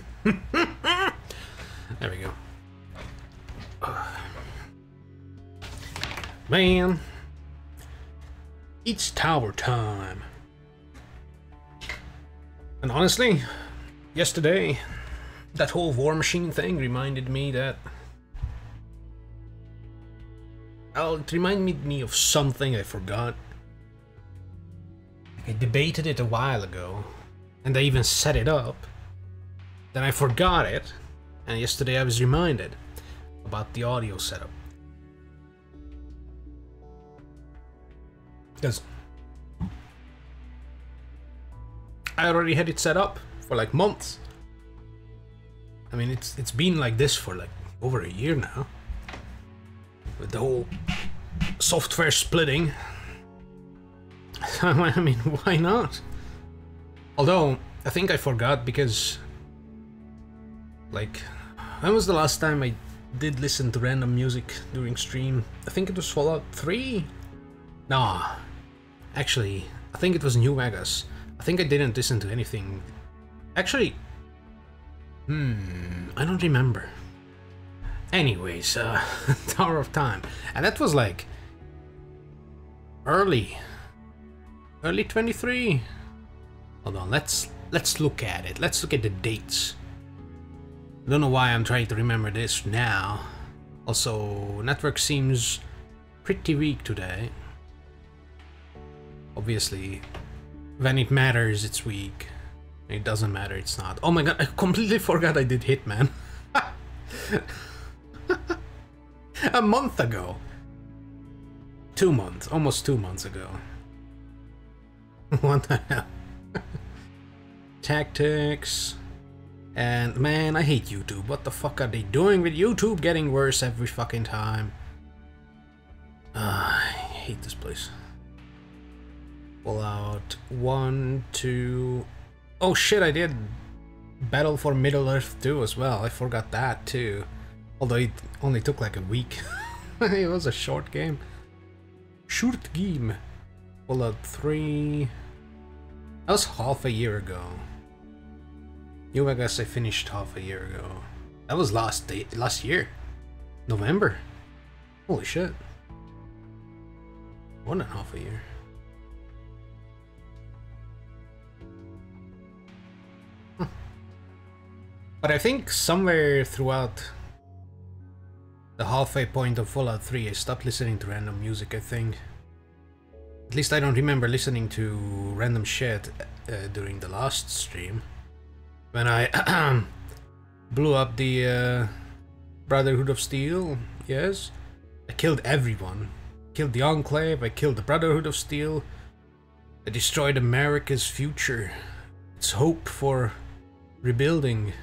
there we go. Man. It's tower time. And honestly, yesterday, that whole War Machine thing reminded me that... Oh, it reminded me of something I forgot. I debated it a while ago, and I even set it up. Then I forgot it, and yesterday I was reminded about the audio setup. Because I already had it set up for like months. I mean, it's it's been like this for like over a year now. With the whole software splitting. I mean, why not? Although, I think I forgot because... Like, when was the last time I did listen to random music during stream? I think it was Fallout 3? Nah. Actually, I think it was New Vegas. I think I didn't listen to anything. Actually... Hmm... I don't remember. Anyways, uh, Tower of Time. And that was like... Early. Early 23? Hold on, let's let's look at it. Let's look at the dates. I don't know why I'm trying to remember this now. Also, network seems pretty weak today. Obviously, when it matters, it's weak. It doesn't matter, it's not. Oh my god, I completely forgot I did Hitman. A month ago. Two months, almost two months ago. what the hell? Tactics. And man, I hate YouTube. What the fuck are they doing with YouTube getting worse every fucking time? Uh, I hate this place. Fallout 1, 2... Oh shit, I did Battle for Middle-earth 2 as well. I forgot that too. Although it only took like a week. it was a short game. Short game. Fallout 3... That was half a year ago. New Vegas I finished half a year ago. That was last day last year. November. Holy shit. More than half a year. But I think somewhere throughout the halfway point of Fallout 3 I stopped listening to random music, I think. At least I don't remember listening to random shit uh, during the last stream. When I blew up the uh, Brotherhood of Steel, yes. I killed everyone. Killed the Enclave, I killed the Brotherhood of Steel. I destroyed America's future. Its hope for rebuilding.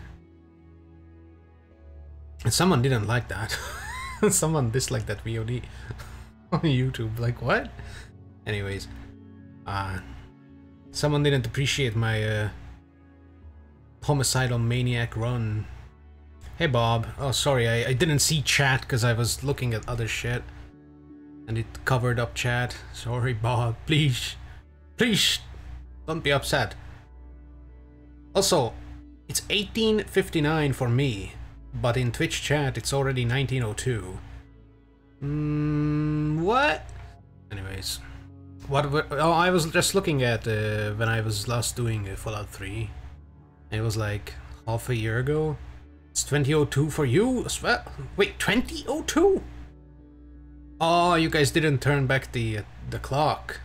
And someone didn't like that. someone disliked that VOD on YouTube. Like, what? Anyways, uh, someone didn't appreciate my uh, homicidal maniac run. Hey Bob, oh sorry, I, I didn't see chat because I was looking at other shit. And it covered up chat. Sorry Bob, please, please, don't be upset. Also, it's 1859 for me, but in Twitch chat it's already 1902. Hmm, what? Anyways. What? were, Oh, I was just looking at uh, when I was last doing uh, Fallout 3. It was like half a year ago. It's 2002 for you as well. Wait, 2002? Oh, you guys didn't turn back the the clock.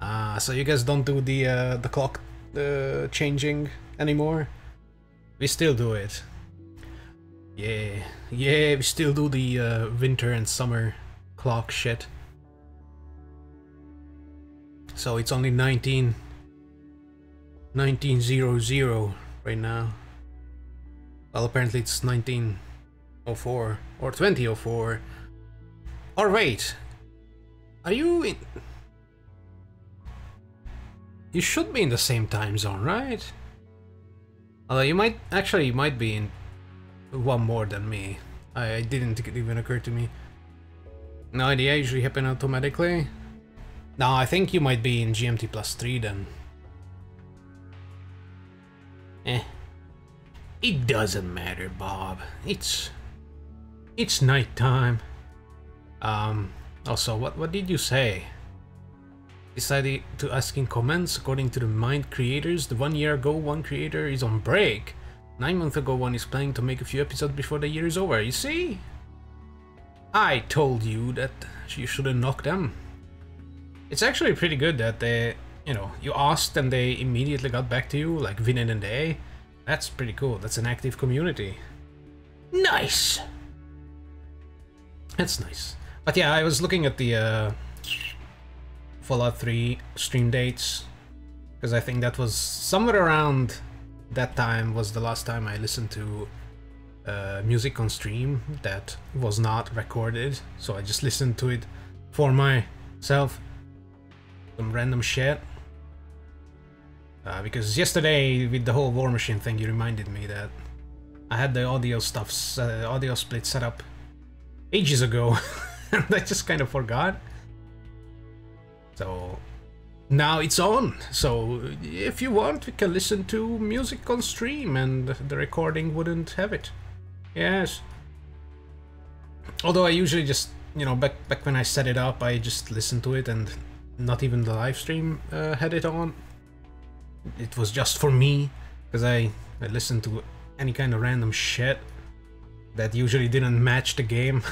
Ah, uh, so you guys don't do the uh, the clock uh, changing anymore. We still do it. Yeah, yeah, we still do the uh, winter and summer clock shit. So it's only 19... 1900 right now. Well, apparently it's 1904 or 2004. Or wait, are you in... You should be in the same time zone, right? Although you might, actually you might be in one more than me. I, didn't even occur to me. No idea, usually happen automatically. No, I think you might be in GMT plus 3 then. Eh. It doesn't matter, Bob. It's it's night time. Um also what what did you say? Decided to ask in comments according to the Mind creators, the one year ago one creator is on break. Nine months ago one is planning to make a few episodes before the year is over, you see? I told you that you shouldn't knock them. It's actually pretty good that they, you know, you asked and they immediately got back to you, like Vinet and Day. That's pretty cool. That's an active community. Nice! That's nice. But yeah, I was looking at the uh, Fallout 3 stream dates, because I think that was somewhere around that time was the last time I listened to uh, music on stream that was not recorded, so I just listened to it for myself. Some random shit. Uh, because yesterday, with the whole War Machine thing, you reminded me that I had the audio stuff, uh, audio split set up ages ago, and I just kind of forgot. So now it's on. So if you want, we can listen to music on stream, and the recording wouldn't have it. Yes. Although I usually just, you know, back back when I set it up, I just listened to it and not even the live stream uh, had it on. It was just for me, because I, I listened to any kind of random shit that usually didn't match the game.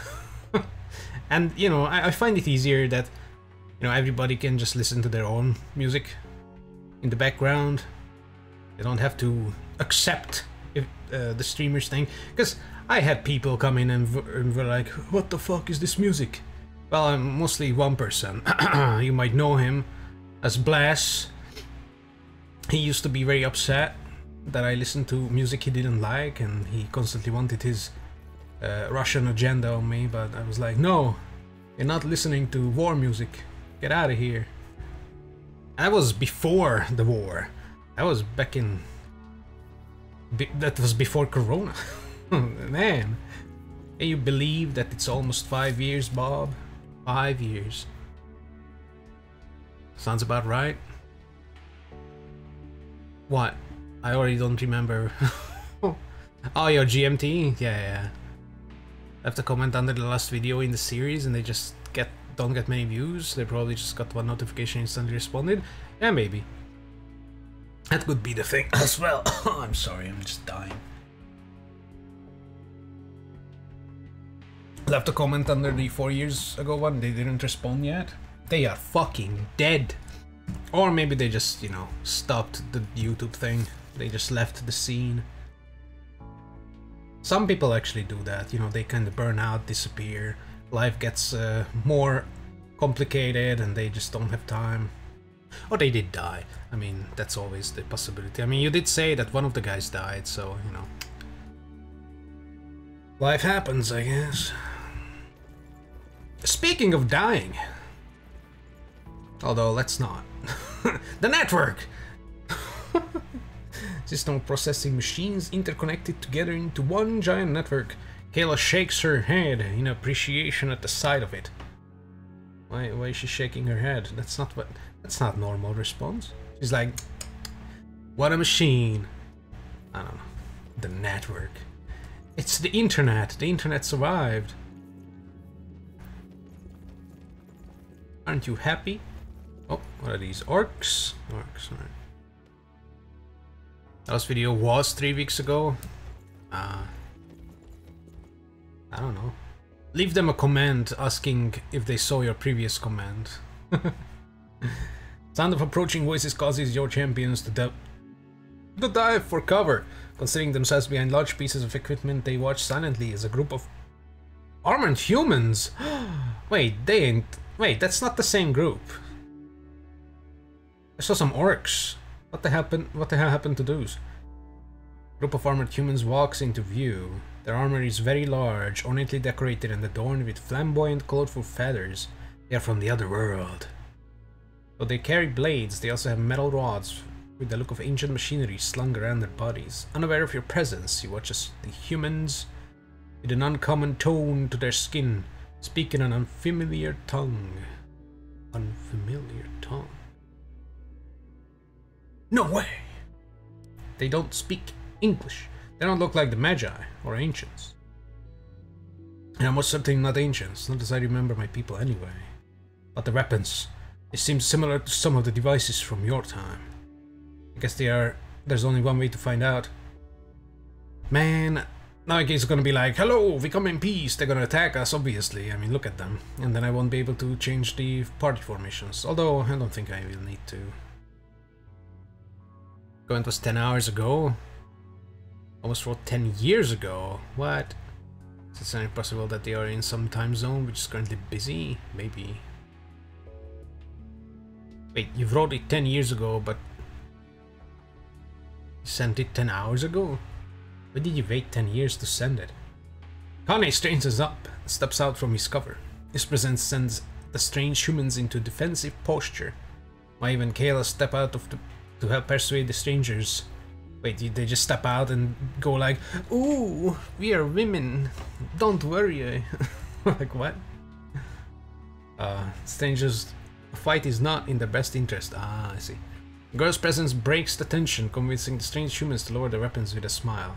and, you know, I, I find it easier that, you know, everybody can just listen to their own music in the background. They don't have to accept if, uh, the streamers thing. Because I had people come in and, and were like, what the fuck is this music? Well, I'm mostly one person. you might know him as Blas. He used to be very upset that I listened to music he didn't like and he constantly wanted his uh, Russian agenda on me, but I was like, no, you're not listening to war music. Get out of here. That was before the war. That was back in... Be that was before Corona. Man. Can you believe that it's almost five years, Bob? Five years. Sounds about right. What? I already don't remember. oh, your GMT? Yeah, yeah. Left a comment under the last video in the series and they just get don't get many views. They probably just got one notification instantly responded. Yeah, maybe. That could be the thing as well. I'm sorry, I'm just dying. left a comment under the four years ago one, they didn't respond yet. They are fucking dead. Or maybe they just, you know, stopped the YouTube thing. They just left the scene. Some people actually do that, you know, they kind of burn out, disappear. Life gets uh, more complicated and they just don't have time. Or they did die. I mean, that's always the possibility. I mean, you did say that one of the guys died, so, you know. Life happens, I guess. Speaking of dying, although let's not. the network! System processing machines interconnected together into one giant network. Kaela shakes her head in appreciation at the sight of it. Why, why is she shaking her head? That's not what. That's not normal response. She's like, what a machine. I don't know. The network. It's the internet. The internet survived. Aren't you happy? Oh, what are these? Orcs? Orcs, alright. Last video was three weeks ago. Uh, I don't know. Leave them a comment asking if they saw your previous comment. Sound of approaching voices causes your champions to, to dive for cover. Considering themselves behind large pieces of equipment, they watch silently as a group of armored humans. Wait, they ain't Wait, that's not the same group. I saw some orcs. What the happened? What the hell happened to those? Group of armored humans walks into view. Their armor is very large, ornately decorated and adorned with flamboyant, colorful feathers. They are from the other world. Though they carry blades, they also have metal rods with the look of ancient machinery slung around their bodies. Unaware of your presence, you watch as the humans, with an uncommon tone to their skin, Speak in an unfamiliar tongue. Unfamiliar. No way! They don't speak English. They don't look like the Magi or Ancients. And most certainly not Ancients, not as I remember my people anyway. But the weapons, they seem similar to some of the devices from your time. I guess they are... there's only one way to find out. Man, now I guess it's gonna be like, hello, we come in peace. They're gonna attack us, obviously. I mean, look at them. And then I won't be able to change the party formations. Although, I don't think I will need to. Going was 10 hours ago. Almost wrote 10 years ago. What? Is it possible that they are in some time zone which is currently busy? Maybe. Wait, you wrote it 10 years ago, but... You sent it 10 hours ago? Why did you wait 10 years to send it? Kane straightens up steps out from his cover. His presence sends the strange humans into defensive posture. Maeve and Kaela step out of the to help persuade the strangers. Wait, they just step out and go like, Ooh, we are women. Don't worry. like, what? Uh, strangers, fight is not in their best interest. Ah, I see. Girl's presence breaks the tension, convincing the strange humans to lower their weapons with a smile.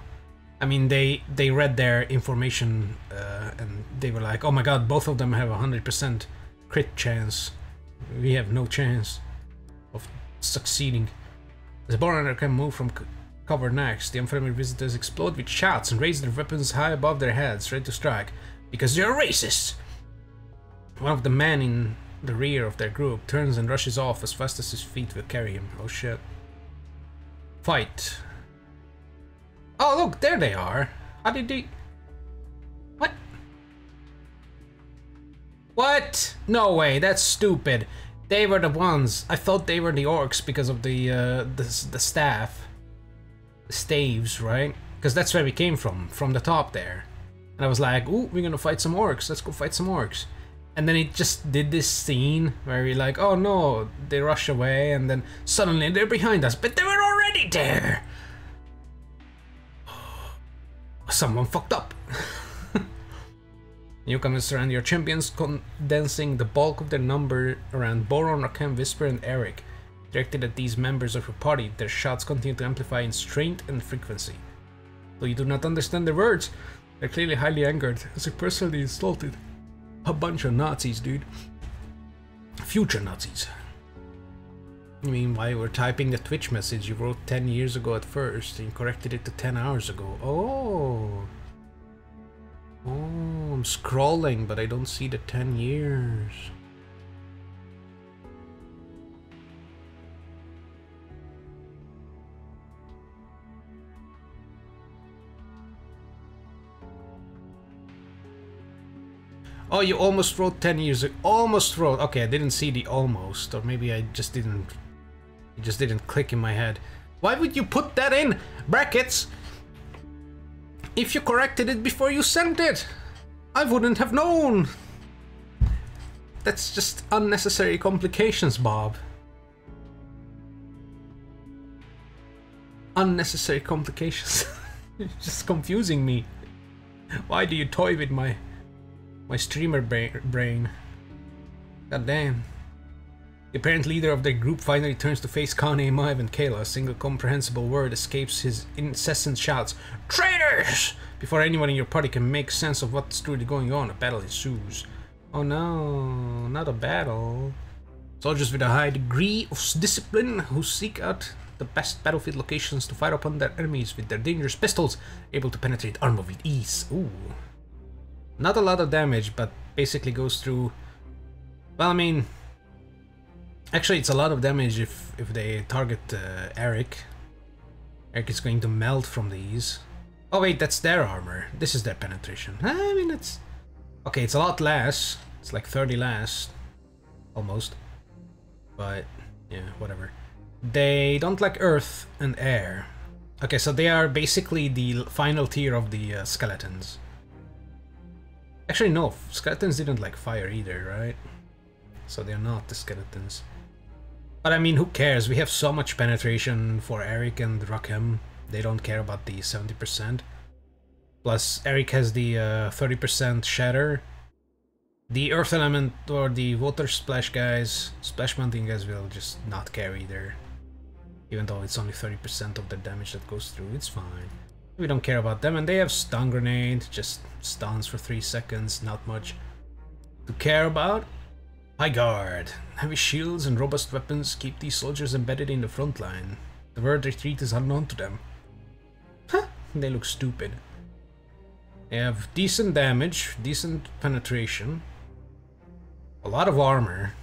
I mean, they they read their information uh, and they were like, "Oh my god, both of them have a hundred percent crit chance. We have no chance of succeeding." As Borunner can move from cover next, the unfamiliar visitors explode with shouts and raise their weapons high above their heads, ready to strike, because they're racist. One of the men in the rear of their group turns and rushes off as fast as his feet will carry him. Oh shit. Fight. Oh, look, there they are. How did they... What? What? No way, that's stupid. They were the ones. I thought they were the orcs because of the, uh, the, the staff. The staves, right? Because that's where we came from, from the top there. And I was like, ooh, we're gonna fight some orcs. Let's go fight some orcs. And then it just did this scene where we're like, oh no, they rush away and then suddenly they're behind us, but they were already there. Someone fucked up. Newcomers surround your champions, condensing the bulk of their number around Boron, Rakhem, Whisper, and Aeric. Directed at these members of your party, their shots continue to amplify in strength and frequency. Though you do not understand their words, they're clearly highly angered, as if personally insulted. A bunch of Nazis, dude. Future Nazis. I mean, while you were typing the Twitch message you wrote 10 years ago at first, and corrected it to 10 hours ago. Oh! Oh, I'm scrolling, but I don't see the 10 years. Oh, you almost wrote 10 years ago. Almost wrote. Okay, I didn't see the almost. Or maybe I just didn't it just didn't click in my head. Why would you put that in brackets if you corrected it before you sent it? I wouldn't have known. That's just unnecessary complications, Bob. Unnecessary complications. just confusing me. Why do you toy with my my streamer brain? God damn. The apparent leader of their group finally turns to face Kane, Maeve, and Kaela. A single comprehensible word escapes his incessant shouts, Traitors! Before anyone in your party can make sense of what's truly going on, a battle ensues. Oh no, not a battle. Soldiers with a high degree of discipline who seek out the best battlefield locations to fire upon their enemies with their dangerous pistols, able to penetrate armor with ease. Ooh. Not a lot of damage, but basically goes through... Well, I mean, Actually, it's a lot of damage if, if they target uh, Aeric. Aeric is going to melt from these. Oh wait, that's their armor. This is their penetration. I mean, it's... Okay, it's a lot less. It's like 30 less. Almost. But, yeah, whatever. They don't like earth and air. Okay, so they are basically the final tier of the uh, skeletons. Actually, no, skeletons didn't like fire either, right? So they're not the skeletons. But I mean, who cares? We have so much penetration for Aeric and Rakhem. They don't care about the 70%. Plus, Aeric has the 30% uh, shatter. The Earth Element or the Water Splash guys, Splash Mountain guys will just not care either. Even though it's only 30% of the damage that goes through, it's fine. We don't care about them, and they have stun grenade, just stuns for 3 seconds, not much to care about. High guard. Heavy shields and robust weapons keep these soldiers embedded in the front line. The word retreat is unknown to them. Huh, they look stupid. They have decent damage, decent penetration, a lot of armor.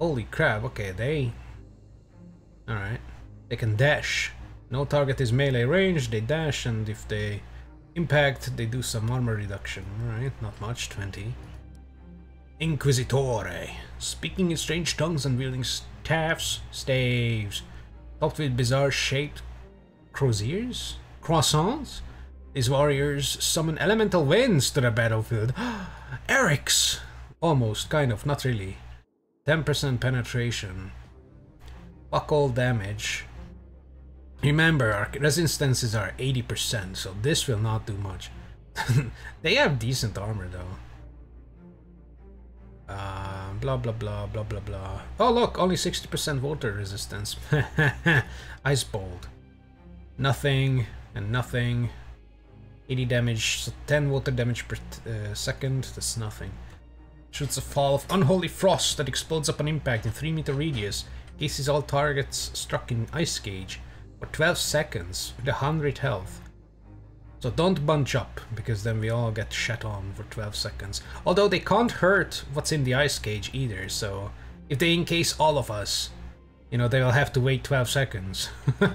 Holy crap, okay, they... Alright. They can dash. No target is melee range, they dash, and if they impact, they do some armor reduction. Alright, not much, 20. Inquisitore. Speaking in strange tongues and wielding staffs, staves. Topped with bizarre shaped croziers? Croissants? These warriors summon elemental winds to the battlefield. Aeric's! Almost, kind of, not really. 10% penetration. Fuck all damage. Remember, our resistances are 80%, so this will not do much. they have decent armor though. Uh, blah blah blah blah blah blah. Oh look, only 60% water resistance. Ice Bolt. Nothing and nothing. 80 damage, so 10 water damage per uh, second, that's nothing. Shoots a fall of unholy frost that explodes upon impact in 3 meter radius. Cases all targets struck in ice gauge for 12 seconds with 100 health. So don't bunch up, because then we all get shot on for 12 seconds. Although they can't hurt what's in the ice cage either, so if they encase all of us, you know, they will have to wait 12 seconds. oh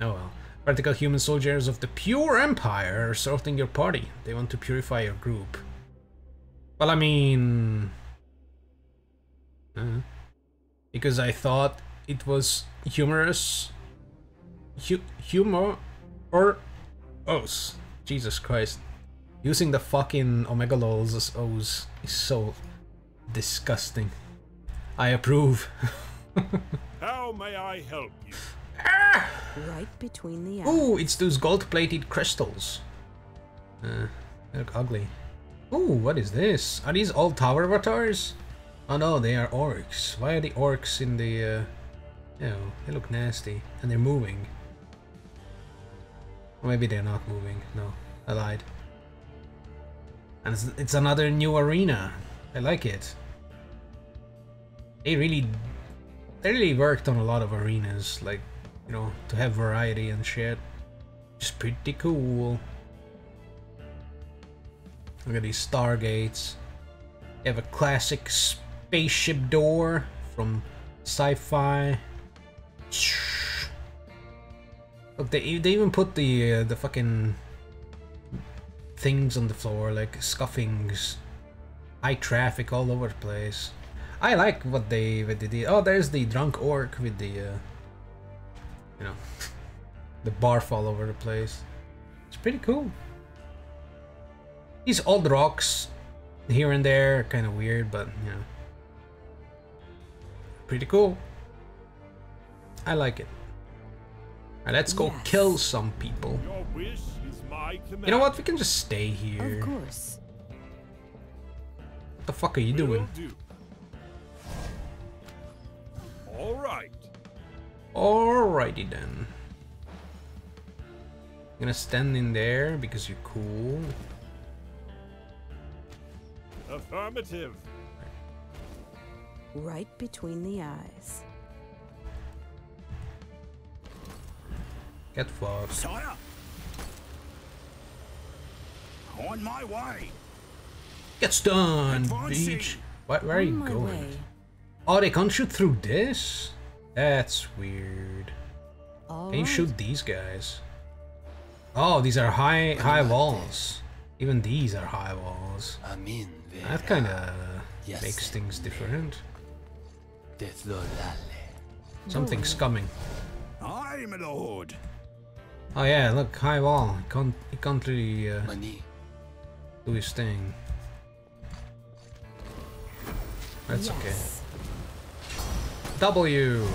well. Practical human soldiers of the pure empire are sorting your party. They want to purify your group. Well, I mean... Uh, because I thought it was humorous. Hu humor or O's. Jesus Christ. Using the fucking Omega Lols as O's is so disgusting. I approve. How may I help you? Ah! Right between the eyes. Ooh, it's those gold-plated crystals. Uh, they look ugly. Ooh, what is this? Are these all tower avatars? Oh no, they are orcs. Why are the orcs in the... Uh... You know, they look nasty. And they're moving. Or maybe they're not moving. No, I lied. And it's, it's another new arena. I like it. They really... They really worked on a lot of arenas. Like, you know, to have variety and shit. It's pretty cool. Look at these stargates. You have a classic spaceship door from sci-fi. Look, they, they even put the uh, the fucking things on the floor, like scuffings, high traffic all over the place. I like what they what they did. Oh, there's the drunk orc with the, uh, you know, the barf all over the place. It's pretty cool. These old rocks here and there, kind of weird, but you know, pretty cool. I like it. Right, let's go yes. kill some people. You know what? We can just stay here. Of course. What the fuck are you doing? Do. All right. Alrighty then. I'm gonna stand in there because you're cool. Affirmative. Right between the eyes. Get fucked. Sire. On my way. Get stunned, bitch. Where, where are you going? Way. Oh, they can't shoot through this? That's weird. All Can you shoot these guys? Oh, these are high high walls. Even these are high walls. That kind of makes things different. Something's coming. I'm a lord. Oh yeah, look, high wall. He can't, he can't really uh, do his thing. That's yes. okay. W.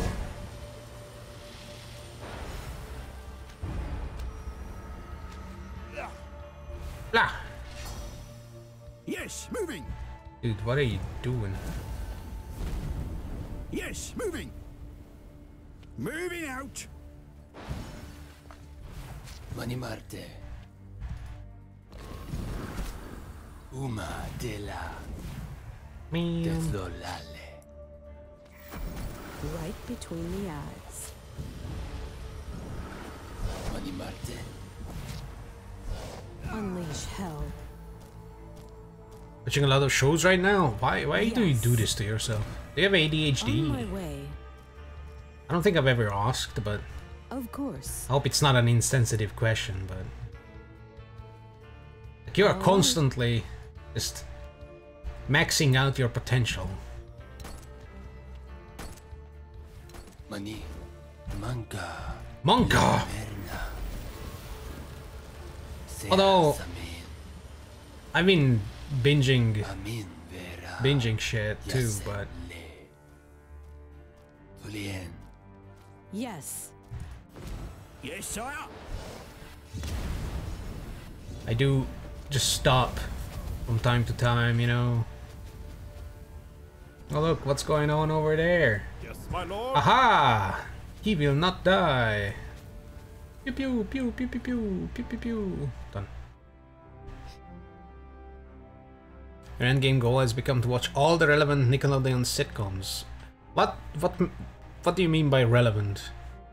Blah. Yes, moving. Dude, what are you doing? Yes, moving. Moving out. Mani Marte. Uma de la Meow. Right between the eyes. Mani Marte. Unleash hell. Watching a lot of shows right now. Why? Why do you do this to yourself? Do you have ADHD? On my way. I don't think I've ever asked, but Of course. I hope it's not an insensitive question. But like you are Oh. constantly just maxing out your potential. Mani. Manca. Monka. Verna. Sea Although- I've been binging Amin vera. binging shit too, but Yes. Yes, sire. I do just stop from time to time, you know. Oh look, what's going on over there? Yes, my lord. Aha! He will not die. Pew pew pew pew pew pew pew pew pew. Done. Your endgame goal has become to watch all the relevant Nickelodeon sitcoms. What what what do you mean by relevant?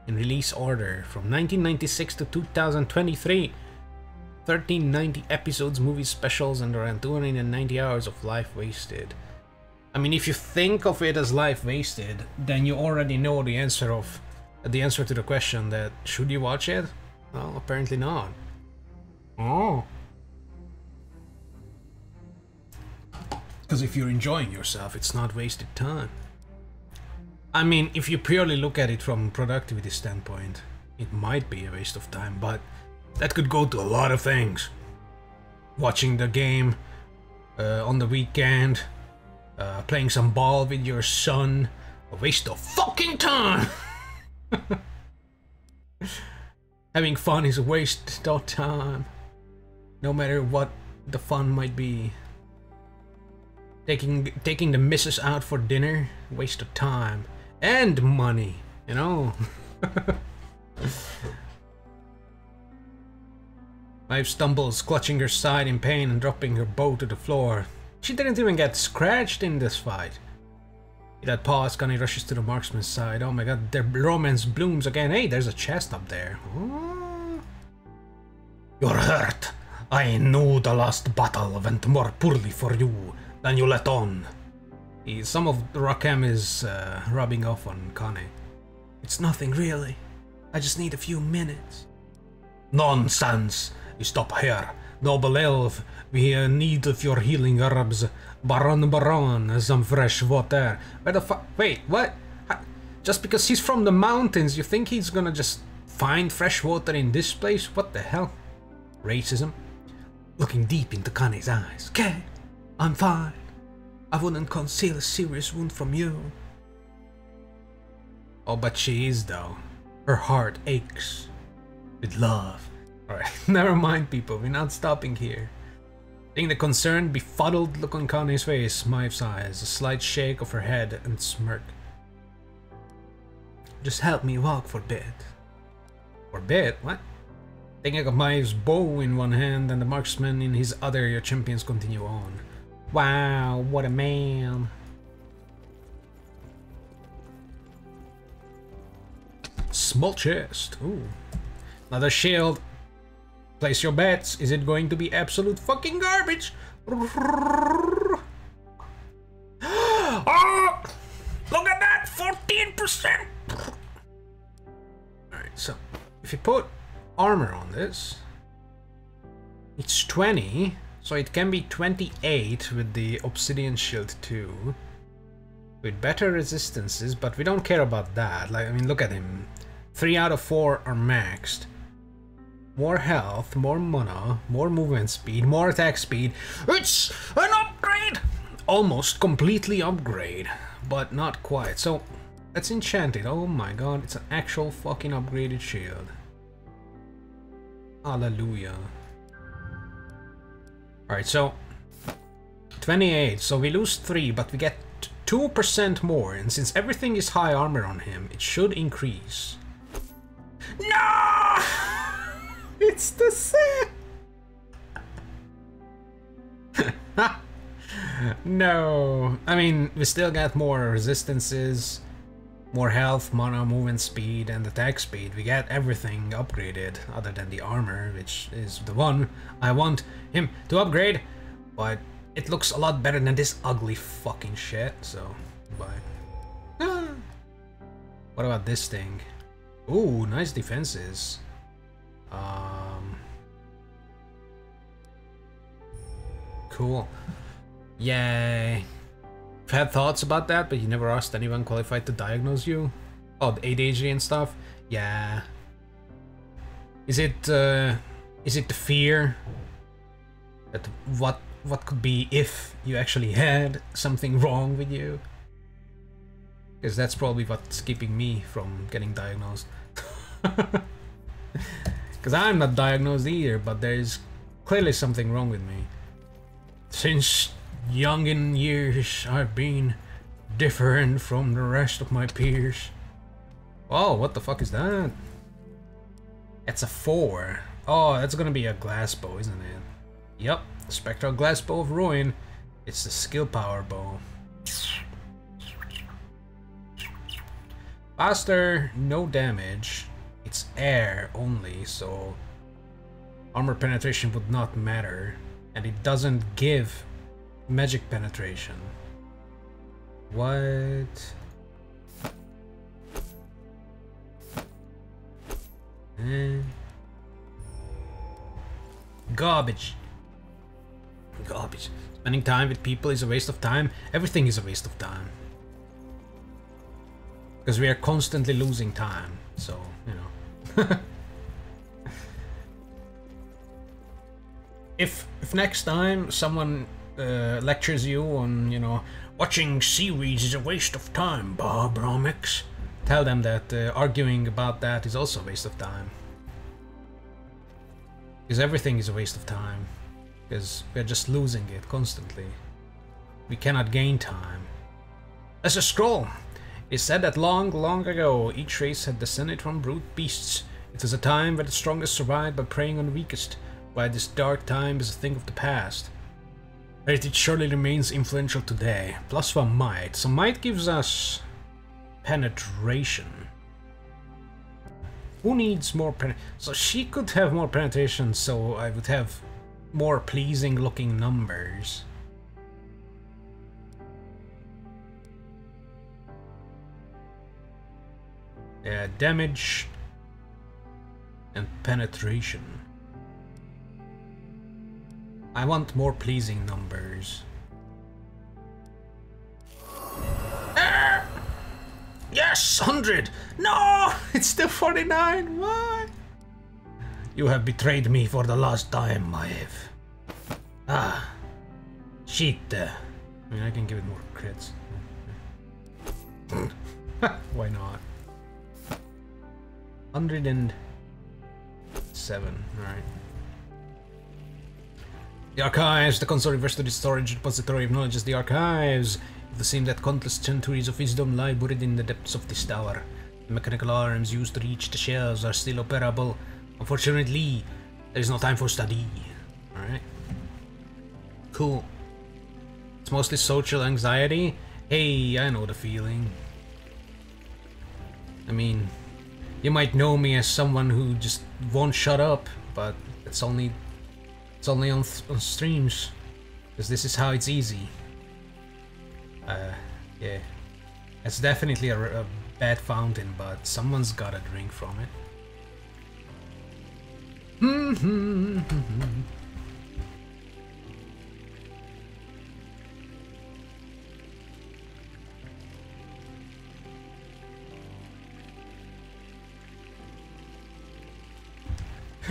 In release order from 1996 to 2023. 1390 episodes, movie specials, and around 290 hours of life wasted. I mean, if you think of it as life wasted, then you already know the answer of the answer to the question that should you watch it? Well, apparently not. Oh. Because if you're enjoying yourself, it's not wasted time. I mean, if you purely look at it from productivity standpoint, it might be a waste of time, but that could go to a lot of things. Watching the game uh, on the weekend, uh, playing some ball with your son, a waste of fucking time. Having fun is a waste of time, no matter what the fun might be. Taking taking the missus out for dinner, waste of time and money, you know. Wife stumbles, clutching her side in pain and dropping her bow to the floor. She didn't even get scratched in this fight. That pause, Connie rushes to the marksman's side. Oh my god, their romance blooms again. Hey, there's a chest up there. Oh. You're hurt. I knew the last battle went more poorly for you than you let on. Some of Rakhem is uh, rubbing off on Connie. It's nothing really. I just need a few minutes. Nonsense! You stop here. Noble elf, we need of your healing herbs. Boron Boron, some fresh water. Where the fuck? Wait, what? Just because he's from the mountains, you think he's gonna just find fresh water in this place? What the hell? Racism? Looking deep into Connie's eyes. Okay, I'm fine. I wouldn't conceal a serious wound from you. Oh, but she is though. Her heart aches with love. Alright, never mind, people. We're not stopping here. Seeing the concerned, befuddled look on Connie's face, Maeve eyes, a slight shake of her head and smirk. Just help me walk for a bit. For a bit? What? Taking up Maeve's bow in one hand and the marksman in his other, your champions continue on. Wow, what a man. Small chest. Ooh. Another shield. Place your bets. Is it going to be absolute fucking garbage? oh! Look at that! 14%! Alright, so if you put armor on this, it's 20, so it can be 28 with the obsidian shield too. With better resistances, but we don't care about that. Like, I mean, look at him. 3 out of 4 are maxed. More health, more mana, more movement speed, more attack speed. It's an upgrade! Almost completely upgrade, but not quite. So, let's enchant it. Oh my god, it's an actual fucking upgraded shield. Hallelujah. Alright, so 28. So we lose 3, but we get 2% more. And since everything is high armor on him, it should increase. No! it's the same. no, I mean we still got more resistances, more health, mana, movement speed, and attack speed. We get everything upgraded other than the armor, which is the one I want him to upgrade. But it looks a lot better than this ugly fucking shit. So, bye. Ah. What about this thing? Ooh, nice defenses. Um, cool. Yay. Had thoughts about that, but you never asked anyone qualified to diagnose you? Oh, the ADHD and stuff? Yeah. Is it, uh, is it the fear that what what could be if you actually had something wrong with you? Because that's probably what's keeping me from getting diagnosed. Because I'm not diagnosed either, but there's clearly something wrong with me. Since young in years, I've been different from the rest of my peers. Oh, what the fuck is that? It's a four. Oh, that's gonna be a glass bow, isn't it? Yep, Spectral Glass Bow of Ruin. It's the skill power bow. Faster, no damage. It's air only, so armor penetration would not matter. And it doesn't give magic penetration. What? Eh. Garbage. Garbage. Spending time with people is a waste of time. Everything is a waste of time. Because we are constantly losing time. So, you know. if if next time someone uh, lectures you on, you know, watching series is a waste of time, Bob Romix, tell them that uh, arguing about that is also a waste of time. Because everything is a waste of time. Because we're just losing it constantly. We cannot gain time. As a scroll, it said that long, long ago, each race had descended from brute beasts. It was a time where the strongest survived by preying on the weakest, why this dark time is a thing of the past. It surely remains influential today. Plus one might. So might gives us penetration. Who needs more pen? So she could have more penetration, so I would have more pleasing looking numbers. Yeah, damage and penetration. I want more pleasing numbers. Ah! Yes, 100! No! It's still 49! Why? You have betrayed me for the last time, Maeve. Ah. Shit. I mean, I can give it more crits. Why not? 107, alright. The Archives, the console refers to the storage repository of knowledge as the Archives. It would seem that countless centuries of wisdom lie buried in the depths of this tower. The mechanical arms used to reach the shelves are still operable. Unfortunately, there is no time for study. Alright. Cool. It's mostly social anxiety. Hey, I know the feeling. I mean, you might know me as someone who just won't shut up, but it's only it's only on, on streams because this is how it's easy. Uh, yeah, it's definitely a, a bad fountain, but someone's gotta drink from it.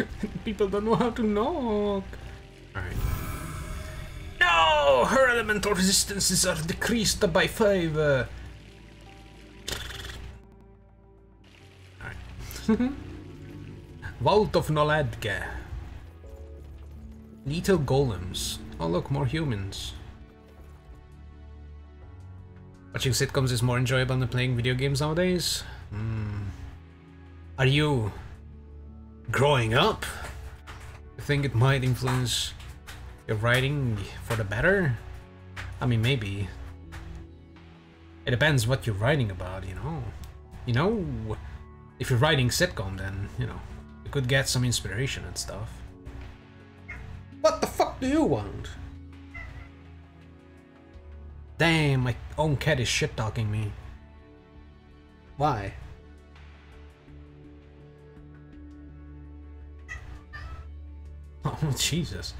People don't know how to knock. Alright. No! Her elemental resistances are decreased by 5. Uh... Alright. Vault of Noladga. Little golems. Oh look, more humans. Watching sitcoms is more enjoyable than playing video games nowadays? Hmm. Are you growing up? I think it might influence your writing for the better? I mean, maybe. It depends what you're writing about, you know. You know, if you're writing sitcom, then, you know, you could get some inspiration and stuff. What the fuck do you want? Damn, my own cat is shit talking me. Why? Oh, Jesus.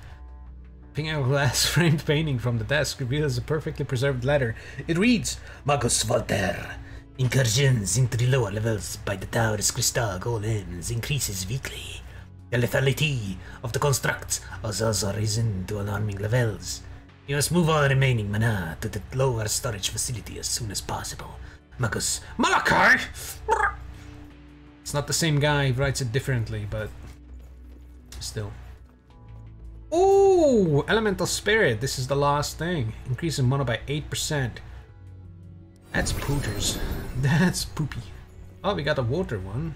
Picking out a glass framed painting from the desk reveals a perfectly preserved letter. It reads Marcus Voltaire. Incursions into the lower levels by the Taurus Crystal golems increases weekly. The lethality of the constructs has also risen to alarming levels. You must move all remaining mana to the lower storage facility as soon as possible. Marcus Malachi! It's not the same guy, he writes it differently, but still. Ooh, Elemental Spirit. This is the last thing. Increasing mana by 8%. That's pooters. That's poopy. Oh, we got a water one.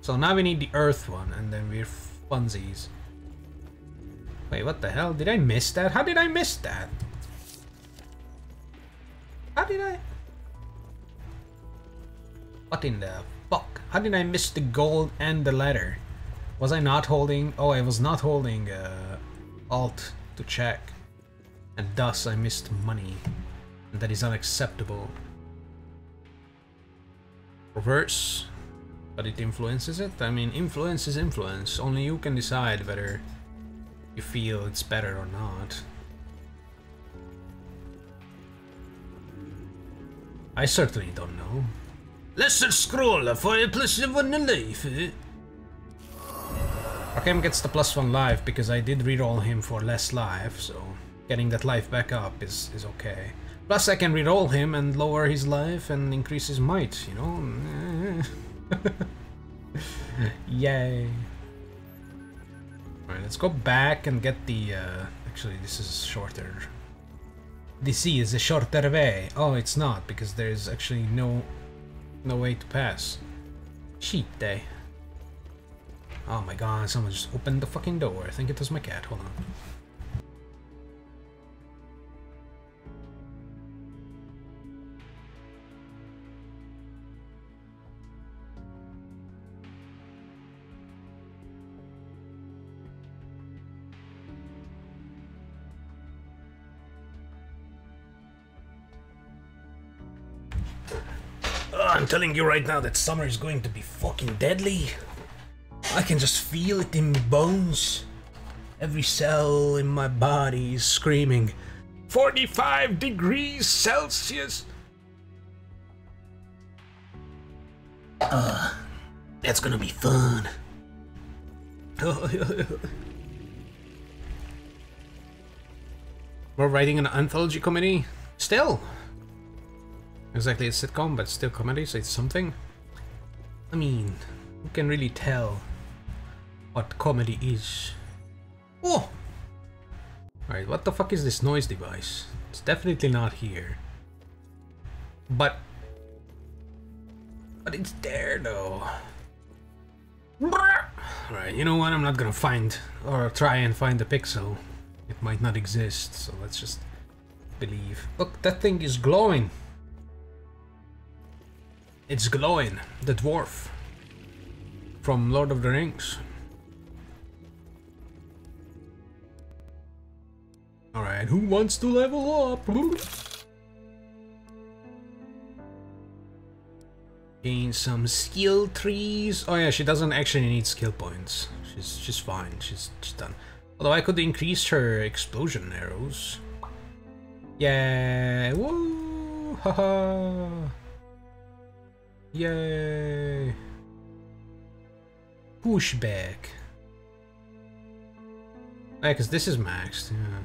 So now we need the earth one, and then we're funsies. Wait, what the hell? Did I miss that? How did I miss that? How did I? What in the fuck? How did I miss the gold and the letter? Was I not holding... Oh, I was not holding uh, Alt to check. And thus I missed money. And that is unacceptable. Reverse. But it influences it? I mean, influence is influence. Only you can decide whether you feel it's better or not. I certainly don't know. Lesser scroll, for a of one life. Rakhem gets the plus one life because I did reroll him for less life, so getting that life back up is, is okay. Plus I can reroll him and lower his life and increase his might, you know? Yay. Alright, let's go back and get the... Uh, actually, this is shorter. This is a shorter way. Oh, it's not, because there's actually no no way to pass. Cheat day. Oh my god, someone just opened the fucking door. I think it was my cat. Hold on. Oh, I'm telling you right now that summer is going to be fucking deadly. I can just feel it in my bones. Every cell in my body is screaming 45 degrees Celsius. Uh, that's gonna be fun. We're writing an anthology comedy? Still! Exactly a sitcom, but still comedy, so it's something. I mean, you can really tell what comedy is. Oh! Alright, what the fuck is this noise device? It's definitely not here. But... But it's there though. Alright, you know what? I'm not gonna find or try and find the pixel. It might not exist, so let's just believe. Look, that thing is glowing. It's glowing. The dwarf from Lord of the Rings. Alright, who wants to level up? Gain some skill trees. Oh yeah, she doesn't actually need skill points. She's she's fine. She's, she's done. Although I could increase her explosion arrows. Yeah, woo, haha. Yay. Pushback. Yeah, because this is maxed. Yeah.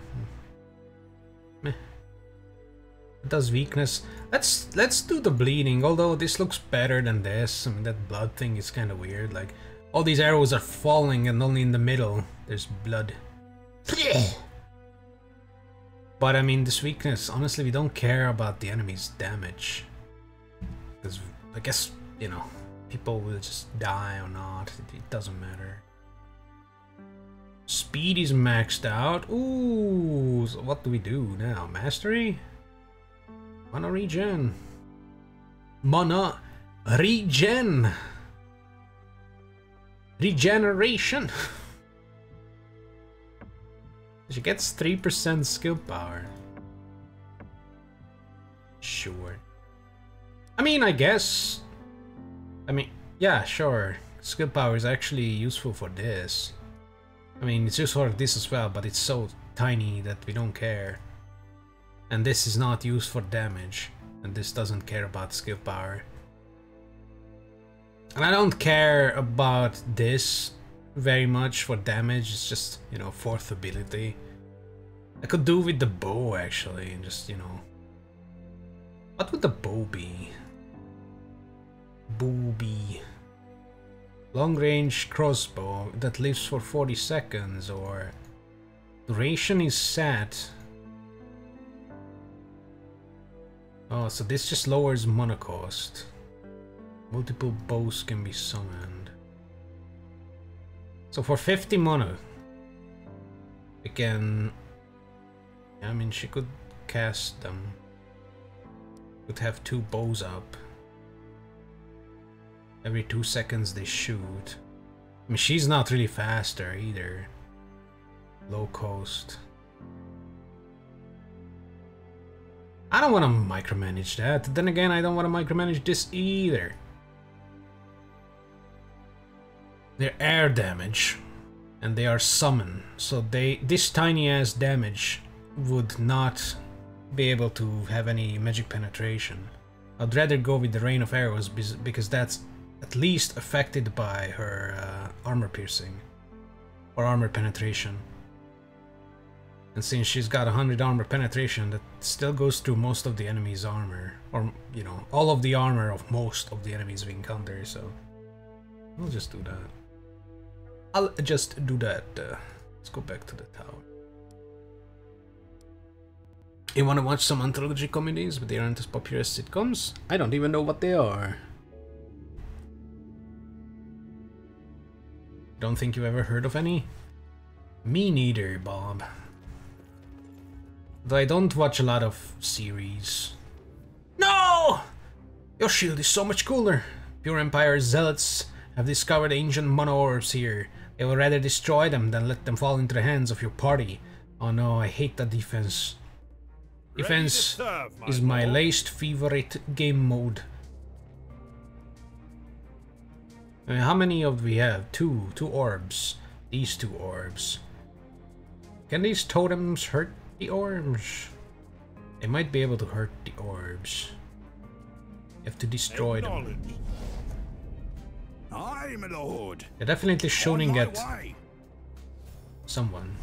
It does weakness. Let's let's do the bleeding. Although this looks better than this. I mean that blood thing is kind of weird. Like all these arrows are falling, and only in the middle there's blood. But I mean this weakness. Honestly, we don't care about the enemy's damage. Because I guess you know people will just die or not. It, it doesn't matter. Speed is maxed out. Ooh, so what do we do now? Mastery? Mana regen. Mana regen. Regeneration. she gets 3% skill power. Sure. I mean, I guess. I mean, yeah, sure. Skill power is actually useful for this. I mean, it's useful for this as well, but it's so tiny that we don't care. And this is not used for damage. And this doesn't care about skill power. And I don't care about this very much for damage. It's just, you know, fourth ability. I could do with the bow, actually, and just, you know... What would the bow be? Booby. Long range crossbow that lives for 40 seconds or duration is set. Oh, so this just lowers mana cost. Multiple bows can be summoned. So for 50 mana, we can... I mean, she could cast them. Could have two bows up. Every two seconds they shoot. I mean, she's not really faster either. Low cost. I don't want to micromanage that. Then again, I don't want to micromanage this either. They're air damage. And they are summon. So they this tiny ass damage would not be able to have any magic penetration. I'd rather go with the rain of arrows because that's at least affected by her uh, armor piercing or armor penetration. And since she's got 100 armor penetration, that still goes through most of the enemy's armor. Or, you know, all of the armor of most of the enemies we encounter, so... I'll just do that. I'll just do that. Uh, let's go back to the tower. You wanna watch some anthology comedies, but they aren't as popular as sitcoms? I don't even know what they are. Don't think you've ever heard of any? Me neither, Bob. Though I don't watch a lot of series. No! Your shield is so much cooler. Pure Empire zealots have discovered ancient mono orbs here. They will rather destroy them than let them fall into the hands of your party. Oh no, I hate that defense. Defense serve, my is my lord. least favorite game mode. I mean, how many of we have? Two. Two orbs. These two orbs. Can these totems hurt the orbs? They might be able to hurt the orbs. You have to destroy them. Acknowledged. Aye, my lord. They're definitely On shooting at way. someone.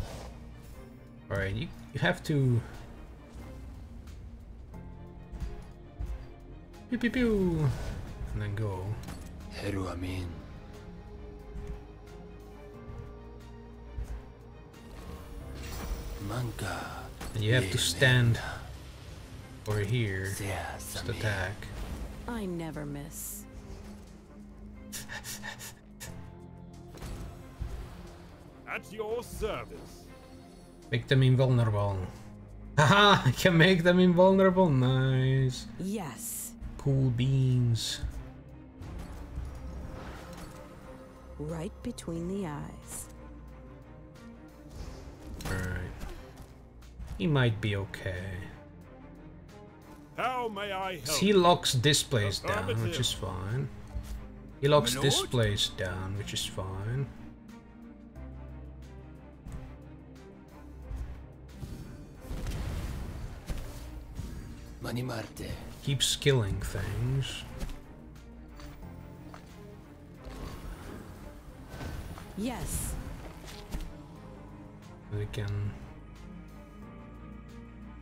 Alright, you, you have to... Pew pew pew! And then go. Heru Amin. Manka. And you have to stand over here. Sea Just attack. I never miss. At your service. Make them invulnerable. Haha! I can make them invulnerable. Nice. Yes. Cool beans. Right between the eyes. Alright. He might be okay. How may I help? He locks this place down, which is fine. He locks Lord? place down, which is fine. Mani Marte. Keeps killing things. Yes. We can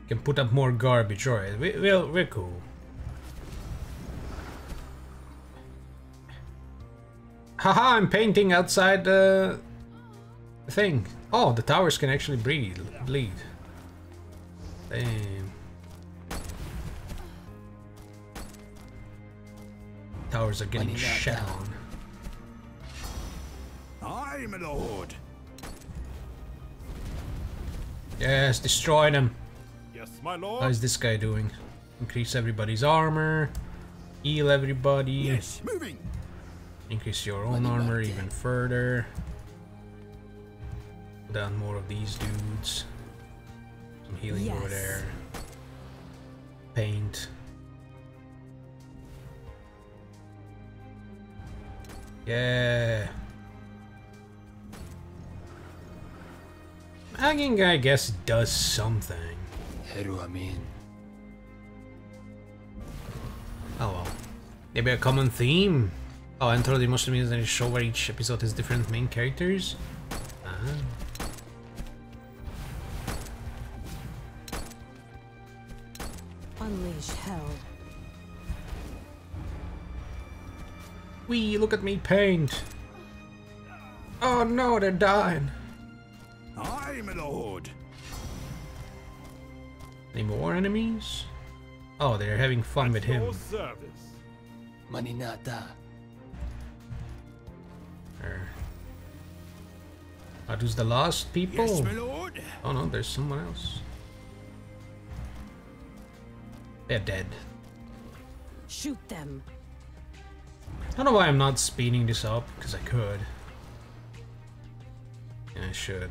can put up more garbage. Alright, we, we're, we're cool. Haha, I'm painting outside the thing. Oh, the towers can actually breathe, bleed. Damn. Towers are getting Money not shut down. on. Aye, my lord. Yes, destroy them. Yes, my lord. How is this guy doing? Increase everybody's armor. Heal everybody. yes, moving. Increase your own armor even further. Down more of these dudes. Some healing over there. Paint. Yeah. Hanging, I guess, does something. Heru Amin. Oh well. Maybe a common theme? Oh, and enter the Muslims and show where each episode has different main characters? Ah. Unleash hell. Wee, look at me paint! Oh no, they're dying! Aye, my lord. Any more enemies? Oh, they're having fun with At your him. service. Maninata. There. Are those the last people? Yes, my lord. Oh no, there's someone else. They're dead. Shoot them. I don't know why I'm not speeding this up, because I could. Yeah, I should.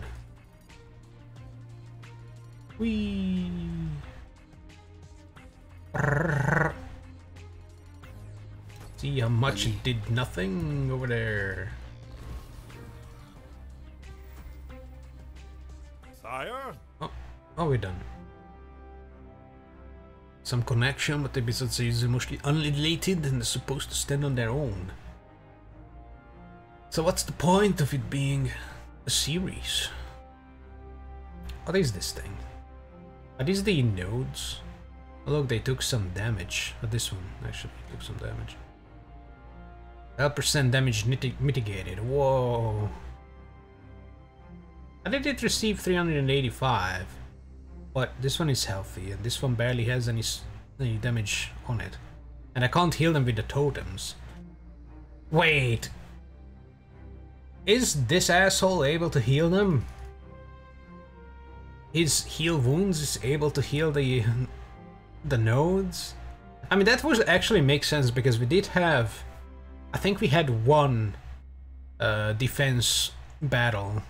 Whee! See how much it did nothing over there. Sire. Oh, oh, we're done. Some connection, but the episodes are usually mostly unrelated and they're supposed to stand on their own. So what's the point of it being a series? What is this thing? Are these the nodes? Oh, look, they took some damage. Oh, this one actually took some damage. 12% damage mitigated. Whoa. I did it receive 385? But this one is healthy, and this one barely has any, any damage on it. And I can't heal them with the totems. Wait! Is this asshole able to heal them? His heal wounds is able to heal the the nodes? I mean that would actually make sense because we did have I think we had one uh, defense battle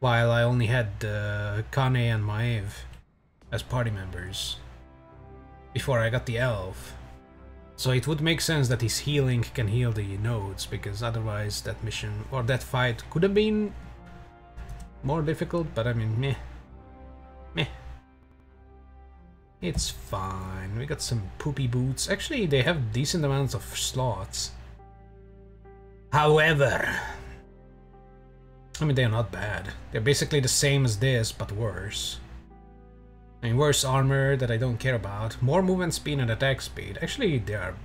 while I only had uh, Kane and Maeve as party members before I got the elf. So it would make sense that his healing can heal the nodes because otherwise that mission or that fight could have been more difficult, but I mean meh. It's fine. We got some poopy boots. Actually, they have decent amounts of slots. However, I mean, they're not bad. They're basically the same as this, but worse. I mean, worse armor that I don't care about. More movement speed and attack speed. Actually, they are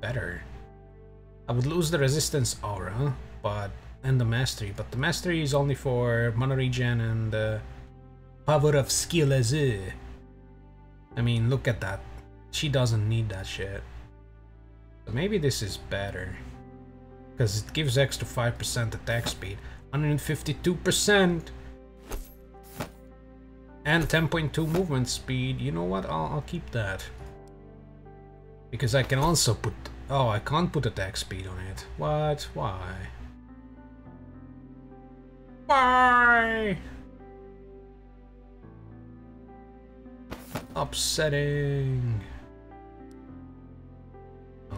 better. I would lose the resistance aura, but and the mastery, but the mastery is only for mana regen and uh, power of skill as I mean, look at that. She doesn't need that shit. So maybe this is better. Because it gives extra 5% attack speed. 152%! And 10.2 movement speed. You know what? I'll, I'll keep that. Because I can also put... Oh, I can't put attack speed on it. What? Why? Why? Upsetting. Oh.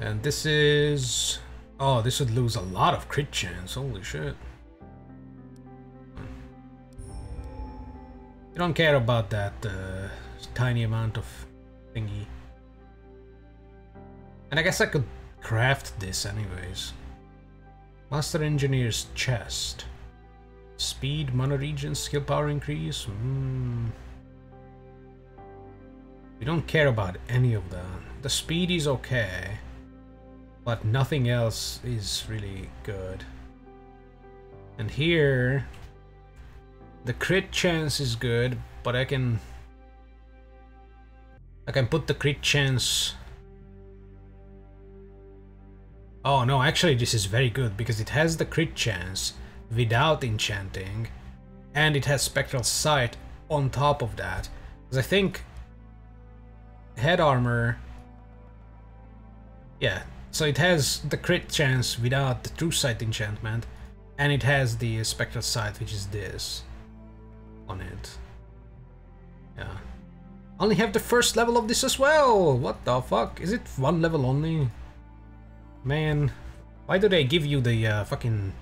And this is... Oh, this would lose a lot of crit chance. Holy shit. You don't care about that uh, tiny amount of thingy. And I guess I could craft this anyways. Master Engineer's chest. Speed, mana regen, skill power increase. Hmm. We don't care about any of that. The speed is okay, but nothing else is really good. And here, the crit chance is good, but I can I can put the crit chance. Oh no, actually this is very good because it has the crit chance without enchanting, and it has spectral sight on top of that. Because I think head armor. Yeah, so it has the crit chance without the true sight enchantment, and it has the spectral sight, which is this on it. Yeah. Only have the first level of this as well! What the fuck? Is it one level only? Man, why do they give you the uh, fucking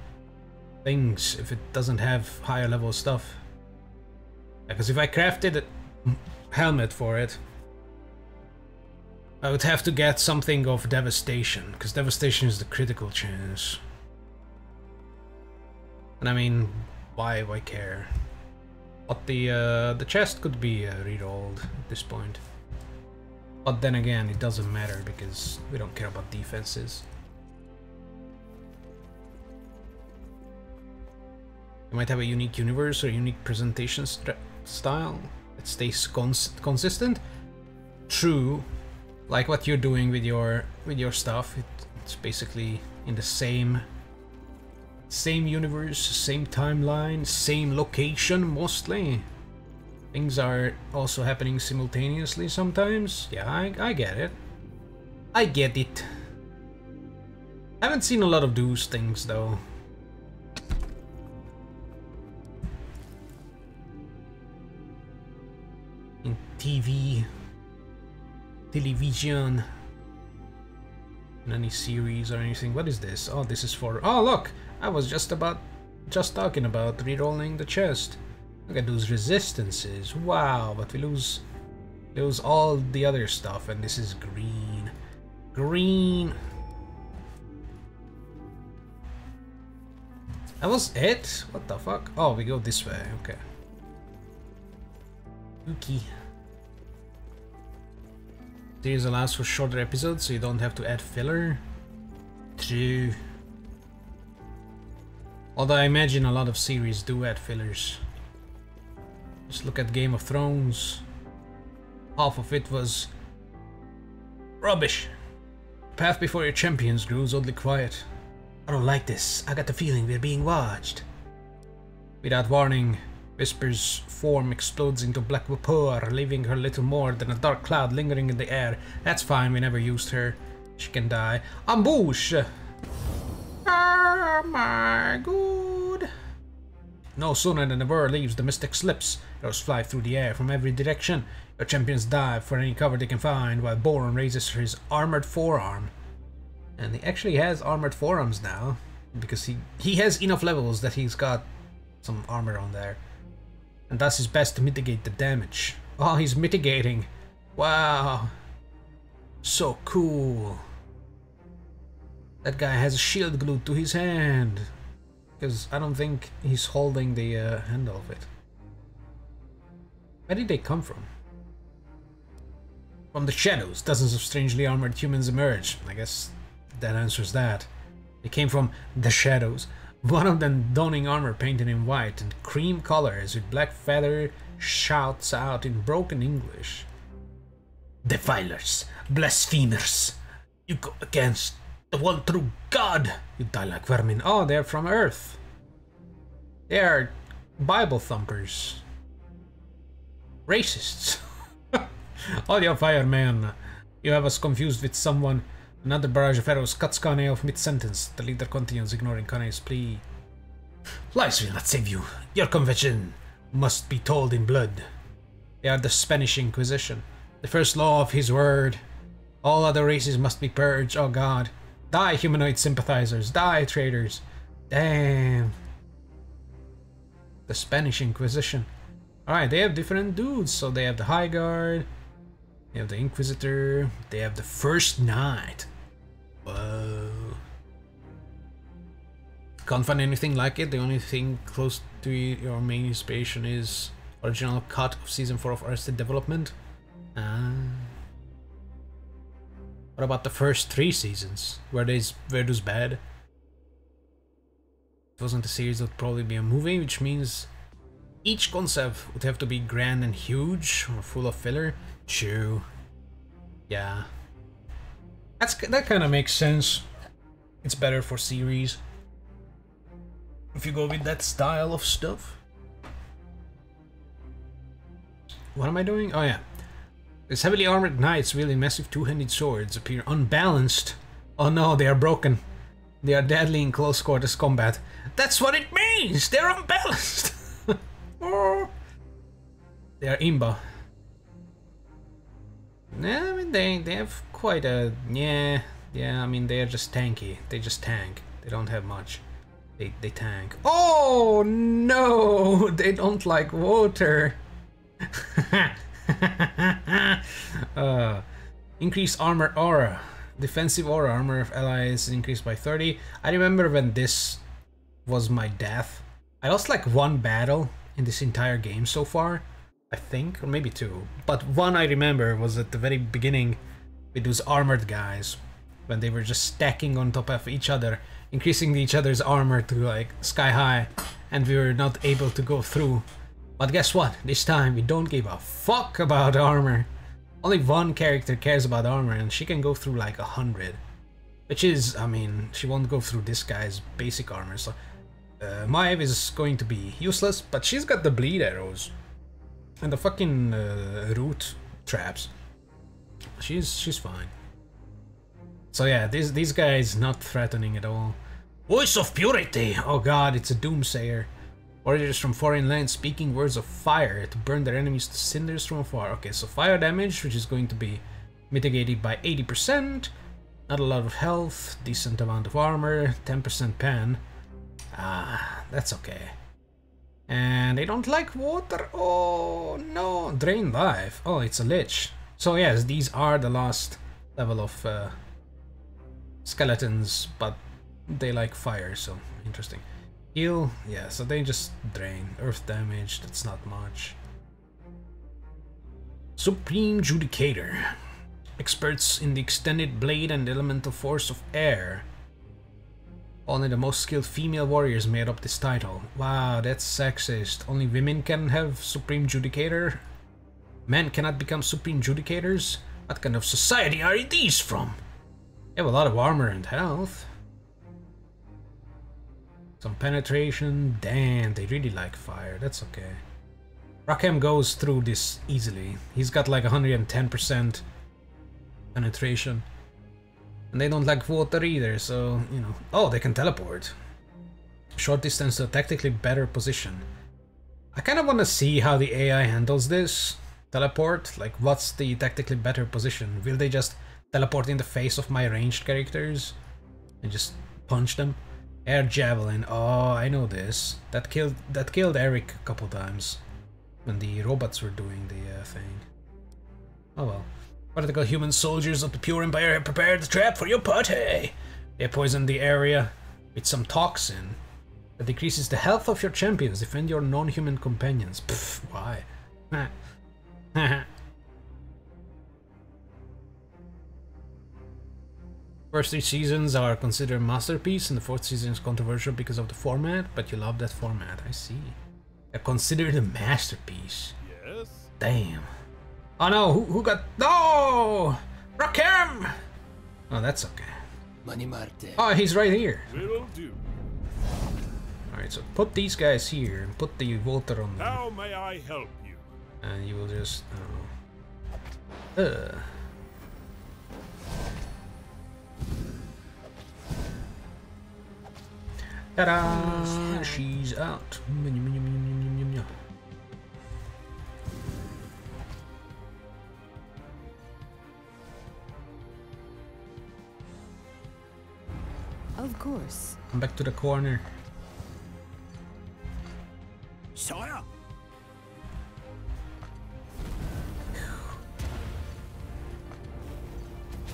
things if it doesn't have higher level stuff? Because if I crafted a helmet for it, I would have to get something of devastation, because devastation is the critical chance. And I mean, why why care? But the uh, the chest could be uh, rerolled at this point. But then again, it doesn't matter because we don't care about defenses. You might have a unique universe or unique presentation st style that stays cons consistent. True, like what you're doing with your with your stuff. It, it's basically in the same same universe, same timeline, same location mostly. Things are also happening simultaneously sometimes. Yeah, I, I get it. I get it. Haven't seen a lot of those things though. TV, television, any series or anything. What is this? Oh, this is for... Oh, look! I was just about... Just talking about rerolling the chest. Look at those resistances. Wow, but we lose... Lose all the other stuff, and this is green. Green! That was it? What the fuck? Oh, we go this way. Okay. Okay. Series allows for shorter episodes, so you don't have to add filler. True. Although I imagine a lot of series do add fillers. Just look at Game of Thrones. Half of it was rubbish. Path before your champions grows oddly quiet. I don't like this. I got the feeling we're being watched. Without warning, Whisper's form explodes into black vapor, leaving her little more than a dark cloud lingering in the air. That's fine, we never used her. She can die. Ambush! Oh my god! No sooner than the bird leaves, the mystic slips. Arrows fly through the air from every direction. Your champions dive for any cover they can find, while Boron raises his armored forearm. And he actually has armored forearms now, because he, he has enough levels that he's got some armor on there. And does his best to mitigate the damage. Oh, he's mitigating. Wow. So cool. That guy has a shield glued to his hand. Because I don't think he's holding the uh, handle of it. Where did they come from? From the shadows, dozens of strangely armored humans emerge. I guess that answers that. They came from the shadows. One of them donning armor painted in white and cream colors with black feather shouts out in broken English. Defilers, blasphemers, you go against the one true God. You die like vermin. Oh, they're from Earth. They are Bible thumpers. Racists. All your firemen. You have us confused with someone. Another barrage of arrows cuts Kane off mid-sentence. The leader continues, ignoring Kane's plea. Lies will not save you. Your confession must be told in blood. They are the Spanish Inquisition. The first law of his word. All other races must be purged. Oh god. Die, humanoid sympathizers. Die, traitors. Damn. The Spanish Inquisition. Alright, they have different dudes. So they have the High Guard. They have the Inquisitor. They have the First Knight. Whoa. Can't find anything like it. The only thing close to your main inspiration is original cut of season 4 of Arrested Development. Ah. What about the first three seasons? Were these were those bad? It wasn't a series, it would probably be a movie, which means each concept would have to be grand and huge or full of filler. True. Yeah. That's that kind of makes sense. It's better for series. If you go with that style of stuff. What am I doing? Oh yeah. These heavily armored knights wielding massive two-handed swords appear unbalanced. Oh no, they are broken. They are deadly in close quarters combat. That's what it means! They're unbalanced! Oh. they are imba. Yeah, I mean they they have quite a yeah yeah. I mean they are just tanky. They just tank. They don't have much. They they tank. Oh no! They don't like water. uh, increase armor aura. Defensive aura armor of allies increased by 30. I remember when this was my death. I lost like one battle in this entire game so far. I think, or maybe two. But one I remember was at the very beginning with those armored guys when they were just stacking on top of each other, increasing each other's armor to like sky high, and we were not able to go through. But guess what? This time we don't give a fuck about armor. Only one character cares about armor, and she can go through like a hundred. Which is, I mean, she won't go through this guy's basic armor, so uh, Maeve is going to be useless, but she's got the bleed arrows and the fucking uh, root traps. She's she's fine. So yeah, these these guys not threatening at all. Voice of purity. Oh god, it's a doomsayer. Warriors from foreign lands speaking words of fire to burn their enemies to cinders from afar. Okay, so fire damage, which is going to be mitigated by 80%. Not a lot of health, decent amount of armor, 10% pan. Ah, that's okay. And they don't like water. Oh no, drain life. Oh, it's a lich. So yes, these are the last level of uh, skeletons, but they like fire, so interesting. Heal, yeah, so they just drain. Earth damage, that's not much. Supreme Judicator. Experts in the extended blade and elemental force of air. Only the most skilled female warriors made up this title. Wow, that's sexist. Only women can have Supreme Judicator? Men cannot become Supreme Judicators? What kind of society are these from? They have a lot of armor and health. Some penetration. Damn, they really like fire. That's okay. Rakhem goes through this easily. He's got like 110% penetration. And they don't like water either, so, you know. Oh, they can teleport. Short distance to a tactically better position. I kind of want to see how the AI handles this. Teleport? Like, what's the tactically better position? Will they just teleport in the face of my ranged characters? And just punch them? Air Javelin. Oh, I know this. That killed that killed Aeric a couple times. When the robots were doing the uh, thing. Oh well. Political human soldiers of the Pure Empire have prepared the trap for your party. They poisoned the area with some toxin that decreases the health of your champions. Defend your non-human companions. Pff, why? First three seasons are considered masterpiece, and the fourth season is controversial because of the format. But you love that format, I see. They're considered a masterpiece. Yes? Damn. Oh no, who, who got... No! Rakhem! Oh, that's okay. Money Marte. Oh, he's right here. Will do. Alright, so put these guys here and put the water on them. How may I help you? And you will just... Oh. Uh. Ta-da! She's out. Of course. Come back to the corner. Sire?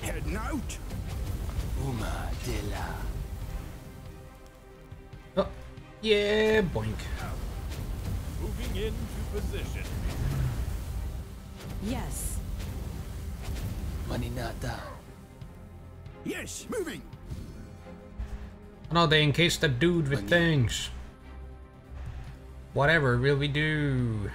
Heading out? Uma de la. Oh, yeah, boink. Moving into position. Yes. Money not down. Yes, moving. No, they encased the dude with things. Whatever will we do?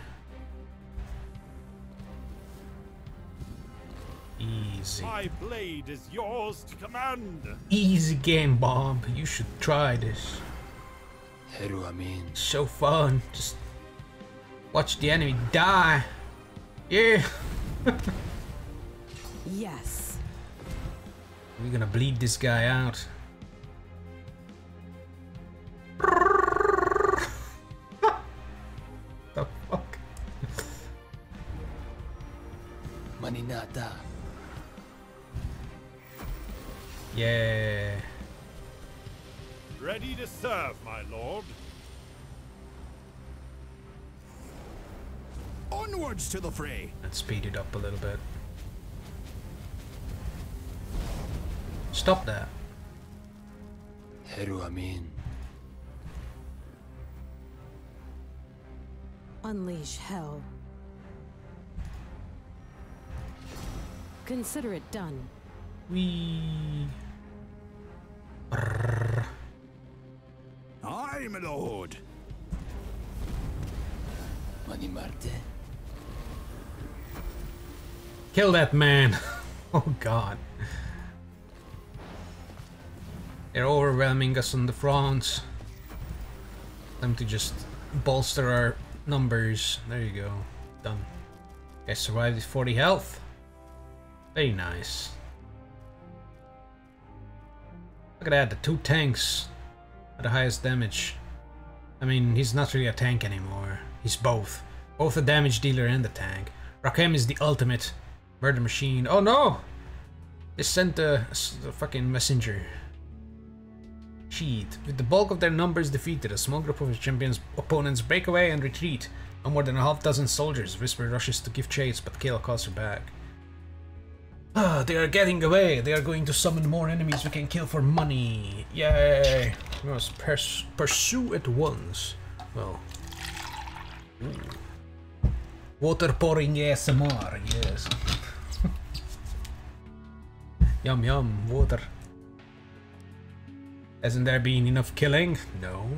Easy. My blade is yours to command. Easy game, Bob. You should try this. Heru Amin. So fun. Just watch the enemy die. Yeah. Yes. We're gonna bleed this guy out. The fuck? Maninata. Yeah. Ready to serve, my lord. Onwards to the fray. Let's speed it up a little bit. Stop that. Heru Amin. Unleash hell. Consider it done. We. Aye, my lord. Mani Marte. Kill that man. oh god. They're overwhelming us on the front. Time to just bolster our numbers. There you go. Done. Guys survived with 40 health. Very nice. Look at that, the two tanks at the highest damage. I mean, he's not really a tank anymore. He's both. Both a damage dealer and a tank. Rakhem is the ultimate murder machine. Oh no! They sent a fucking messenger. Cheat. With the bulk of their numbers defeated, a small group of his champion's opponents break away and retreat. No more than a half dozen soldiers. Whisper rushes to give chase, but Kaela calls her back. Ah, they are getting away. They are going to summon more enemies we can kill for money. Yay! We must pers pursue at once. Well. Ooh. Water pouring ASMR, yes. yum yum, water. Hasn't there been enough killing? No.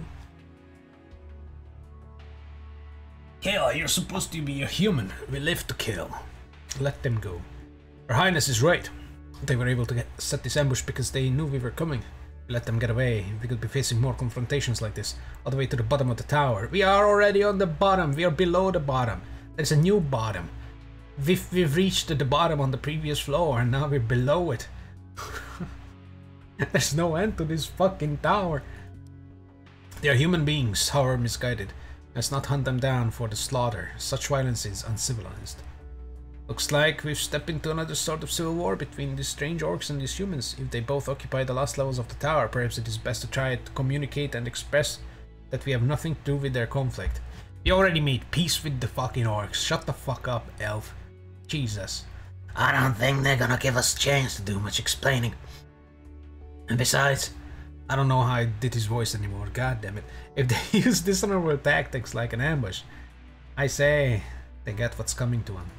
Kaela, you're supposed to be a human. We live to kill. Let them go. Her Highness is right. They were able to get, set this ambush because they knew we were coming. We let them get away. We could be facing more confrontations like this, all the way to the bottom of the tower. We are already on the bottom. We are below the bottom. There's a new bottom. We've, we've reached the bottom on the previous floor, and now we're below it. There's no end to this fucking tower. They are human beings, however misguided. Let's not hunt them down for the slaughter. Such violence is uncivilized. Looks like we've stepped into another sort of civil war between these strange orcs and these humans. If they both occupy the last levels of the tower, perhaps it is best to try to communicate and express that we have nothing to do with their conflict. We already made peace with the fucking orcs. Shut the fuck up, elf. Jesus. I don't think they're gonna give us a chance to do much explaining. And besides, I don't know how I did his voice anymore. God damn it. If they use dishonorable tactics like an ambush, I say they get what's coming to them.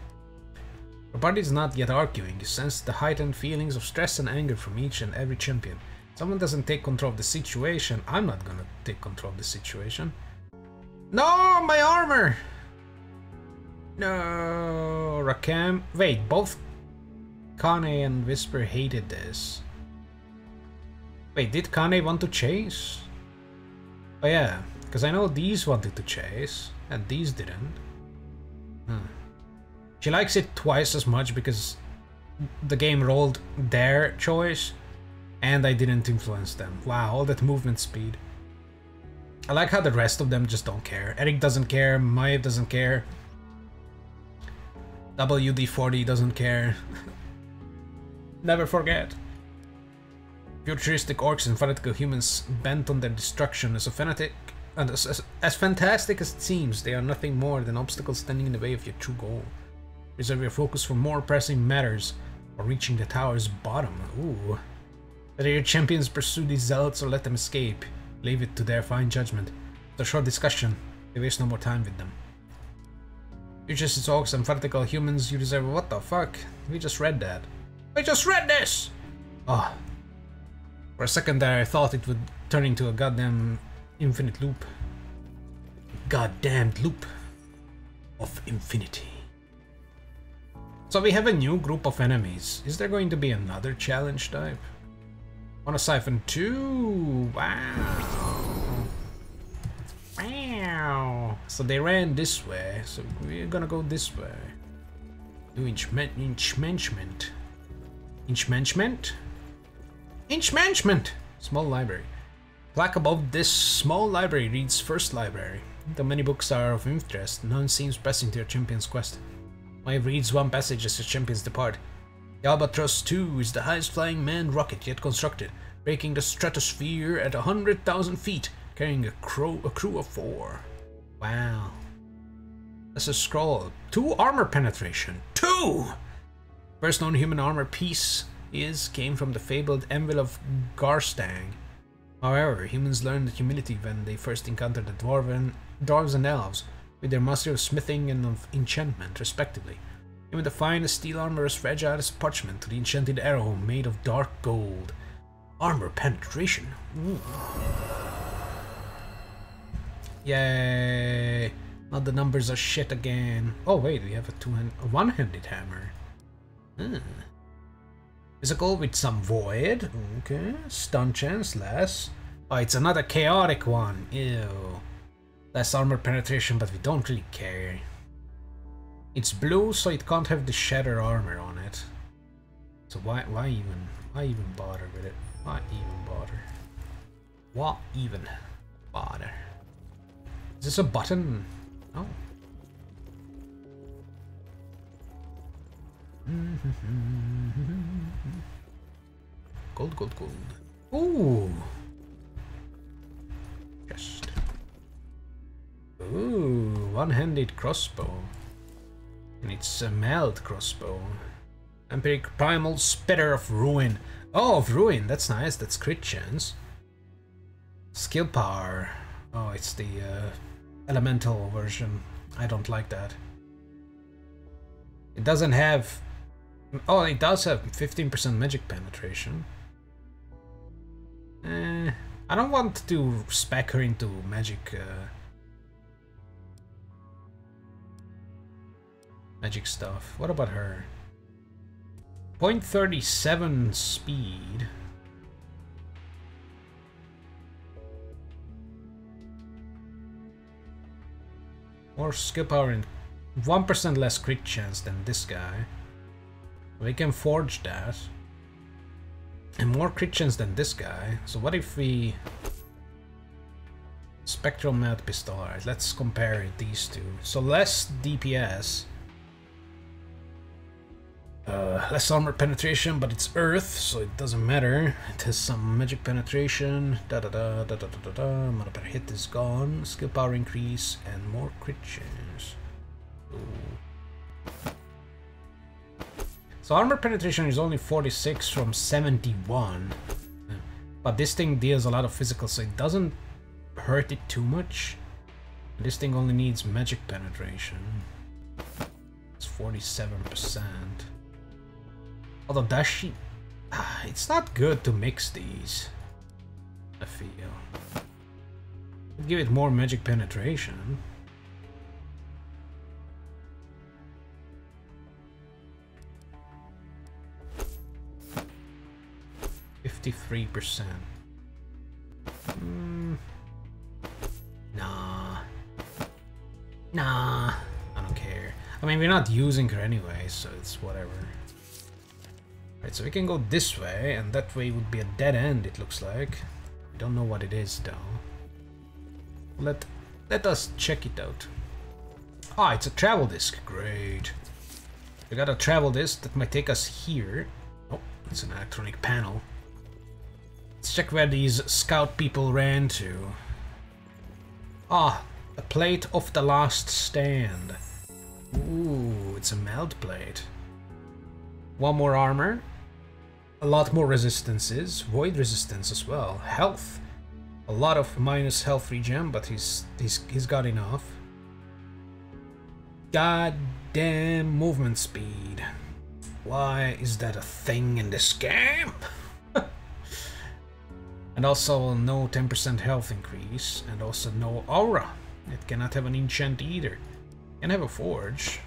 Our party is not yet arguing. You sense the heightened feelings of stress and anger from each and every champion. Someone doesn't take control of the situation. I'm not gonna take control of the situation. No, my armor! No, Rakhem. Wait, both Kane and Whisper hated this. Wait, did Kane want to chase? Oh yeah, because I know these wanted to chase, and these didn't. Hmm. She likes it twice as much because the game rolled their choice, and I didn't influence them. Wow, all that movement speed. I like how the rest of them just don't care. Aeric doesn't care, Maya doesn't care. WD-40 doesn't care. Never forget. Futuristic orcs and fanatical humans bent on their destruction as a fanatic and as, as, as fantastic as it seems, they are nothing more than obstacles standing in the way of your true goal. Reserve your focus for more pressing matters or reaching the tower's bottom. Ooh. Whether your champions pursue these zealots or let them escape, leave it to their fine judgment. After a short discussion, they waste no more time with them. Futurists, orcs, and fanatical humans, you deserve what the fuck? We just read that. I just read this! Oh. For a second there, I thought it would turn into a goddamn infinite loop. Goddamned loop of infinity. So we have a new group of enemies. Is there going to be another challenge type? On a Siphon 2! Wow! Wow. So they ran this way, so we're gonna go this way. Do inchment, inchmanagement. Inchmanagement? Inchmanagement! Small library. Plaque above this small library reads First Library. Though many books are of interest, none seems pressing to your champion's quest. Wave reads one passage as your champions depart. The Albatross 2 is the highest flying manned rocket yet constructed, breaking the stratosphere at 100,000 feet, carrying a, crow, a crew of four. Wow. That's a scroll. Two armor penetration. Two! First known human armor piece is came from the fabled Anvil of Garstang. However, humans learned humility when they first encountered the dwarven, dwarves and elves, with their mastery of smithing and of enchantment, respectively. Even the finest steel armor is fragile as parchment to the enchanted arrow made of dark gold. Armor penetration. Ooh. Yay! Now the numbers are shit again. Oh wait, we have a two-hand, one-handed hammer. Hmm. Physical with some void. Okay. Stun chance less. Oh, it's another chaotic one. Ew. Less armor penetration, but we don't really care. It's blue, so it can't have the shatter armor on it. So why why even why even bother with it? Why even bother? Why even bother? Is this a button? Oh. Gold, gold, gold. Ooh. Chest. Ooh, one-handed crossbow. And it's a mailed crossbow. Empiric Primal Spitter of Ruin. Oh, of Ruin. That's nice. That's crit chance. Skill power. Oh, it's the uh, elemental version. I don't like that. It doesn't have... Oh, it does have 15% magic penetration. Eh, I don't want to spec her into magic... Uh, magic stuff. What about her? 0.37 speed. More skill power and 1% less crit chance than this guy. We can forge that. And more chance than this guy. So what if we... Spectral Melt Pistol. Alright, let's compare these two. So less DPS. Uh, less armor penetration, but it's earth, so it doesn't matter. It has some magic penetration. Da da da da da da da da. Mana hit is gone. Skill power increase and more crit chance. Ooh. So armor penetration is only 46 from 71. But this thing deals a lot of physical, so it doesn't hurt it too much. This thing only needs magic penetration. It's 47%. Although does she... Ah, it's not good to mix these. I feel. Give it more magic penetration. Fifty-three percent. Mm. Nah. Nah. I don't care. I mean, we're not using her anyway, so it's whatever. Right, so we can go this way, and that way would be a dead end, it looks like. I don't know what it is, though. Let, let us check it out. Ah, it's a travel disc. Great. We got a travel disc that might take us here. Oh, it's an electronic panel. Let's check where these scout people ran to. Ah, a plate of the last stand. Ooh, it's a meld plate. One more armor. A lot more resistances. Void resistance as well. Health. A lot of minus health regen, but he's he's he's got enough. God damn movement speed. Why is that a thing in this game? And also no 10% health increase, and also no aura. It cannot have an enchant either. Can have a forge,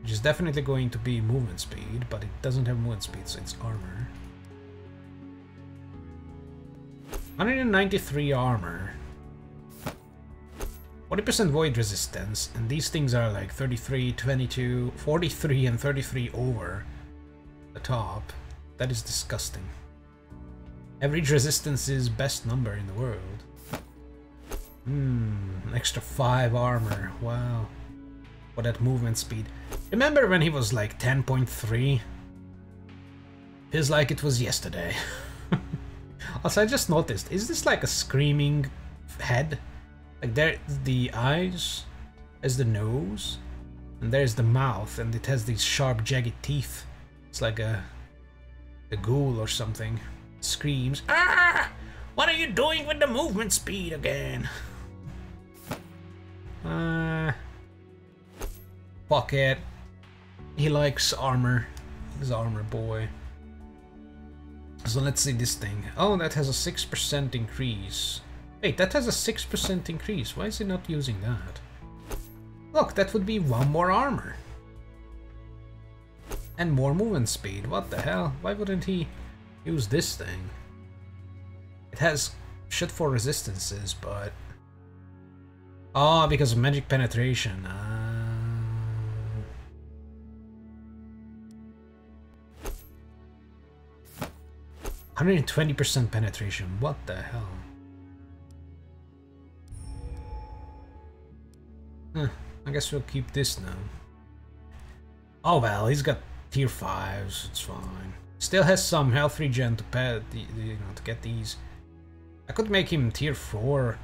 which is definitely going to be movement speed, but it doesn't have movement speed, so it's armor. 193 armor. 40% void resistance, and these things are like 33, 22, 43, and 33 over the top. That is disgusting. Average resistance is best number in the world. Hmm, extra 5 armor, wow. For that movement speed. Remember when he was like 10.3? Feels like it was yesterday. also, I just noticed, is this like a screaming head? Like there's the eyes, there's the nose, and there's the mouth, and it has these sharp, jagged teeth. It's like a a ghoul or something. Screams, Ah! What are you doing with the movement speed again? Uh, fuck it. He likes armor. He's armor boy. So let's see this thing. Oh, that has a 6% increase. Wait, that has a 6% increase. Why is he not using that? Look, that would be one more armor. And more movement speed. What the hell? Why wouldn't he use this thing? It has shit for resistances, but... Oh, because of magic penetration. Uh... Hundred and twenty percent penetration. What the hell? Huh, I guess we'll keep this now. Oh well, he's got tier 5s, it's fine. Still has some health regen to pet, you know, to get these. I could make him tier 4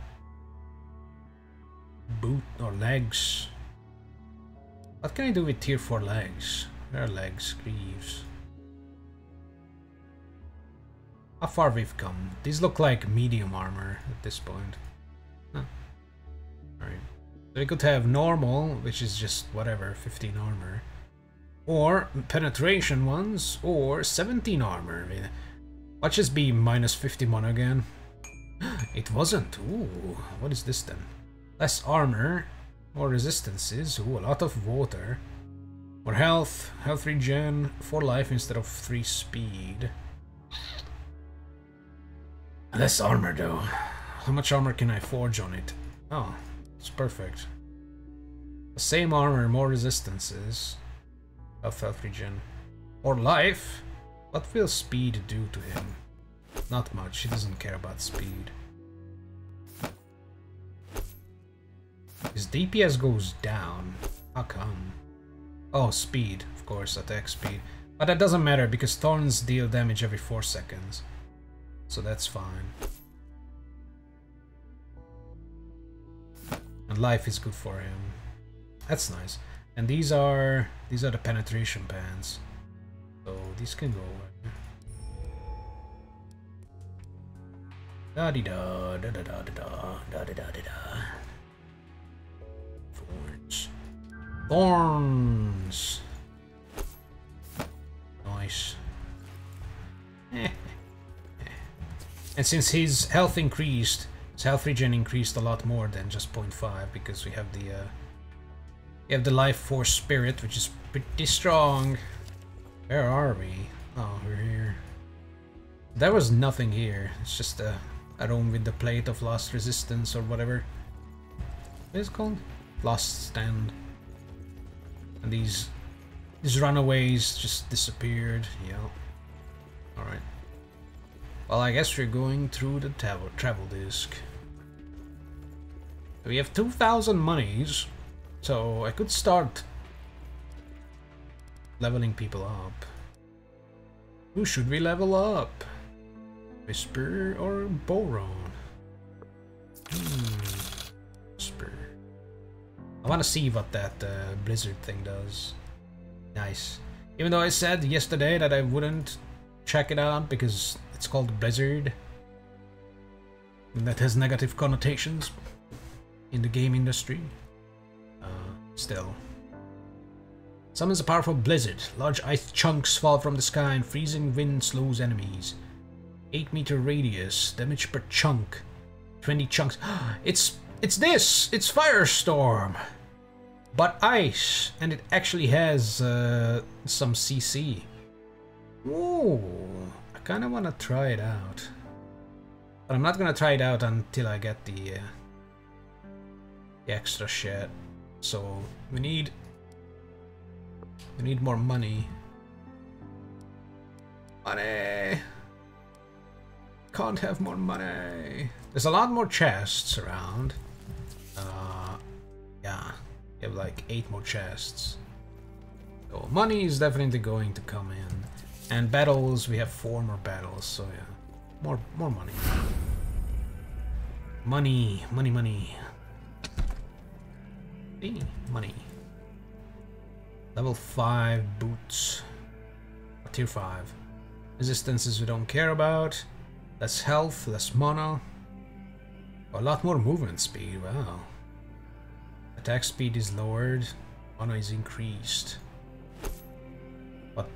boot or legs. What can I do with tier 4 legs? Where legs? Greaves. How far we've come. These look like medium armor at this point. Huh. Alright. So we could have normal, which is just whatever, 15 armor. Or penetration ones, or 17 armor. Watch this be minus 51 again. It wasn't. Ooh, what is this then? Less armor, more resistances. Ooh, a lot of water. More health, health regen, 4 life instead of 3 speed. Less armor though. How much armor can I forge on it? Oh, it's perfect. The same armor, more resistances. Health, health regen. Or life. What will speed do to him? Not much, he doesn't care about speed. His DPS goes down. How come? Oh, speed, of course, attack speed. But that doesn't matter because thorns deal damage every 4 seconds. So that's fine. And life is good for him. That's nice. And these are these are the penetration pants. So these can go away. Da di da da da da da da da da da da. Thorns. Thorns. Nice. and since his health increased, his health regen increased a lot more than just 0.5 because we have the uh, we have the life force spirit, which is pretty strong. Where are we? Oh, we're here. There was nothing here. It's just a, a room with the plate of lost resistance or whatever. What is it called? Lost stand. And these these runaways just disappeared. Yeah. Alright. Well, I guess we're going through the travel, travel disc. We have 2,000 monies. So I could start leveling people up. Who should we level up? Whisper or Boron? Hmm. Whisper. I want to see what that uh, blizzard thing does. Nice. Even though I said yesterday that I wouldn't check it out because it's called Blizzard. And that has negative connotations in the game industry. Still. Summons a powerful blizzard. Large ice chunks fall from the sky and freezing wind slows enemies. 8 meter radius. Damage per chunk. 20 chunks. It's it's this! It's Firestorm! But ice! And it actually has uh, some CC. Ooh, I kinda wanna try it out. But I'm not gonna try it out until I get the... Uh, the extra shit. So we need we need more money. Money. Can't have more money. There's a lot more chests around. Uh, yeah, we have like eight more chests. So money is definitely going to come in. And battles, we have four more battles, so yeah. More more money. Money, money, money. Money. Level 5 boots. Tier 5. Resistances we don't care about. Less health, less mana. A lot more movement speed, wow. Attack speed is lowered. Mana is increased. But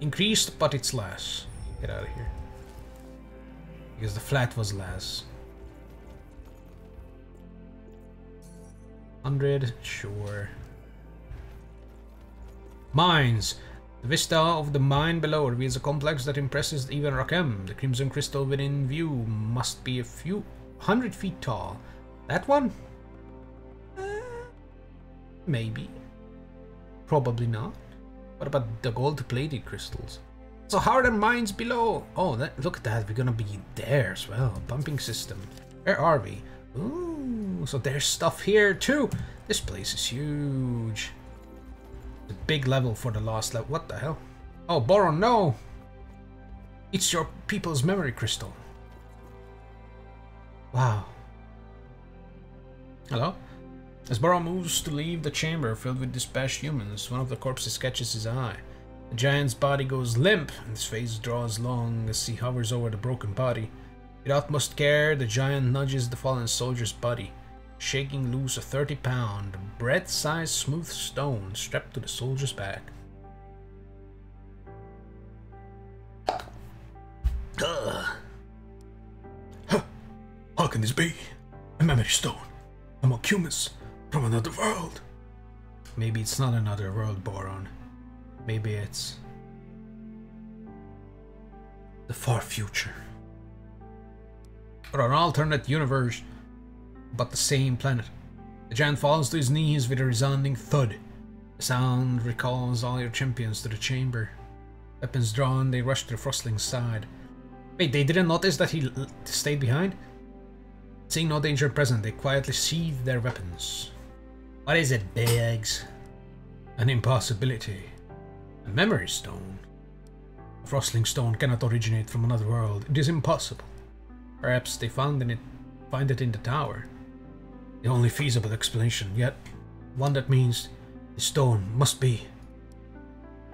increased, but it's less. Get out of here. Because the flat was less. 100, sure. Mines. The vista of the mine below reveals a complex that impresses even Rakhem. The crimson crystal within view must be a few hundred feet tall. That one? Uh, maybe. Probably not. What about the gold-plated crystals? So how are the mines below? Oh, that, look at that. We're gonna be there as well. Pumping system. Where are we? Ooh, so there's stuff here too. This place is huge. The big level for the last level. What the hell? Oh, Boron, no! It's your people's memory crystal. Wow. Hello? As Boron moves to leave the chamber filled with dispatched humans, one of the corpses catches his eye. The giant's body goes limp, and his face draws long as he hovers over the broken body. With utmost care, the giant nudges the fallen soldier's body, shaking loose a 30 pound, bread sized smooth stone strapped to the soldier's back. Ugh. How can this be? A memory stone. A Mocumus from another world. Maybe it's not another world, Boron. Maybe it's the far future. Or an alternate universe, but the same planet. The giant falls to his knees with a resounding thud. The sound recalls all your champions to the chamber. Weapons drawn, they rush to Frostling's side. Wait, they didn't notice that he stayed behind? Seeing no danger present, they quietly sheathe their weapons. What is it, Biggs? An impossibility. A memory stone. A Frostling stone cannot originate from another world. It is impossible. Perhaps they found in it, find it in the tower. The only feasible explanation, yet one that means the stone must be.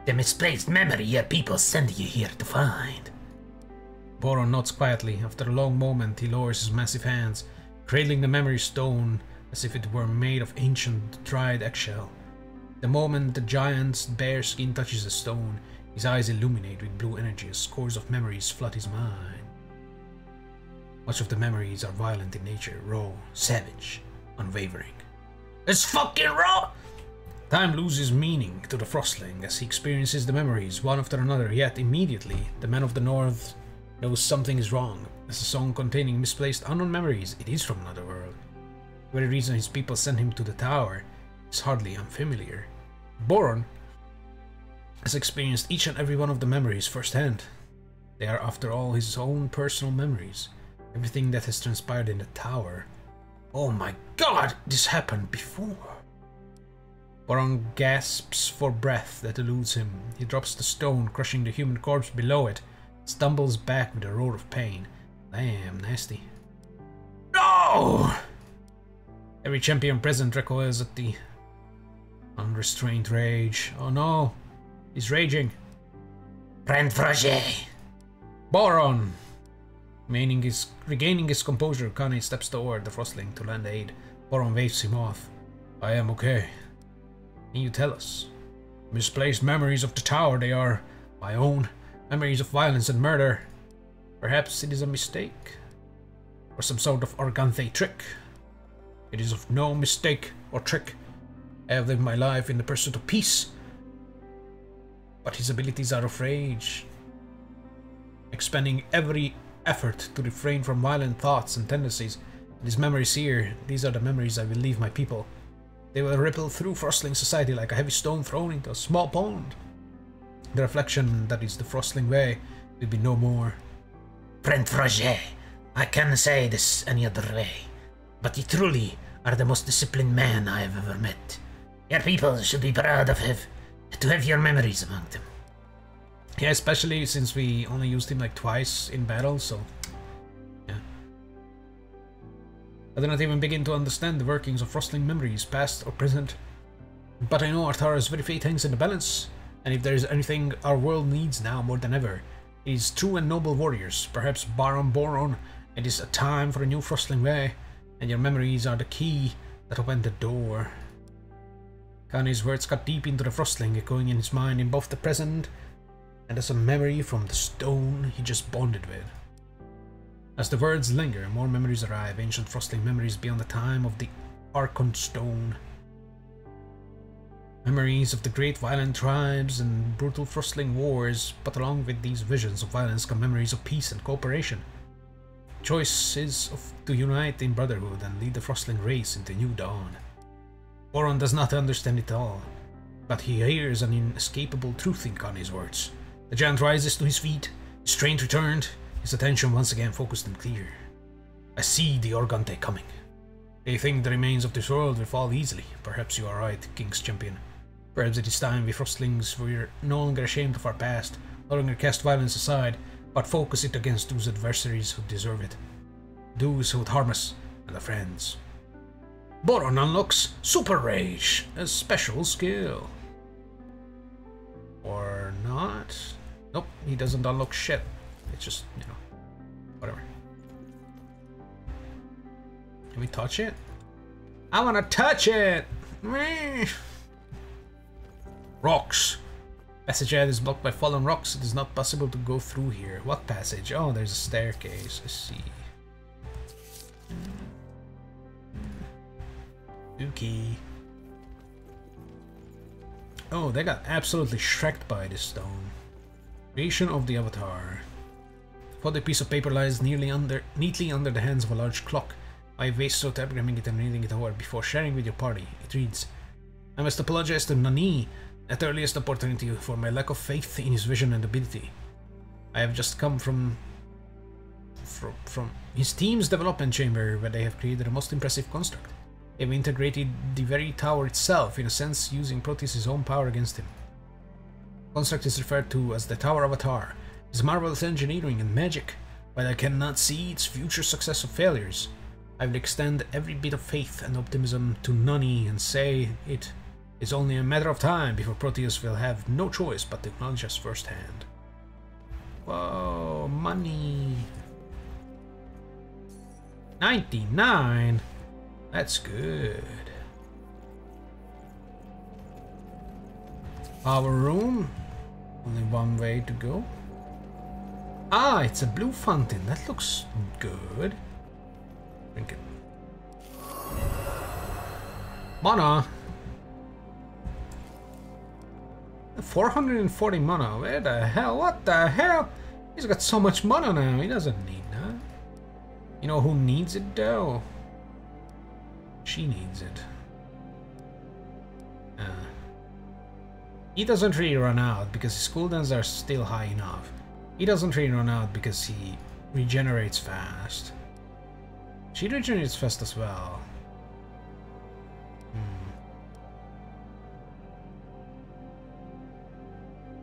The misplaced memory your people sent you here to find. Boron nods quietly. After a long moment, he lowers his massive hands, cradling the memory stone as if it were made of ancient dried eggshell. The moment the giant's bare skin touches the stone, his eyes illuminate with blue energy as scores of memories flood his mind. Much of the memories are violent in nature, raw, savage, unwavering. It's fucking raw! Time loses meaning to the Frostling as he experiences the memories one after another, yet immediately the man of the north knows something is wrong. As a song containing misplaced unknown memories, it is from another world. The very reason his people sent him to the tower is hardly unfamiliar. Boron has experienced each and every one of the memories firsthand. They are, after all, his own personal memories. Everything that has transpired in the tower. Oh my god, this happened before. Boron gasps for breath that eludes him. He drops the stone, crushing the human corpse below it, stumbles back with a roar of pain. Damn, nasty. No! Every champion present recoils at the unrestrained rage. Oh no, he's raging. Froger! Boron! Remaining his, regaining his composure, Kane steps toward the Frostling to lend aid. Boron waves him off. I am okay. Can you tell us? Misplaced memories of the tower, they are my own. Memories of violence and murder. Perhaps it is a mistake. Or some sort of Organthe trick. It is of no mistake or trick. I have lived my life in the pursuit of peace. But his abilities are of rage. Expending every effort to refrain from violent thoughts and tendencies, These memories here, these are the memories I will leave my people. They will ripple through Frostling society like a heavy stone thrown into a small pond. The reflection that is the Frostling way will be no more. Friend Froger, I can't say this any other way, but you truly are the most disciplined man I have ever met. Your people should be proud of have, to have your memories among them. Yeah, especially since we only used him like twice in battle, so yeah. I do not even begin to understand the workings of Frostling memories, past or present. But I know Artara's very fate hangs in the balance, and if there is anything our world needs now more than ever, it is true and noble warriors, perhaps Baron Boron. It is a time for a new Frostling way, and your memories are the key that open the door. Kane's words cut deep into the Frostling, echoing in his mind in both the present and as a memory from the stone he just bonded with. As the words linger, more memories arrive, ancient Frostling memories beyond the time of the Archon Stone. Memories of the great violent tribes and brutal Frostling wars, but along with these visions of violence come memories of peace and cooperation. Choice is of, to unite in brotherhood and lead the Frostling race into new dawn. Boron does not understand it all, but he hears an inescapable truth in Kane's words. The giant rises to his feet, his strength returned, his attention once again focused and clear. I see the Organte coming. They think the remains of this world will fall easily. Perhaps you are right, King's champion. Perhaps it is time we Frostlings were no longer ashamed of our past, no longer cast violence aside, but focus it against those adversaries who deserve it. Those who would harm us and our friends. Boron unlocks Super Rage, a special skill. Or not? Nope, he doesn't unlock shit. It's just, you know, whatever. Can we touch it? I wanna touch it! Rocks. Passage ahead is blocked by fallen rocks. It is not possible to go through here. What passage? Oh, there's a staircase. I see. Okay. Oh, they got absolutely shreked by this stone. Creation of the Avatar. Thought a piece of paper lies nearly under, neatly under the hands of a large clock. I waste so tabbing it and reading it over before sharing with your party. It reads, I must apologize to Nani at the earliest opportunity for my lack of faith in his vision and ability. I have just come from from, from his team's development chamber where they have created a most impressive construct. They've integrated the very tower itself, in a sense using Proteus' own power against him. Construct is referred to as the Tower of Avatar. It's marvelous engineering and magic, but I cannot see its future success or failures. I will extend every bit of faith and optimism to Nani and say it is only a matter of time before Proteus will have no choice but to acknowledge us firsthand. Whoa, money. 99? That's good. Our room. Only one way to go. Ah, it's a blue fountain. That looks good. Drink it. Mana. 440 mana. Where the hell? What the hell? He's got so much mana now. He doesn't need that. You know who needs it though? She needs it. Uh, he doesn't really run out because his cooldowns are still high enough. He doesn't really run out because he regenerates fast. She regenerates fast as well. Hmm.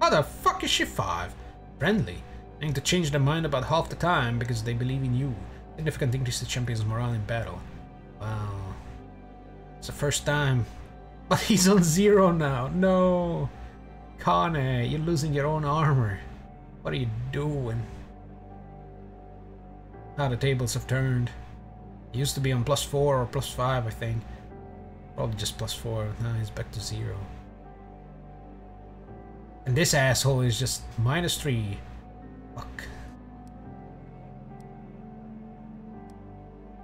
How the fuck is she 5? Friendly. Aiming to change their mind about half the time because they believe in you. Significant increase the champion's morale in battle. Wow. It's the first time. But he's on zero now. No. Kane, you're losing your own armor. What are you doing? How the tables have turned. He used to be on plus 4 or plus 5, I think. Probably just plus 4. Now he's back to 0. And this asshole is just minus 3. Fuck.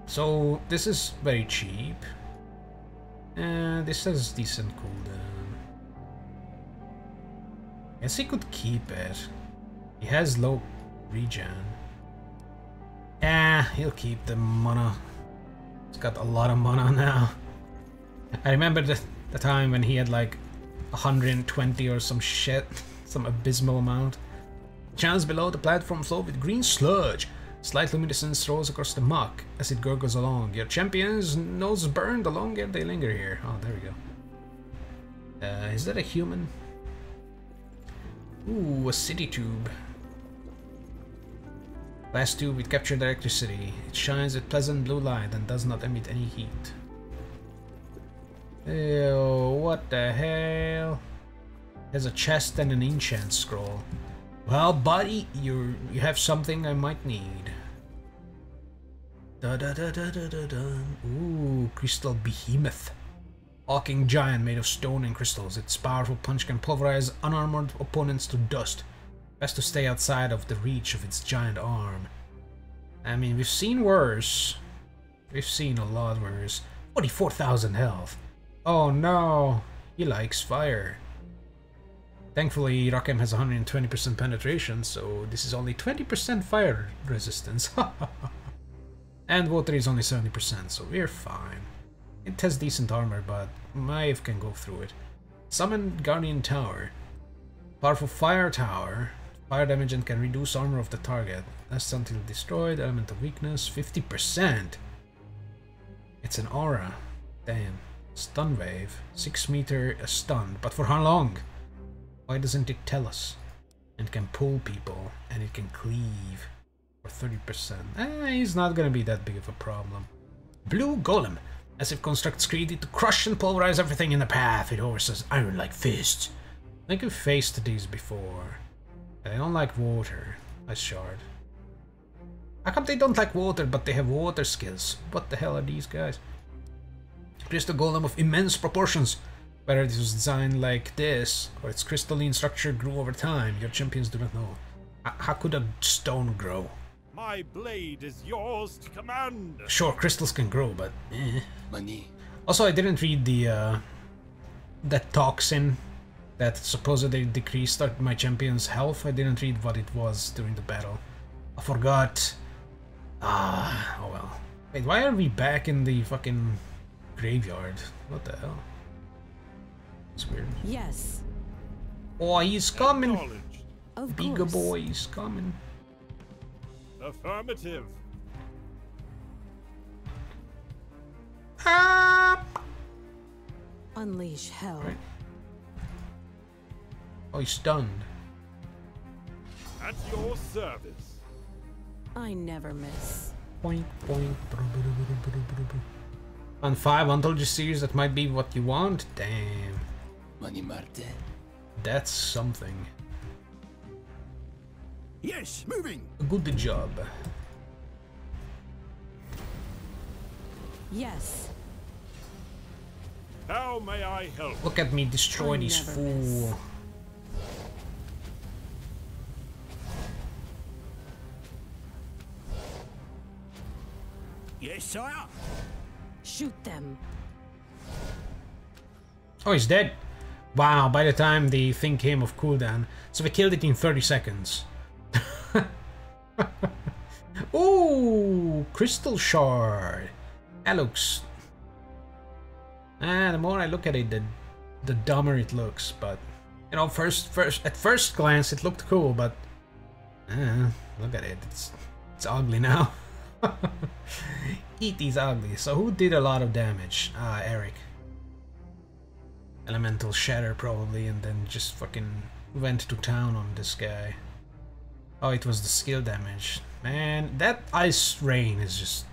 So, this is very cheap. And this has decent cooldown. Guess he could keep it. He has low regen. Yeah, he'll keep the mana. He's got a lot of mana now. I remember the, the time when he had like 120 or some shit, some abysmal amount. Channels below the platform flow with green sludge. Slight luminescence rolls across the muck as it gurgles along. Your champion's nose burned the longer they linger here. Oh, there we go. Uh, is that a human? Ooh, a city tube. Last tube with captured electricity. It shines with pleasant blue light and does not emit any heat. Ew, what the hell? There's a chest and an enchant scroll. Well, buddy, you you have something I might need. Da da da da da da da. Ooh, crystal behemoth. Hawking giant made of stone and crystals. Its powerful punch can pulverize unarmored opponents to dust. Best to stay outside of the reach of its giant arm. I mean, we've seen worse. We've seen a lot worse. 44,000 health. Oh no, he likes fire. Thankfully, Rakhem has 120% penetration, so this is only 20% fire resistance. and water is only 70%, so we're fine. It has decent armor, but Maeve can go through it. Summon Guardian Tower. Powerful Fire Tower. Fire damage and can reduce armor of the target. Lasts until destroyed. Element of weakness 50%. It's an aura. Damn. Stun wave. 6 meter stun. But for how long? Why doesn't it tell us? And can pull people. And it can cleave. For 30%. Eh, he's not gonna be that big of a problem. Blue Golem. As if constructs created to crush and pulverize everything in the path. It oversays iron like fists. I think we've faced these before. They don't like water. That's shard. How come they don't like water, but they have water skills? What the hell are these guys? Crystal Golem of immense proportions. Whether this was designed like this, or its crystalline structure grew over time, your champions do not know. How could a stone grow? My blade is yours to command. Sure, crystals can grow, but eh. Mani. Also, I didn't read the uh, that toxin that supposedly decreased my champion's health. I didn't read what it was during the battle. I forgot. Ah, oh well. Wait, why are we back in the fucking graveyard? What the hell? It's weird. Yes. Oh, he's coming. Bigger boy, he's coming. Affirmative. Ah! Unleash hell. Right. Oh, he's stunned. At your service. I never miss. Boink, boink. On five anthology series, that might be what you want. Damn, Mani Marte. that's something. Yes, moving. Good job. Yes. How may I help? Look at me destroy I this never fool. Yes, sire. Shoot them. Oh, he's dead. Wow, by the time the thing came off cooldown. So we killed it in 30 seconds. Ooh, crystal shard. That looks... Ah, the more I look at it, the, the dumber it looks. But, you know, first, first, at first glance it looked cool, but... Ah, look at it. It's, it's ugly now. it is ugly. So who did a lot of damage? Ah, Aeric. Elemental Shatter probably, and then just fucking went to town on this guy. Oh, it was the skill damage. Man, that Ice Rain is just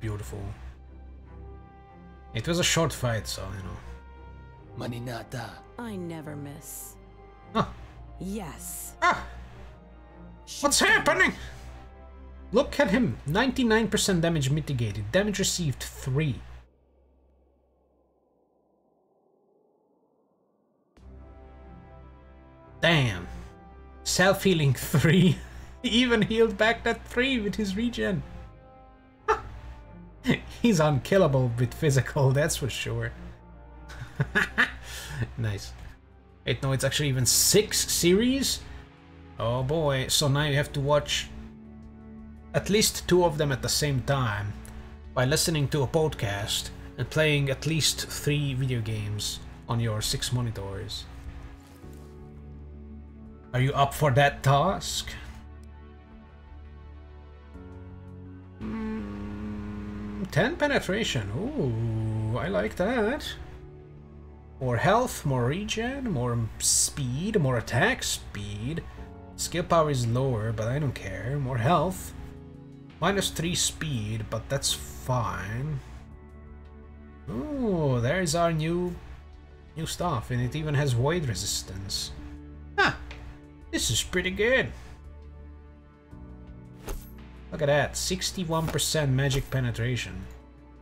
beautiful. It was a short fight, so, you know. Maninata. I never miss. Huh. Yes. Ah! What's happening? Look at him. 99% damage mitigated. Damage received 3. Damn. Self-healing 3. he even healed back that 3 with his regen. He's unkillable with physical, that's for sure. nice. Wait, no, it's actually even 6 series? Oh boy, so now you have to watch at least two of them at the same time. by listening to a podcast and playing at least three video games on your six monitors. Are you up for that task? Mm, 10 penetration. Ooh, I like that. More health, more regen, more speed, more attack speed. Skill power is lower, but I don't care. More health. Minus 3 speed, but that's fine. Ooh, there's our new new stuff, and it even has void resistance. Huh, this is pretty good. Look at that, 61% magic penetration,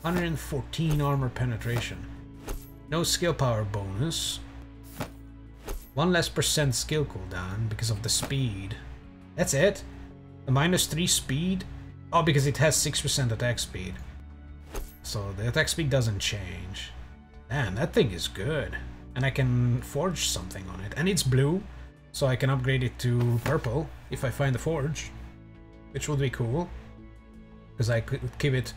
114 armor penetration, no skill power bonus, one less percent skill cooldown because of the speed. That's it. The minus 3 speed, oh because it has 6% attack speed. So the attack speed doesn't change. Man, that thing is good. And I can forge something on it. And it's blue, so I can upgrade it to purple if I find a forge. Which would be cool. Because I could keep it...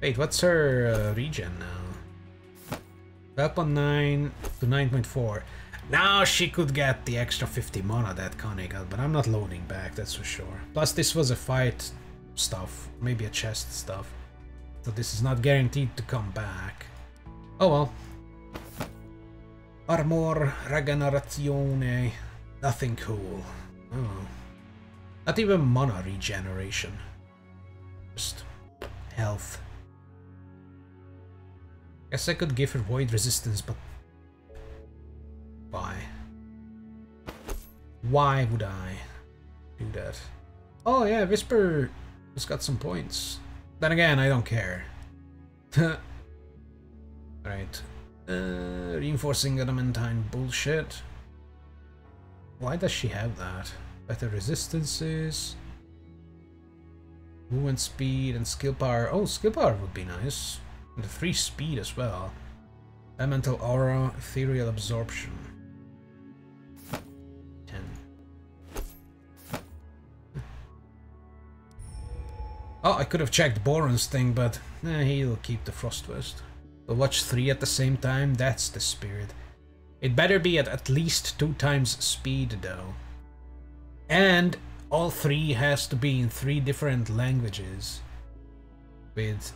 Wait, what's her uh, regen now? 12.9 to 9.4. Now she could get the extra 50 mana that Connie got, but I'm not loading back, that's for sure. Plus this was a fight stuff, maybe a chest stuff. So this is not guaranteed to come back. Oh well. Armor regenerazione. Nothing cool. Oh. Not even mana regeneration. Just health. Guess I could give her void resistance, but why? Why would I do that? Oh yeah, Whisper has got some points. Then again, I don't care. right. Uh, reinforcing adamantine bullshit. Why does she have that? Better resistances. Movement speed and skill power. Oh, skill power would be nice. And the free speed as well. Elemental aura, ethereal absorption. 10. Oh, I could have checked Boron's thing, but eh, he'll keep the Frostwest. We'll watch three at the same time, that's the spirit. It better be at at least two times speed though. And all three has to be in three different languages with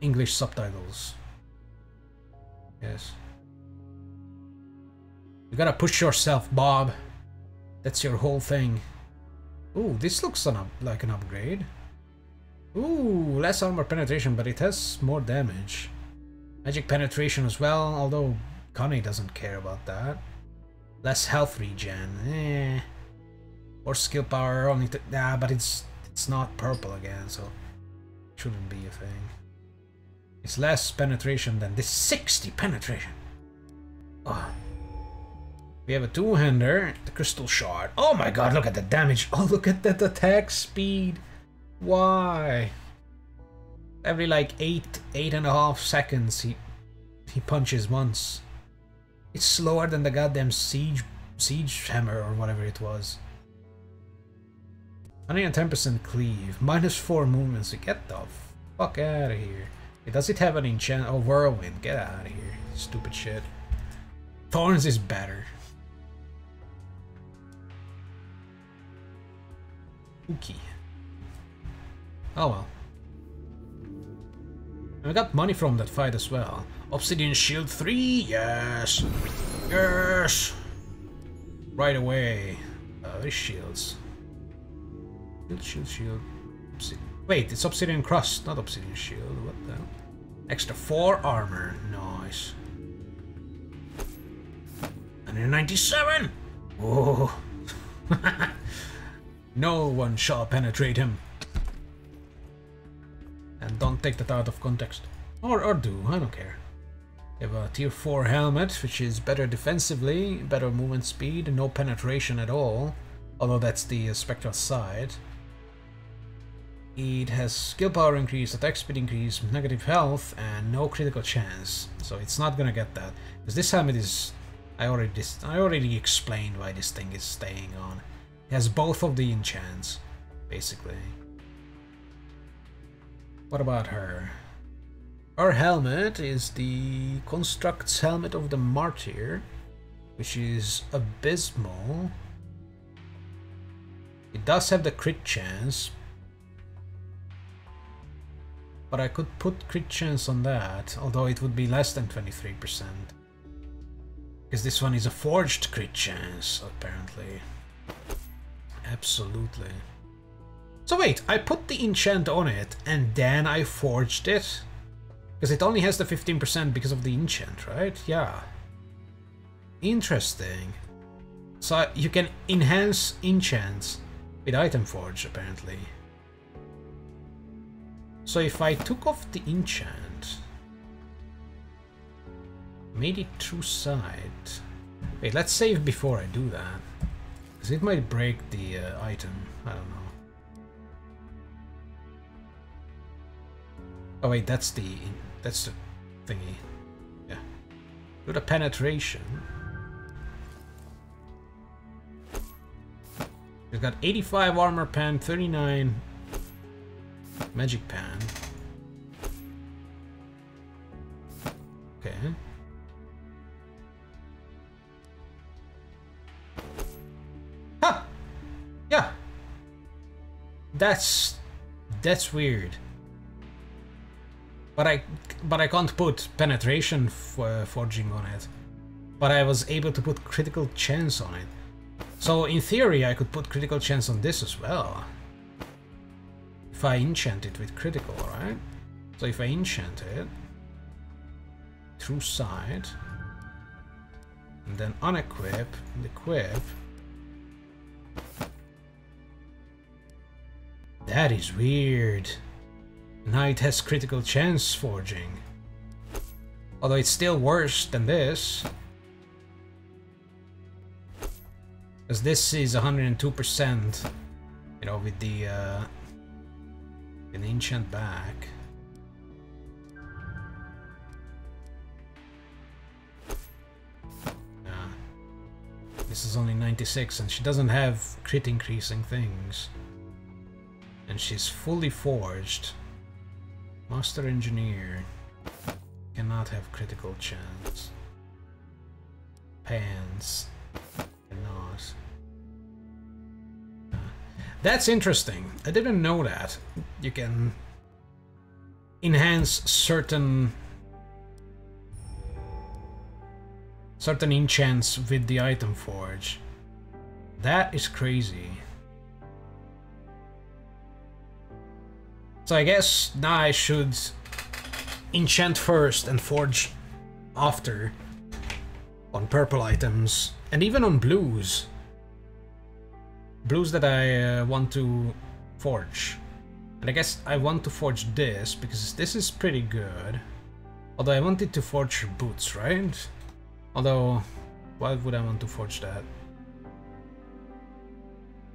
English subtitles. Yes. You gotta push yourself, Bob. That's your whole thing. Ooh, this looks an like an upgrade. Ooh, less armor penetration, but it has more damage. Magic penetration as well, although Connie doesn't care about that. Less health regen, eh. Or skill power, only to, nah, but it's it's not purple again, so shouldn't be a thing. It's less penetration than this 60 penetration. Oh. We have a two-hander, the crystal shard. Oh my god, look at the damage. Oh, look at that attack speed. Why? Every like eight, eight and a half seconds he he punches once. It's slower than the goddamn siege siege hammer or whatever it was. 110% cleave, minus 4 movements. Get the fuck out of here. Does it have an enchant? Oh, whirlwind. Get out of here. Stupid shit. Thorns is better. Okay. Oh well. I got money from that fight as well. Obsidian Shield 3, yes! Yes! Right away. Uh, these shields. Shield, shield, shield. Obsidian. Wait, it's Obsidian Crust, not Obsidian Shield. What the? Extra 4 armor. Nice. 197! Oh! no one shall penetrate him. And don't take that out of context. Or, or do, I don't care. You have a tier 4 helmet, which is better defensively, better movement speed, no penetration at all. Although that's the uh, spectral side. It has skill power increase, attack speed increase, negative health, and no critical chance. So it's not gonna get that. Because this helmet is... I already I already explained why this thing is staying on. It has both of the enchants, basically. What about her? Her helmet is the Construct's Helmet of the Martyr, which is abysmal. It does have the crit chance, but I could put crit chance on that, although it would be less than 23%. Because this one is a forged crit chance, apparently. Absolutely. So wait, I put the enchant on it, and then I forged it? Because it only has the 15% because of the enchant, right? Yeah. Interesting. So you can enhance enchants with item forge, apparently. So if I took off the enchant, made it true side. Wait, let's save before I do that. Because it might break the uh, item. I don't know. Oh wait, that's the that's the thingy. Yeah. Do the penetration. We've got 85 armor pan, 39 magic pan. Okay. Ha! Yeah. That's that's weird. But I but I can't put penetration uh, forging on it. But I was able to put critical chance on it. So in theory I could put critical chance on this as well. If I enchant it with critical, right? So if I enchant it, true side, and then unequip and equip, that is weird. It has critical chance forging. Although it's still worse than this. Because this is 102%, you know, with the uh, an ancient back. Yeah. This is only 96 and she doesn't have crit increasing things. And she's fully forged. Master Engineer cannot have critical chance. Pants cannot. Uh, that's interesting. I didn't know that. You can enhance certain certain enchants with the item forge. That is crazy. So I guess now I should enchant first and forge after on purple items and even on blues blues that I uh, want to forge. And I guess I want to forge this because this is pretty good. Although I wanted to forge boots, right? Although, why would I want to forge that?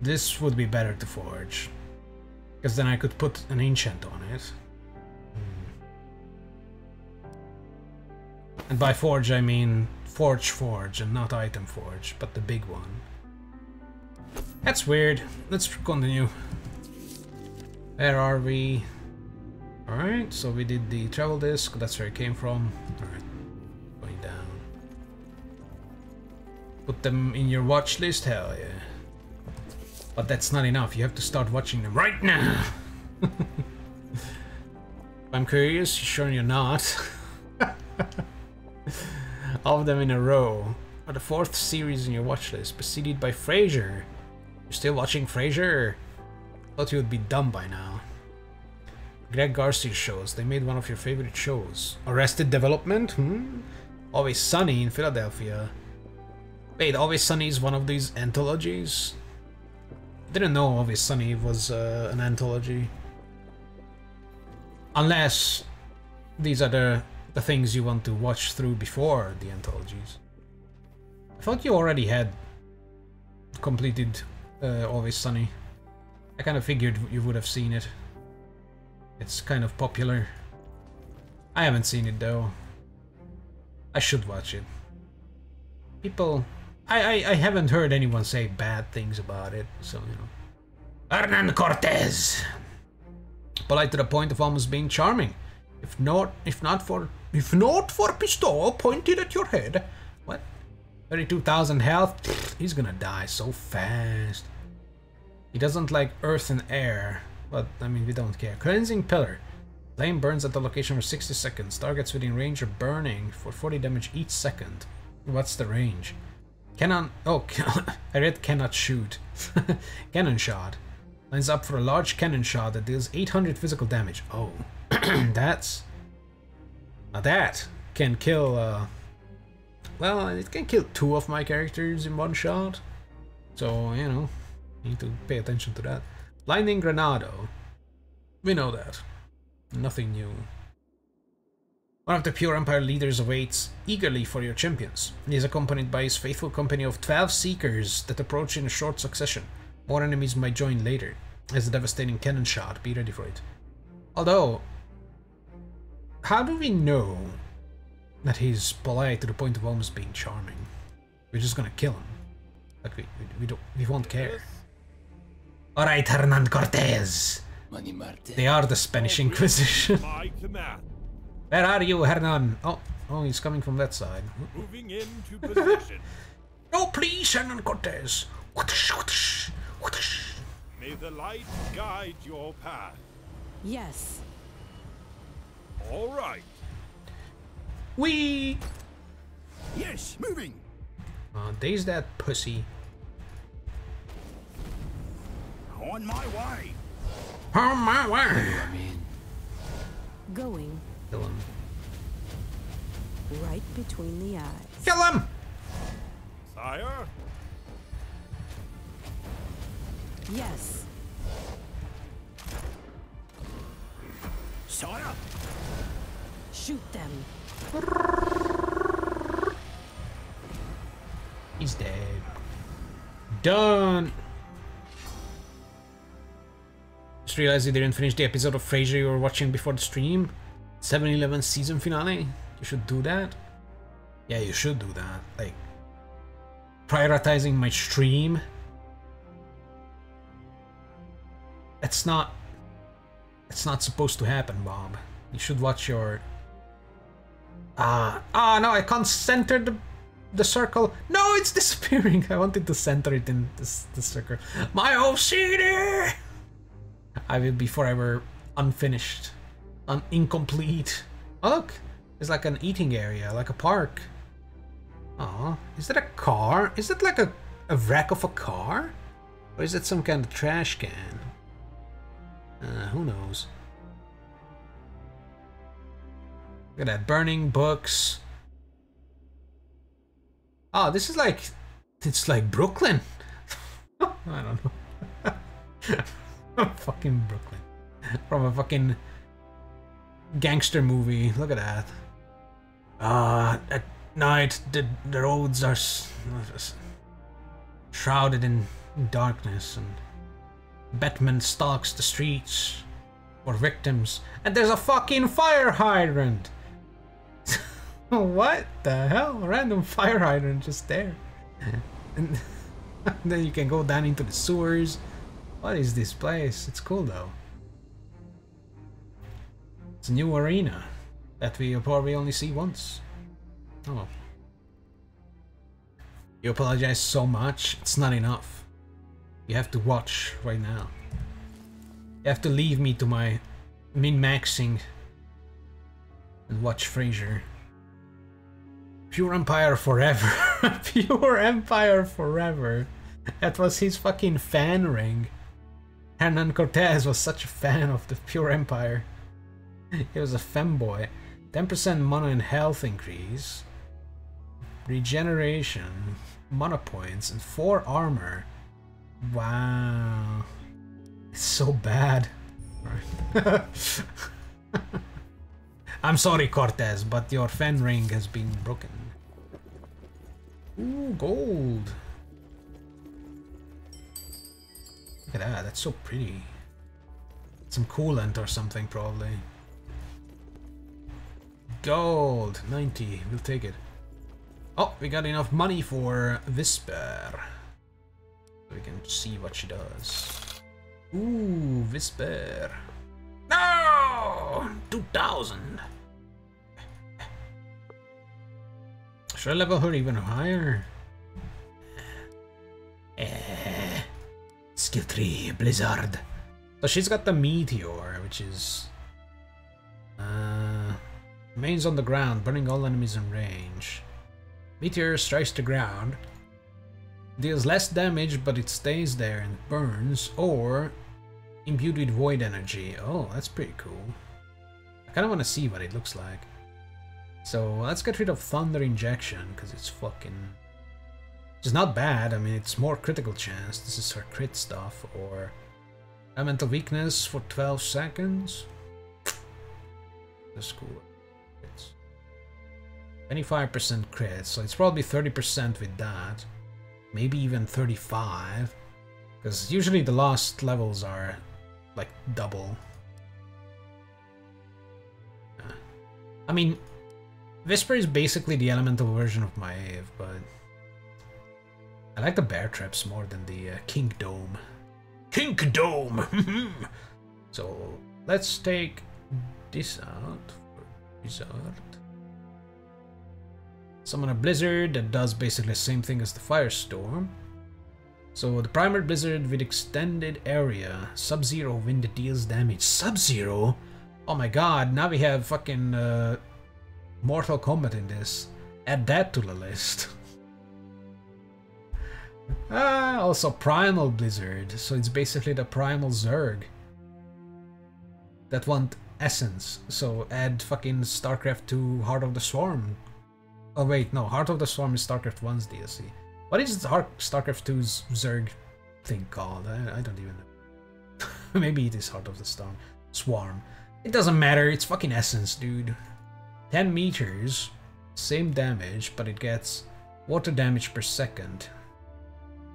This would be better to forge. Because then I could put an enchant on it. Hmm. And by forge I mean forge forge and not item forge, but the big one. That's weird. Let's continue. Where are we? Alright, so we did the travel disc. That's where it came from. Alright, going down. Put them in your watch list? Hell yeah. But that's not enough. You have to start watching them right now. I'm curious. You sure you're not? All of them in a row. Are the fourth series in your watch list, preceded by Frasier. You're still watching Frasier? Thought you would be dumb by now. Greg Garcia shows. They made one of your favorite shows. Arrested Development? Hmm? Always Sunny in Philadelphia. Wait, Always Sunny is one of these anthologies? Didn't know Always Sunny was uh, an anthology. Unless these are the, the things you want to watch through before the anthologies. I thought you already had completed uh, Always Sunny. I kind of figured you would have seen it. It's kind of popular. I haven't seen it though. I should watch it. People... I, I, I haven't heard anyone say bad things about it, so, you know. Hernan Cortez! polite to the point of almost being charming. If not, if not for, if not for pistol pointed at your head. What? 32,000 health? He's gonna die so fast. He doesn't like earth and air, but I mean, we don't care. Cleansing Pillar. Flame burns at the location for 60 seconds. Targets within range are burning for 40 damage each second. What's the range? Cannon. Oh, I read cannot shoot. cannon shot. Lines up for a large cannon shot that deals 800 physical damage. Oh, that's. Now that can kill. Uh, well, it can kill two of my characters in one shot. So, you know, you need to pay attention to that. Lightning Granado. We know that. Nothing new. One of the Pure Empire leaders awaits eagerly for your champions. He is accompanied by his faithful company of 12 Seekers that approach in a short succession. More enemies might join later. As a devastating cannon shot, be ready for it. Although, how do we know that he's polite to the point of almost being charming? We're just gonna kill him. Like we, we, we don't, we won't care. Alright, Hernan Cortez. They are the Spanish Inquisition. My command. Where are you, Hernan? Oh, oh, he's coming from that side. Moving into position. No, please, Hernan Cortez. Whoosh, whoosh, whoosh. May the light guide your path. Yes. All right. We. Yes, moving. Uh, there's that pussy. On my way. On my way. I mean, Going Kill him. right between the eyes. Kill him! Sire, Yes. Sire. Shoot them. He's dead. Done. Just realized you didn't finish the episode of Frasier you were watching before the stream. 7-Eleven season finale. You should do that. Yeah, you should do that. Like, prioritizing my stream. It's not. It's not supposed to happen, Bob. You should watch your. Ah, ah, no! I can't center the the circle. No, it's disappearing. I wanted to center it in this the circle. My OCD. I will be forever unfinished, un incomplete. Oh look, it's like an eating area, like a park. Oh, is that a car? Is that like a a wreck of a car, or is it some kind of trash can? Uh, who knows? Look at that, burning books. Oh, this is like, it's like Brooklyn. I don't know. fucking Brooklyn. From a fucking gangster movie. Look at that. Ah, at night the, the roads are shrouded in darkness and Batman stalks the streets for victims. And there's a fucking fire hydrant! what the hell? Random fire hydrant just there. and then you can go down into the sewers. What is this place? It's cool though. It's a new arena that we probably only see once. Oh. You apologize so much, it's not enough. You have to watch right now. You have to leave me to my min-maxing and watch Frasier. Pure Empire forever. Pure Empire forever. That was his fucking fan ring. Hernan Cortez was such a fan of the Pure Empire. He was a femboy. 10% mana and health increase. Regeneration. Mana points and 4 armor. Wow. It's so bad. I'm sorry, Cortez, but your fan ring has been broken. Ooh, gold. Look at that, that's so pretty. Some coolant or something, probably. Gold, 90, we'll take it. Oh, we got enough money for Visper. We can see what she does. Ooh, Visper. No! 2000! Should I level her even higher? Skill 3, Blizzard. So she's got the meteor, which is uh, remains on the ground, burning all enemies in range. Meteor strikes the ground, deals less damage, but it stays there and burns, or imbued with void energy. Oh, that's pretty cool. I kind of want to see what it looks like. So let's get rid of Thunder Injection, because it's fucking... It's not bad, I mean, it's more critical chance. This is her crit stuff, or... Elemental Weakness for 12 seconds. That's cool. It's 25% crit, so it's probably 30% with that. Maybe even 35. Because usually the last levels are like double. Yeah. I mean, Whisper is basically the elemental version of Maeve, but I like the bear traps more than the uh, King Dome. King Dome! so let's take this out for Blizzard. Summon a Blizzard that does basically the same thing as the Firestorm. So the Primal Blizzard with extended area, Sub-Zero wind that deals damage. Sub-Zero? Oh my god, now we have fucking uh, Mortal Kombat in this. Add that to the list. ah, also Primal Blizzard, so it's basically the Primal Zerg. That want essence, so add fucking StarCraft 2 Heart of the Swarm. Oh wait, no, Heart of the Swarm is StarCraft 1's DLC. What is StarCraft 2's Zerg thing called? I, I don't even know. Maybe it is Heart of the Storm. Swarm. It doesn't matter, it's fucking essence, dude. 10 meters, same damage, but it gets water damage per second.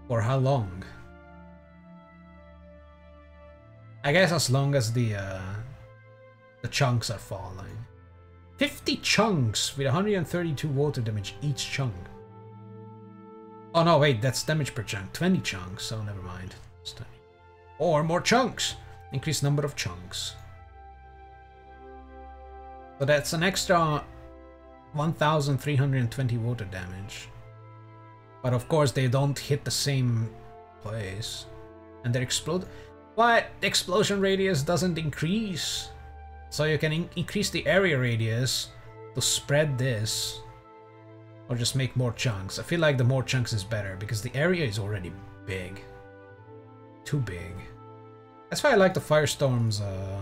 For how long? I guess as long as the uh, the chunks are falling. 50 chunks with 132 water damage each chunk. Oh no, wait, that's damage per chunk. 20 chunks, so never mind. Or more chunks. Increased number of chunks. So that's an extra 1320 water damage. But of course they don't hit the same place. And they explode. What? The explosion radius doesn't increase. So you can in increase the area radius to spread this. Or just make more chunks. I feel like the more chunks is better because the area is already big. Too big. That's why I like the Firestorm's uh,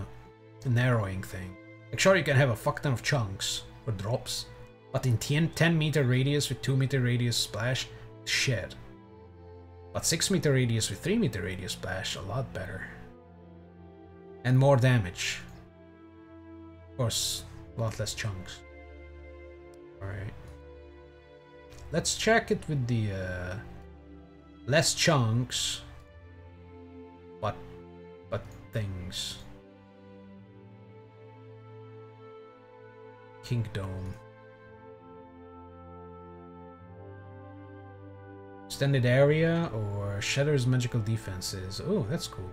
narrowing thing. Like sure you can have a fuck ton of chunks or drops, but in 10, 10 meter radius with 2 meter radius splash, shit. But 6 meter radius with 3 meter radius splash, a lot better. And more damage. Of course, a lot less chunks. Alright. Let's check it with the uh, less chunks, but but things. Kingdom. Extended area or shatters magical defenses. Oh, that's cool.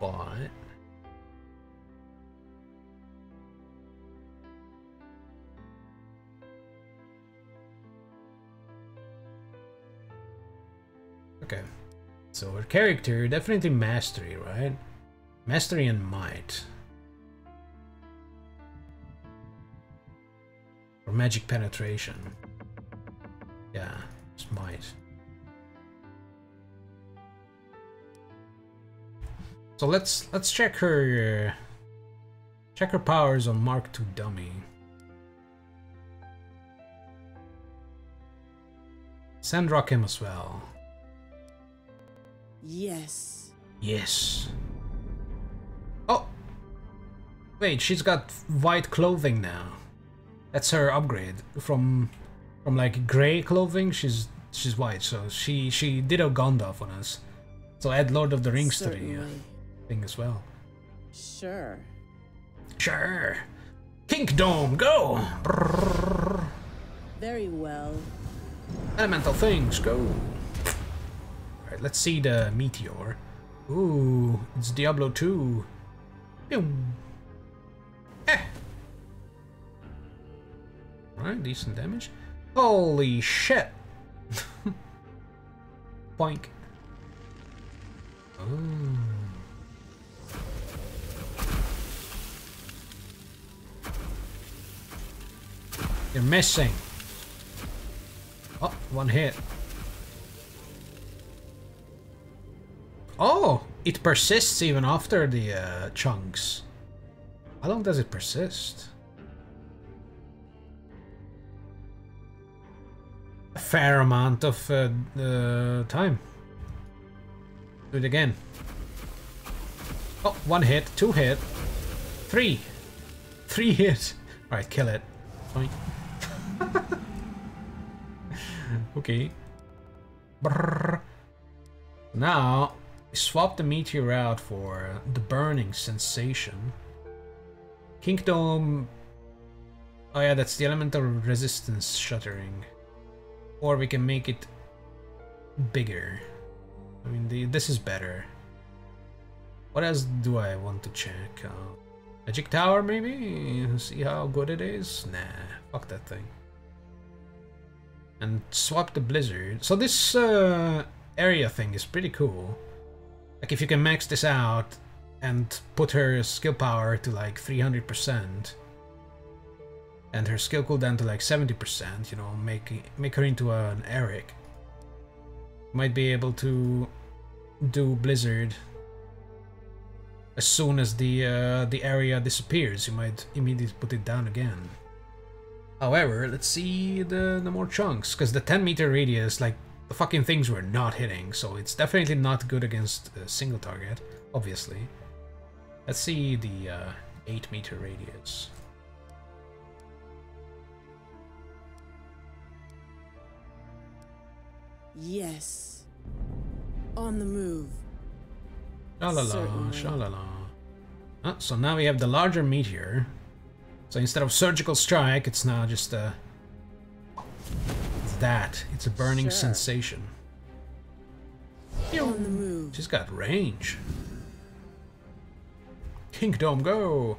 But Okay. So her character, definitely mastery, right? Mastery and might. Or magic penetration. Yeah, it's might. So let's let's check her uh, check her powers on Mark II dummy. Send Rakhem as well. Yes. Yes. Oh! Wait, she's got white clothing now. That's her upgrade. From from like grey clothing, she's she's white, so she she did a Gandalf on us. So add Lord of the Rings to the uh, Certainly. Thing as well. Sure. Sure. Kink Dome, go! Very well. Elemental things, go! Alright, let's see the meteor. Ooh, it's Diablo 2. Pew. Eh. Right, decent damage. Holy shit! Boink. Oh. You're missing. Oh, one hit. Oh, it persists even after the uh, chunks. How long does it persist? A fair amount of uh, uh, time. Do it again. Oh, one hit, two hit, three. Three hit. Alright, kill it. okay. Brrr. Now, swap the meteor out for the burning sensation. Kingdom. Oh yeah, that's the elemental resistance shuttering. Or we can make it bigger. I mean, the, this is better. What else do I want to check? Uh, Magic Tower, maybe? See how good it is? Nah, fuck that thing. And swap the Blizzard. So this uh, area thing is pretty cool. Like if you can max this out and put her skill power to like 300% and her skill cooldown to like 70%, you know, make make her into an Aeric. Might be able to do Blizzard as soon as the uh, the area disappears. You might immediately put it down again. However, let's see the, the more chunks, because the 10 meter radius, like, the fucking things were not hitting, so it's definitely not good against a single target, obviously. Let's see the uh, 8 meter radius. Yes. On the move. Sha-la-la, sha-la-la. Ah, so now we have the larger meteor. So instead of surgical strike, it's now just a... It's that. It's a burning Sure. sensation. On the move. She's got range. Kingdom, go!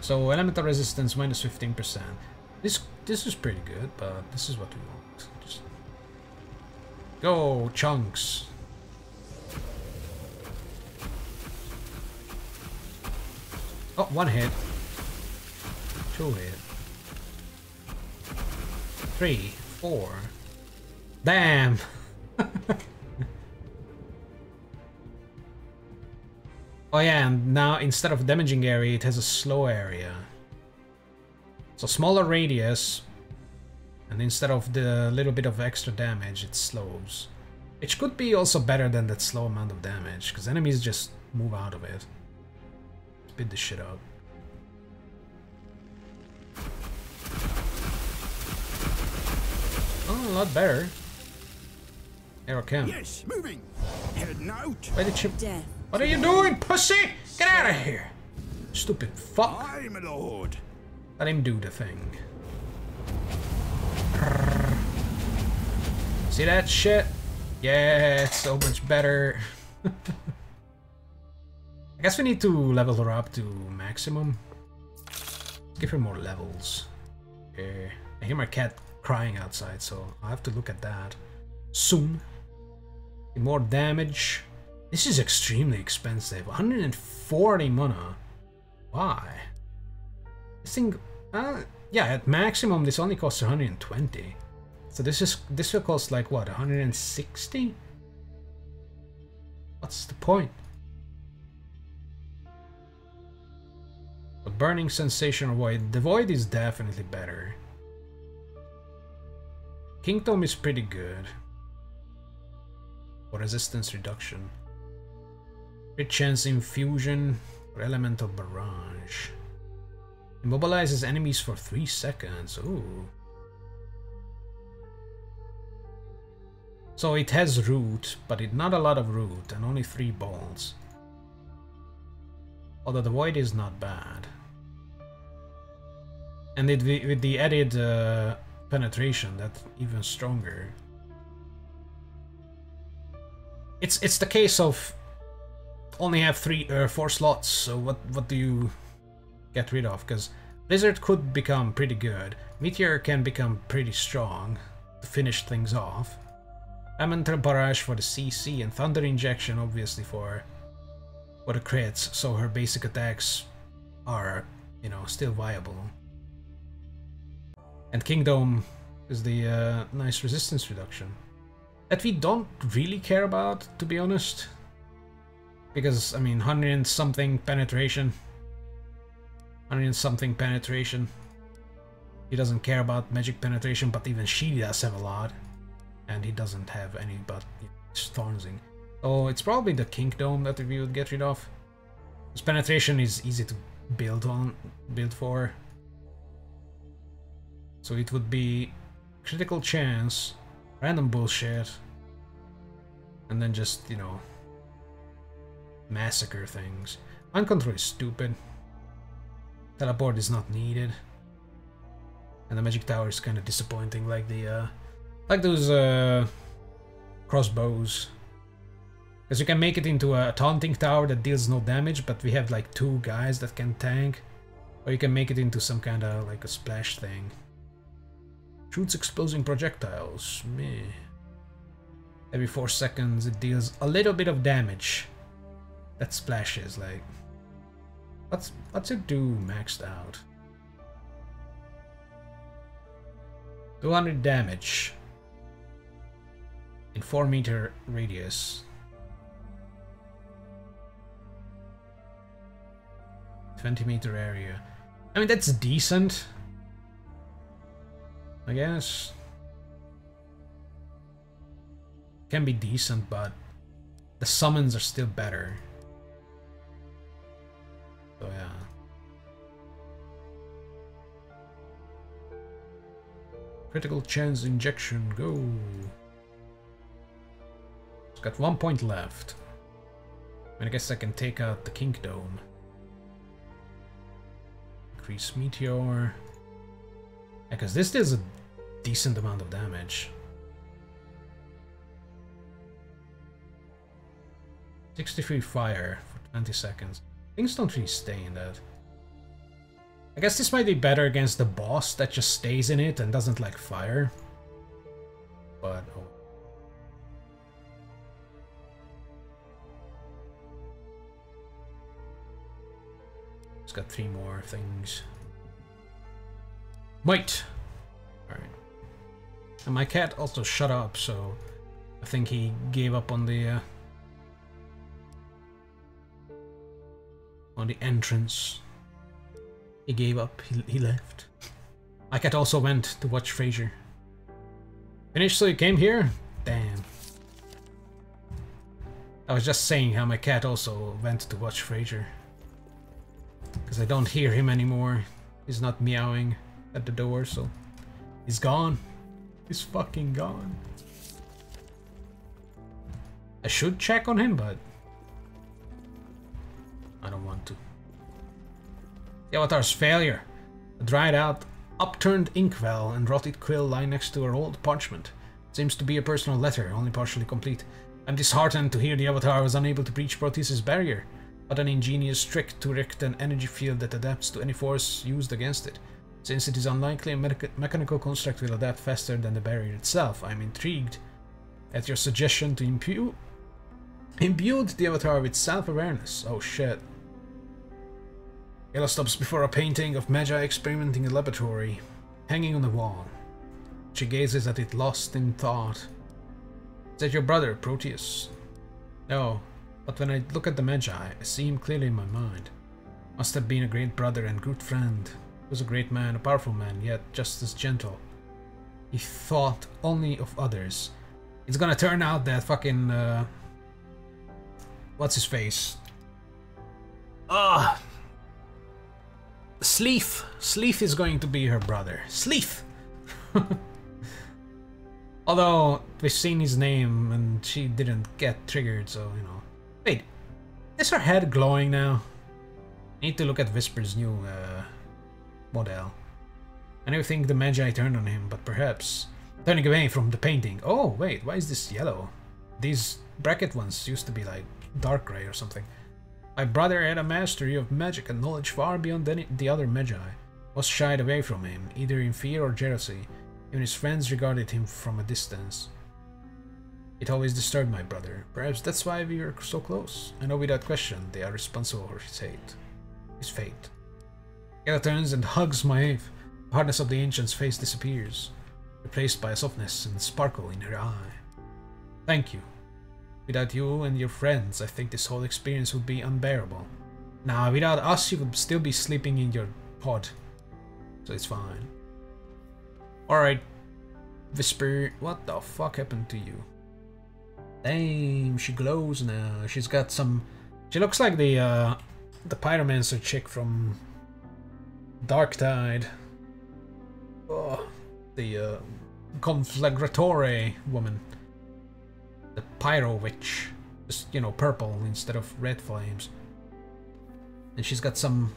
So elemental resistance minus 15%. This this is pretty good, but this is what we want. Just go chunks. Oh, one hit. Two hit. Three, four. Damn! oh yeah, and now instead of damaging area, it has a slow area. So smaller radius, and instead of the little bit of extra damage, it slows. Which could be also better than that slow amount of damage, because enemies just move out of it. Speed the shit up. Oh, a lot better. Arrow cam. Yes, moving. Heading out. Why did you... Death. What are you doing, pussy? Get out of here! Stupid fuck. Aye, my lord. Let him do the thing. See that shit? Yeah, it's so much better. I guess we need to level her up to maximum. Give her more levels. Yeah. I hear my cat crying outside, so I'll have to look at that soon. More damage. This is extremely expensive. 140 mana. Why? This thing, uh, yeah, at maximum this only costs 120. So this is this will cost like what 160? What's the point? The burning sensation void. The void is definitely better. Kingdom is pretty good. For resistance reduction. Crit chance infusion for elemental barrage. Immobilizes enemies for 3 seconds. Ooh. So it has root, but it not a lot of root and only 3 balls. Although the void is not bad. And it, with the added uh, penetration, that's even stronger. it's it's the case of only have three uh, four slots. So what what do you get rid of? Because Blizzard could become pretty good. Meteor can become pretty strong to finish things off. Elemental Barrage for the CC and Thunder Injection obviously for for the crits, so her basic attacks are, you know, still viable. And Kingdom is the uh, nice resistance reduction. That we don't really care about, to be honest. Because, I mean, 100 and something penetration. 100 and something penetration. He doesn't care about magic penetration, but even she does have a lot. And he doesn't have any but you know, Thornzing. So it's probably the Kingdom that we would get rid of. Because penetration is easy to build on, build for. So it would be critical chance, random bullshit, and then just, you know, massacre things. Mind control is stupid. Teleport is not needed. And the magic tower is kind of disappointing, like the, uh, like those, uh, crossbows. Because you can make it into a taunting tower that deals no damage, but we have like two guys that can tank. Or you can make it into some kind of like a splash thing. Shoots exploding projectiles. Me. Every 4 seconds it deals a little bit of damage. That splashes, like... What's, what's it do maxed out? 200 damage. In 4 meter radius. 20 meter area. I mean, that's decent. I guess. Can be decent, but the summons are still better. So yeah. Critical chance injection, go! It's got one point left. I, mean, I guess I can take out the Kink Dome. Increase Meteor. Because this does a decent amount of damage. 63 fire for 20 seconds. Things don't really stay in that. I guess this might be better against the boss that just stays in it and doesn't like fire. But oh. It's got three more things. Wait! Alright. And my cat also shut up, so I think he gave up on the uh, on the entrance. He gave up, he, he left. My cat also went to watch Frasier. Finished so you came here? Damn. I was just saying how my cat also went to watch Frasier. Because I don't hear him anymore. He's not meowing at the door, so he's gone. He's fucking gone. I should check on him, but I don't want to. The Avatar's failure. A dried out, upturned inkwell and rotted quill lie next to a old parchment. Seems to be a personal letter, only partially complete. I'm disheartened to hear the Avatar was unable to breach Proteus' barrier. What an ingenious trick to erect an energy field that adapts to any force used against it. Since it is unlikely a mecha mechanical construct will adapt faster than the barrier itself, I am intrigued at your suggestion to imbue imbued the avatar with self-awareness. Oh shit. Ella stops before a painting of Magi experimenting in a laboratory, hanging on the wall. She gazes at it lost in thought. Is that your brother, Proteus? No, but when I look at the Magi, I see him clearly in my mind. Must have been a great brother and good friend. He was a great man, a powerful man, yet just as gentle. He thought only of others. It's gonna turn out that fucking, uh... What's his face? Ah! Sleef! Sleef is going to be her brother. Sleef! Although, we've seen his name and she didn't get triggered, so, you know. Wait, is her head glowing now? I Need to look at Whisper's new, uh, model. I never think the Magi turned on him, but perhaps turning away from the painting. Oh, wait, why is this yellow? These bracket ones used to be like dark gray or something. My brother had a mastery of magic and knowledge far beyond any, the other magi. Was shied away from him, either in fear or jealousy. Even his friends regarded him from a distance. It always disturbed my brother. Perhaps that's why we were so close. I know without question they are responsible for his fate. His fate. Kaela turns and hugs. The hardness of the ancient's face disappears, replaced by a softness and sparkle in her eye. Thank you. Without you and your friends, I think this whole experience would be unbearable. Nah, without us, you would still be sleeping in your pod. So it's fine. Alright. Whisper, what the fuck happened to you? Damn, she glows now. She's got some... She looks like the, uh, the pyromancer chick from Darktide. Oh, the, uh, Conflagratore woman. The Pyro Witch. Just, you know, purple instead of red flames. And she's got some...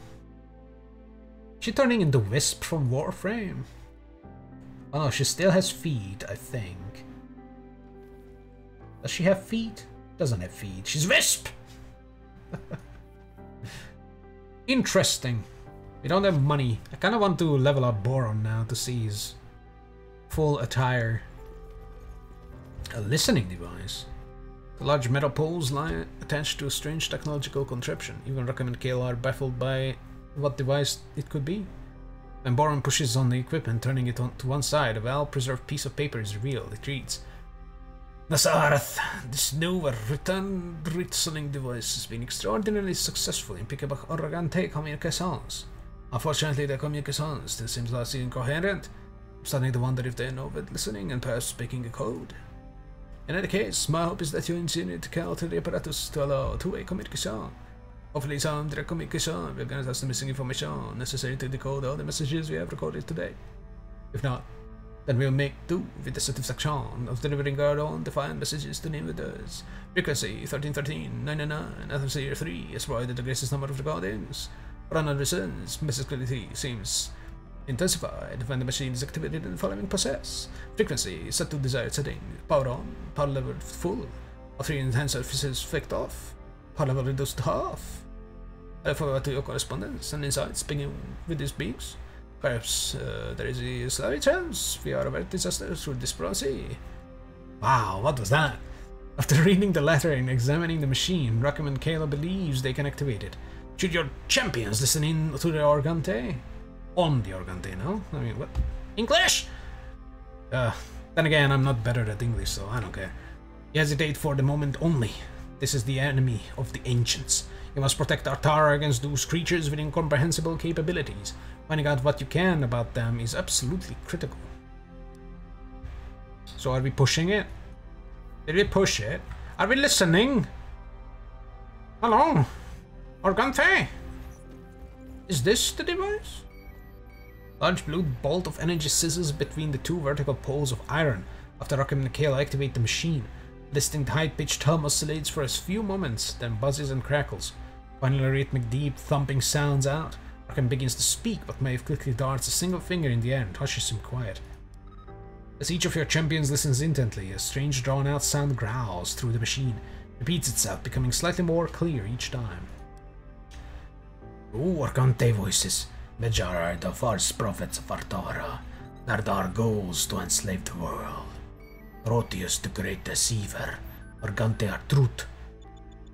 She turning into Wisp from Warframe. Oh no, she still has feet, I think. Does she have feet? Doesn't have feet. She's Wisp! Interesting. We don't have money. I kind of want to level up Boron now to see his full attire. A listening device. The large metal poles lie attached to a strange technological contraption. Even Kale are baffled by what device it could be. When Boron pushes on the equipment, turning it on to one side, a well-preserved piece of paper is revealed. It reads, Nazareth, this new written listening device has been extraordinarily successful in picking up Organte communications. Unfortunately, their communication still seems largely incoherent. I'm starting to wonder if they know about listening and perhaps speaking a code. In any case, my hope is that you engineer the counter the apparatus to allow two-way communication. Hopefully some direct communication will grant us the missing information necessary to decode all the messages we have recorded today. If not, then we'll make do with the satisfaction of delivering our own defined messages to name. Frequency 1313 999 atmosphere 3 is provided the greatest number of recordings. Unknown reasons, message quality seems intensified when the machine is activated in the following process. Frequency set to desired setting. Power on. Power level full. Three enhancer surfaces flicked off. Power level reduced to half. I forward to your correspondence and insights begin with these beings. Perhaps uh, there is a slight chance we are about disaster through this prophecy. Wow, what was that? After reading the letter and examining the machine, Rakhem and Kaela believes they can activate it. Should your champions listen in to the Organte? On the Organte, no? I mean, what? English? Uh, then again, I'm not better at English, so I don't care. Hesitate for the moment only. This is the enemy of the ancients. You must protect Artara against those creatures with incomprehensible capabilities. Finding out what you can about them is absolutely critical. So are we pushing it? Did we push it? Are we listening? Hello? Organte? Is this the device? Large blue bolt of energy sizzles between the two vertical poles of iron. After Rakhem and Kaela activate the machine, distinct high-pitched hum oscillates for a few moments, then buzzes and crackles. Finally, rhythmic, deep thumping sounds out. Rakhem begins to speak, but Maeve quickly darts a single finger in the air and hushes him quiet. As each of your champions listens intently, a strange drawn-out sound growls through the machine, repeats itself, becoming slightly more clear each time. Ooh, Organte voices. Medjar are the false prophets of Artara. Nardar goals to enslave the world. Proteus the great deceiver. Organte are truth.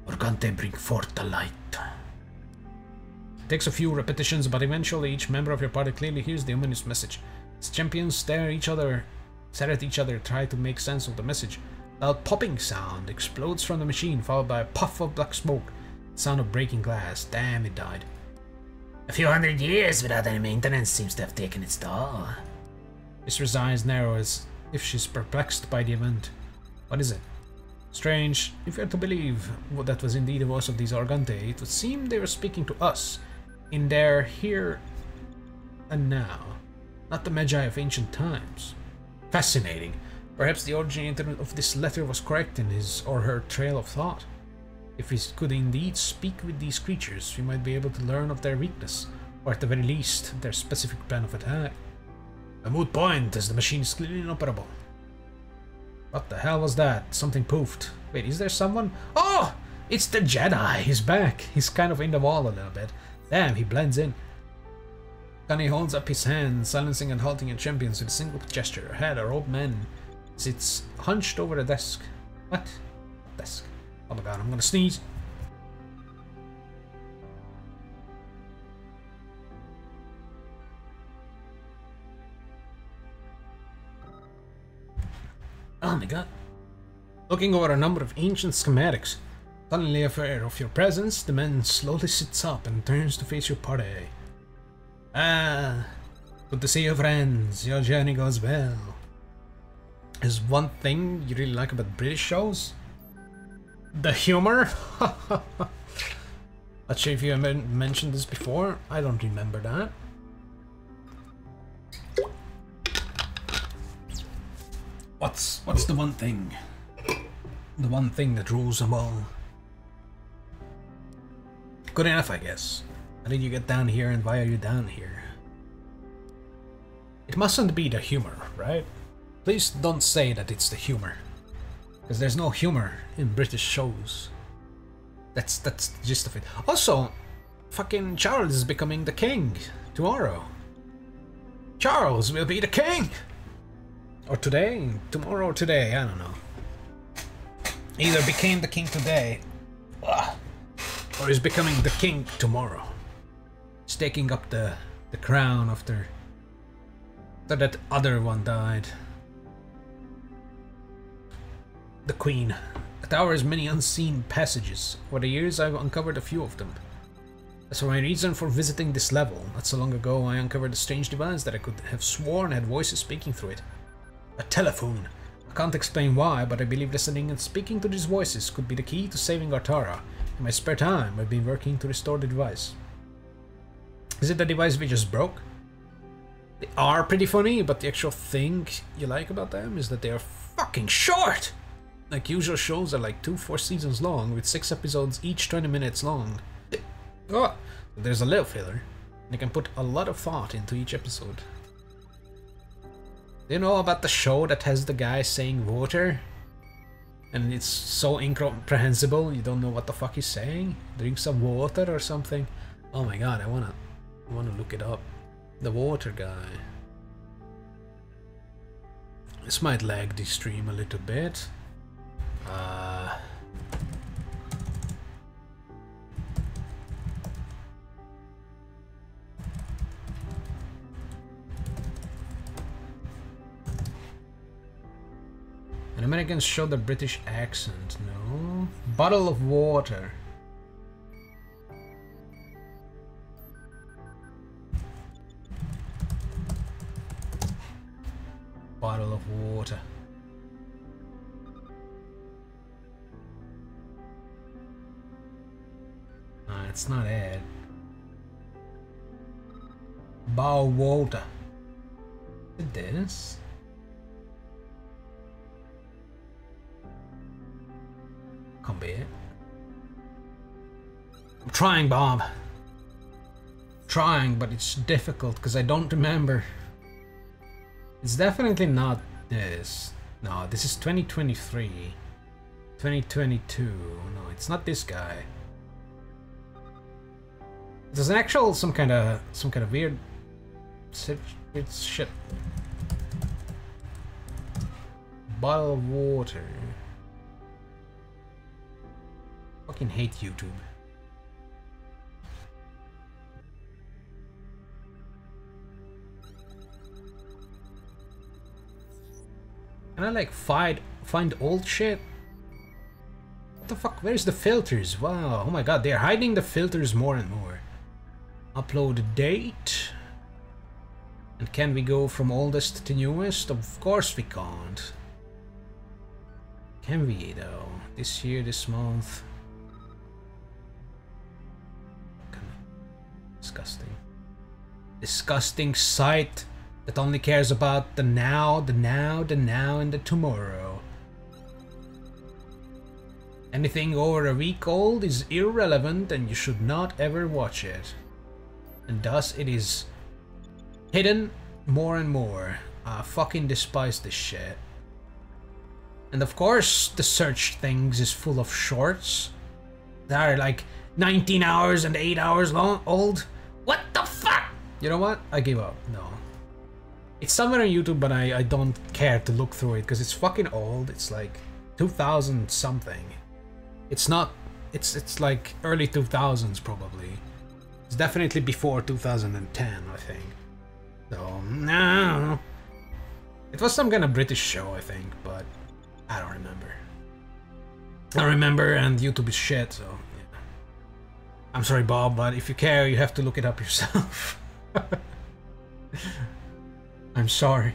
Organte bring forth the light. It takes a few repetitions, but eventually each member of your party clearly hears the ominous message. As champions stare each other, stare at each other, try to make sense of the message. Loud popping sound explodes from the machine, followed by a puff of black smoke. The sound of breaking glass. Damn, it died. A few hundred years without any maintenance seems to have taken its toll. Mistress' eyes narrow as if she's perplexed by the event. What is it? Strange. If you're to believe what that was indeed the voice of these Organte, it would seem they were speaking to us, in their here and now, not the Magi of ancient times. Fascinating. Perhaps the originator of this letter was correct in his or her trail of thought. If we could indeed speak with these creatures, we might be able to learn of their weakness, or at the very least, their specific plan of attack. A moot point, as the machine is clearly inoperable. What the hell was that? Something poofed. Wait, is there someone? Oh! It's the Jedi! He's back. He's kind of in the wall a little bit. Damn, he blends in. Gunny holds up his hand, silencing and halting your champions with a single gesture. Ahead, a robed man sits hunched over a desk. What? Desk. Oh my god, I'm gonna sneeze. Oh my god. Looking over a number of ancient schematics. Suddenly aware of your presence, the man slowly sits up and turns to face your party. Ah, good to see you friends. Your journey goes well. Is one thing you really like about British shows? The humor? Not sure if you men- mentioned this before. I don't remember that. What's what's the one thing? The one thing that rules them all. Good enough, I guess. How did you get down here and why are you down here? It mustn't be the humor, right? Please don't say that it's the humor. Because there's no humor in British shows. That's that's the gist of it. Also, fucking Charles is becoming the king tomorrow. Charles will be the king! Or today? Tomorrow or today, I don't know. Either became the king today, or is becoming the king tomorrow. He's taking up the, the crown after, after that other one died. The queen. The tower has many unseen passages. Over the years, I've uncovered a few of them. As for my reason for visiting this level, not so long ago I uncovered a strange device that I could have sworn had voices speaking through it. A telephone. I can't explain why, but I believe listening and speaking to these voices could be the key to saving Artara. In my spare time, I've been working to restore the device. Is it the device we just broke? They are pretty funny, but the actual thing you like about them is that they are fucking short! Like usual shows are like two, four seasons long, with six episodes each 20 minutes long. Oh, there's a little filler. They can put a lot of thought into each episode. Do you know about the show that has the guy saying water? And it's so incomprehensible, you don't know what the fuck he's saying? Drink some water or something? Oh my god, I wanna, I wanna look it up. The water guy. This might lag the stream a little bit. Uh... And Americans show the British accent, no? Bottle of water. Bottle of water. No, it's not it. Bow water. It is. Can't be it. I'm trying, Bob. Trying, but it's difficult because I don't remember. It's definitely not this. No, this is 2023. 2022. No, it's not this guy. There's an actual some kind of some kind of weird it's shit. Bottle of water. Fucking hate YouTube. Can I like find find old shit? What the fuck? Where's the filters? Wow, oh my god, they're hiding the filters more and more. Upload date. And can we go from oldest to newest? Of course we can't. Can we though? This year, this month. Disgusting. Disgusting sight that only cares about the now, the now, the now, and the tomorrow. Anything over a week old is irrelevant and you should not ever watch it. And thus it is hidden more and more. I fucking despise this shit. And of course, the search things is full of shorts that are like 19 hours and 8 hours long old. What the fuck? You know what? I give up. No. It's somewhere on YouTube, but I, I don't care to look through it because it's fucking old. It's like 2000 something. It's not. It's it's like early 2000s probably. It's definitely before 2010, I think. So no. It was some kind of British show, I think, but I don't remember. I remember, and YouTube is shit, so yeah. I'm sorry, Bob, but if you care, you have to look it up yourself. I'm sorry.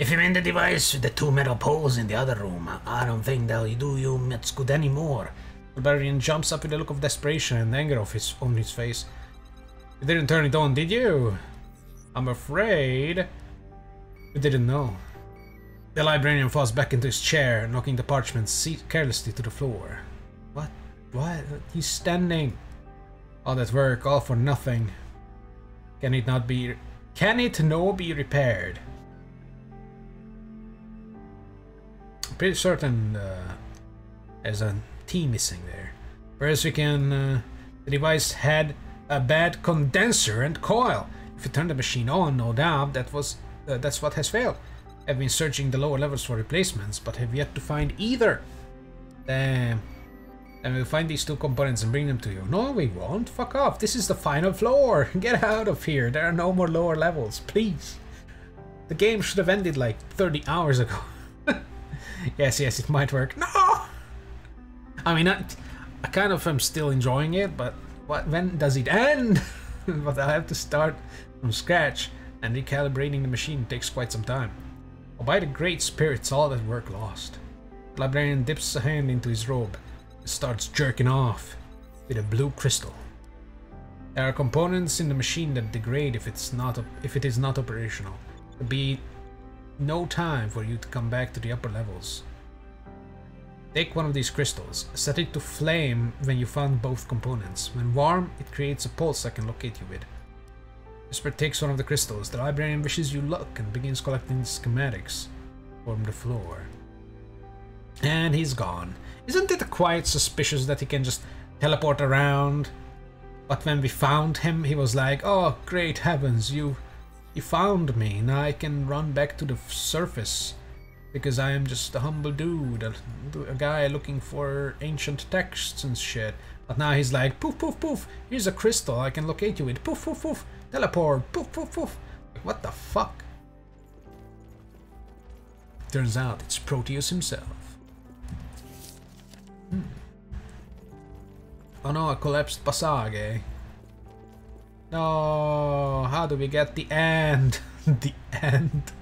If you mean the device with the two metal poles in the other room, I don't think they'll do you much good anymore. Barbarian jumps up with a look of desperation and anger his, on his face. You didn't turn it on, did you? I'm afraid. You didn't know. The librarian falls back into his chair, knocking the parchment seat carelessly to the floor. What? What? He's standing. All that work, all for nothing. Can it not be... Can it no be repaired? Pretty certain uh, there's a T missing there. Whereas we can... Uh, the device had a bad condenser and coil. If you turn the machine on, no doubt that was uh, that's what has failed. I've been searching the lower levels for replacements, but have yet to find either. Damn. Then we'll find these two components and bring them to you. No, we won't. Fuck off. This is the final floor. Get out of here. There are no more lower levels. Please. The game should have ended like 30 hours ago. yes, yes, it might work. No! I mean, I, I kind of am still enjoying it, but what, when does it end? but I have to start from scratch, and recalibrating the machine takes quite some time. Oh, by the great spirits, all that work lost. The librarian dips a hand into his robe and starts jerking off with a blue crystal. There are components in the machine that degrade if it's not if it is not operational. Be no time for you to come back to the upper levels. Take one of these crystals, set it to flame when you found both components. When warm, it creates a pulse I can locate you with. Whisper takes one of the crystals. The librarian wishes you luck and begins collecting schematics from the floor. And he's gone. Isn't it quite suspicious that he can just teleport around? But when we found him, he was like, "Oh, great heavens, you, you found me. Now I can run back to the surface." because I am just a humble dude, a, a, guy looking for ancient texts and shit. But now he's like, poof, poof, poof, here's a crystal I can locate you with. Poof, poof, poof, teleport, poof, poof, poof. What the fuck? Turns out it's Proteus himself. Hmm. Oh no, a collapsed passage. No, how do we get the end? the end.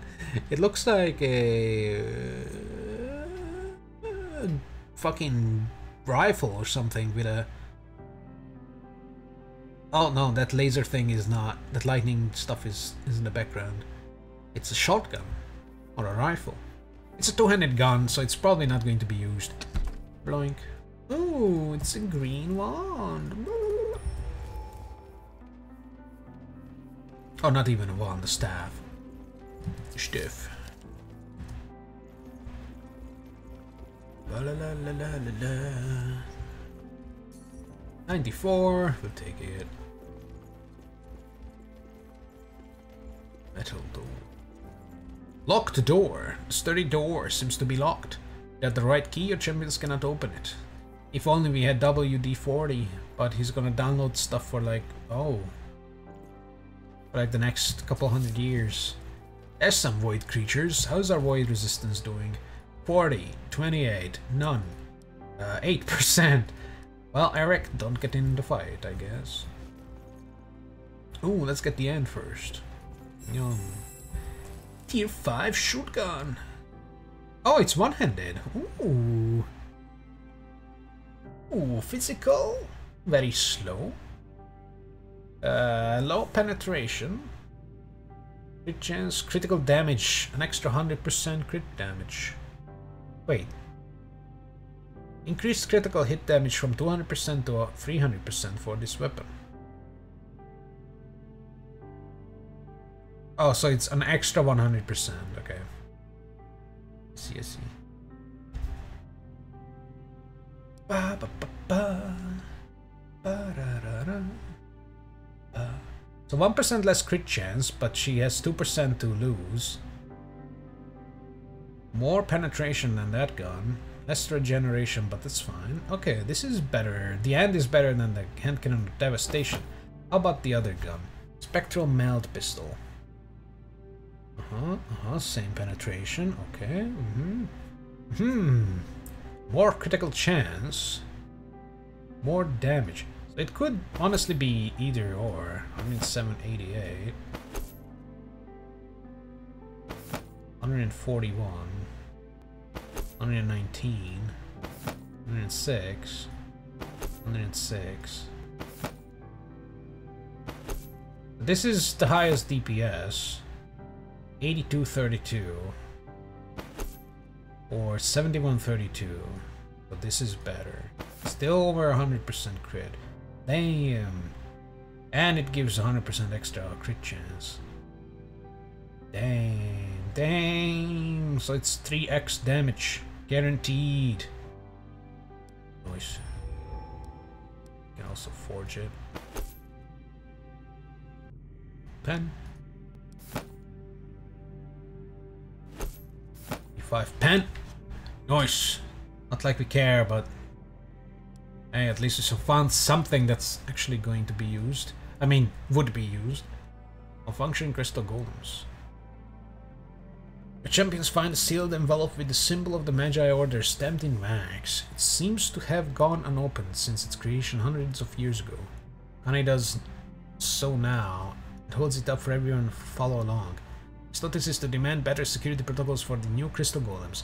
It looks like a, a fucking rifle or something with a. Oh no, that laser thing is not. That lightning stuff is is in the background. It's a shotgun or a rifle. It's a two-handed gun, so it's probably not going to be used. Bloink. Oh, it's a green wand. Oh, not even a wand, a staff. Stiff. La la la la la la la. 94, we'll take it. Metal door. Locked door. The sturdy door seems to be locked. Without the right key, your champions cannot open it. If only we had WD-40, but he's gonna download stuff for like, oh, for like the next couple hundred years. There's some void creatures. How's our void resistance doing? 40, 28, none. Uh, 8%. Well, Aeric, don't get in the fight, I guess. Ooh, let's get the end first. Yum. Tier 5 shotgun. Oh, it's one-handed. Ooh. Ooh, physical. Very slow. Uh, low penetration. Crit chance, critical damage, an extra 100% crit damage. Wait. Increased critical hit damage from 200% to 300% for this weapon. Oh, so it's an extra 100%. Okay. I see, I see. Ba, ba, ba, ba. Ba, da, da, da. So 1% less crit chance, but she has 2% to lose. More penetration than that gun. Less regeneration, but that's fine. Okay, this is better. The end is better than the hand cannon devastation. How about the other gun? Spectral meld pistol. Uh-huh, uh-huh, same penetration. Okay, mm-hmm. Hmm. More critical chance. More damage. It could honestly be either or. I mean, 788. 141. 119. 106. 106. This is the highest DPS. 8232. Or 7132. But this is better. Still over 100% crit. Damn. And it gives 100% extra crit chance. Damn. Damn. So it's 3x damage. Guaranteed. Nice. You can also forge it. Pen. E5 pen. Nice. Not like we care, but hey, at least we found something that's actually going to be used. I mean, would be used. Malfunction crystal golems. The champions find a seal enveloped with the symbol of the Magi Order stamped in wax. It seems to have gone unopened since its creation hundreds of years ago. Kane does so now and holds it up for everyone to follow along. His notice is to demand better security protocols for the new crystal golems.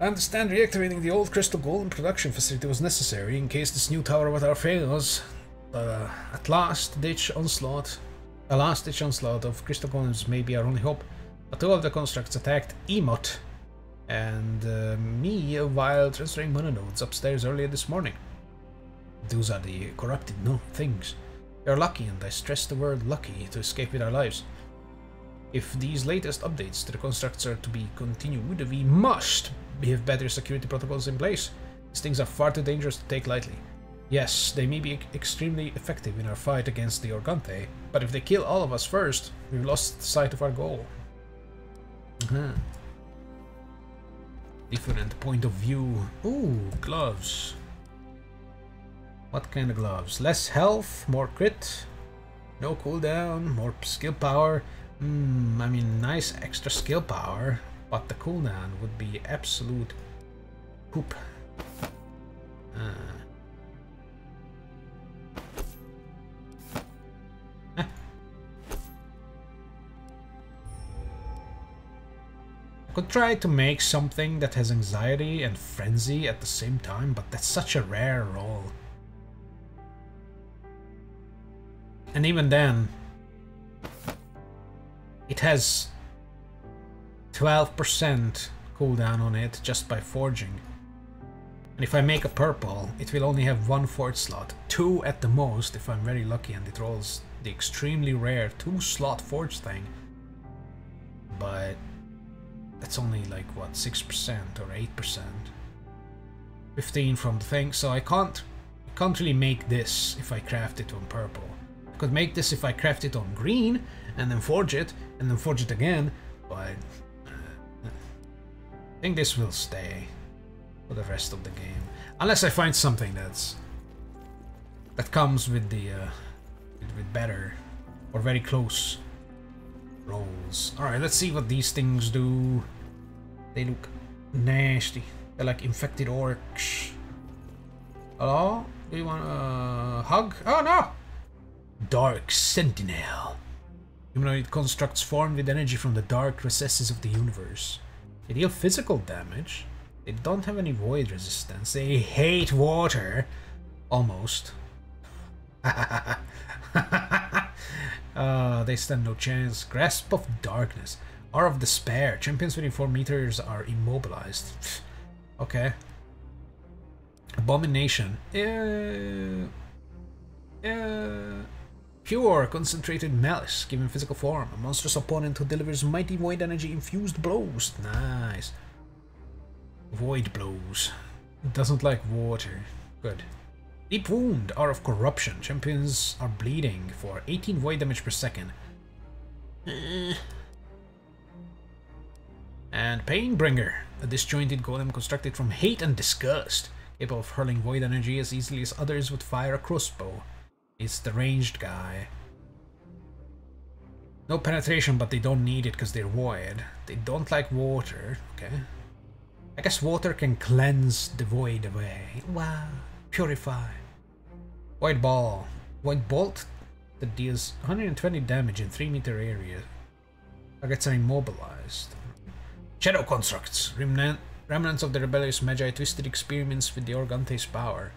I understand reactivating the old crystal golem production facility was necessary in case this new tower with our fails. Uh, at last ditch onslaught, a last ditch onslaught of crystal golems may be our only hope. But two of the constructs attacked Emot and uh, me while transferring mana nodes upstairs earlier this morning. Those are the corrupted no things. We are lucky, and I stress the word lucky, to escape with our lives. If these latest updates to the constructs are to be continued, we must have better security protocols in place. These things are far too dangerous to take lightly. Yes, they may be extremely effective in our fight against the Organte, but if they kill all of us first, we've lost sight of our goal. Uh-huh. Different point of view. Ooh, gloves. What kind of gloves? Less health, more crit, no cooldown, more skill power. Hmm, I mean, nice extra skill power, but the cooldown would be absolute poop. Uh. I could try to make something that has anxiety and frenzy at the same time, but that's such a rare role. And even then, it has 12% cooldown on it just by forging. And if I make a purple, it will only have one forge slot. Two at the most if I'm very lucky and it rolls the extremely rare two slot forge thing. But that's only like what 6% or 8%. 15 from the thing, so I can't I can't really make this if I craft it on purple. I could make this if I craft it on green and then forge it and then forge it again, but think this will stay for the rest of the game. Unless I find something that's that comes with the uh, with, better or very close rolls. Alright, let's see what these things do. They look nasty. They're like infected orcs. Hello? Do you want a hug? Oh no! Dark Sentinel. Humanoid constructs formed with energy from the dark recesses of the universe. They deal physical damage. They don't have any void resistance. They hate water. Almost. uh, they stand no chance. Grasp of Darkness. Hour of Despair. Champions within 4 meters are immobilized. okay. Abomination. Uh, uh, Pure concentrated malice given physical form. A monstrous opponent who delivers mighty void energy infused blows. Nice. Void blows. Doesn't like water. Good. Deep wound, Hour of corruption. Champions are bleeding for 18 void damage per second. Eh. And Painbringer, a disjointed golem constructed from hate and disgust, capable of hurling void energy as easily as others would fire a crossbow. It's the ranged guy. No penetration, but they don't need it because they're void. They don't like water. Okay. I guess water can cleanse the void away. Wow. Purify. White ball. White bolt that deals 120 damage in 3 meter area. Targets are immobilized. Shadow constructs. Remnant, remnants of the rebellious Magi twisted experiments with the Organte's power.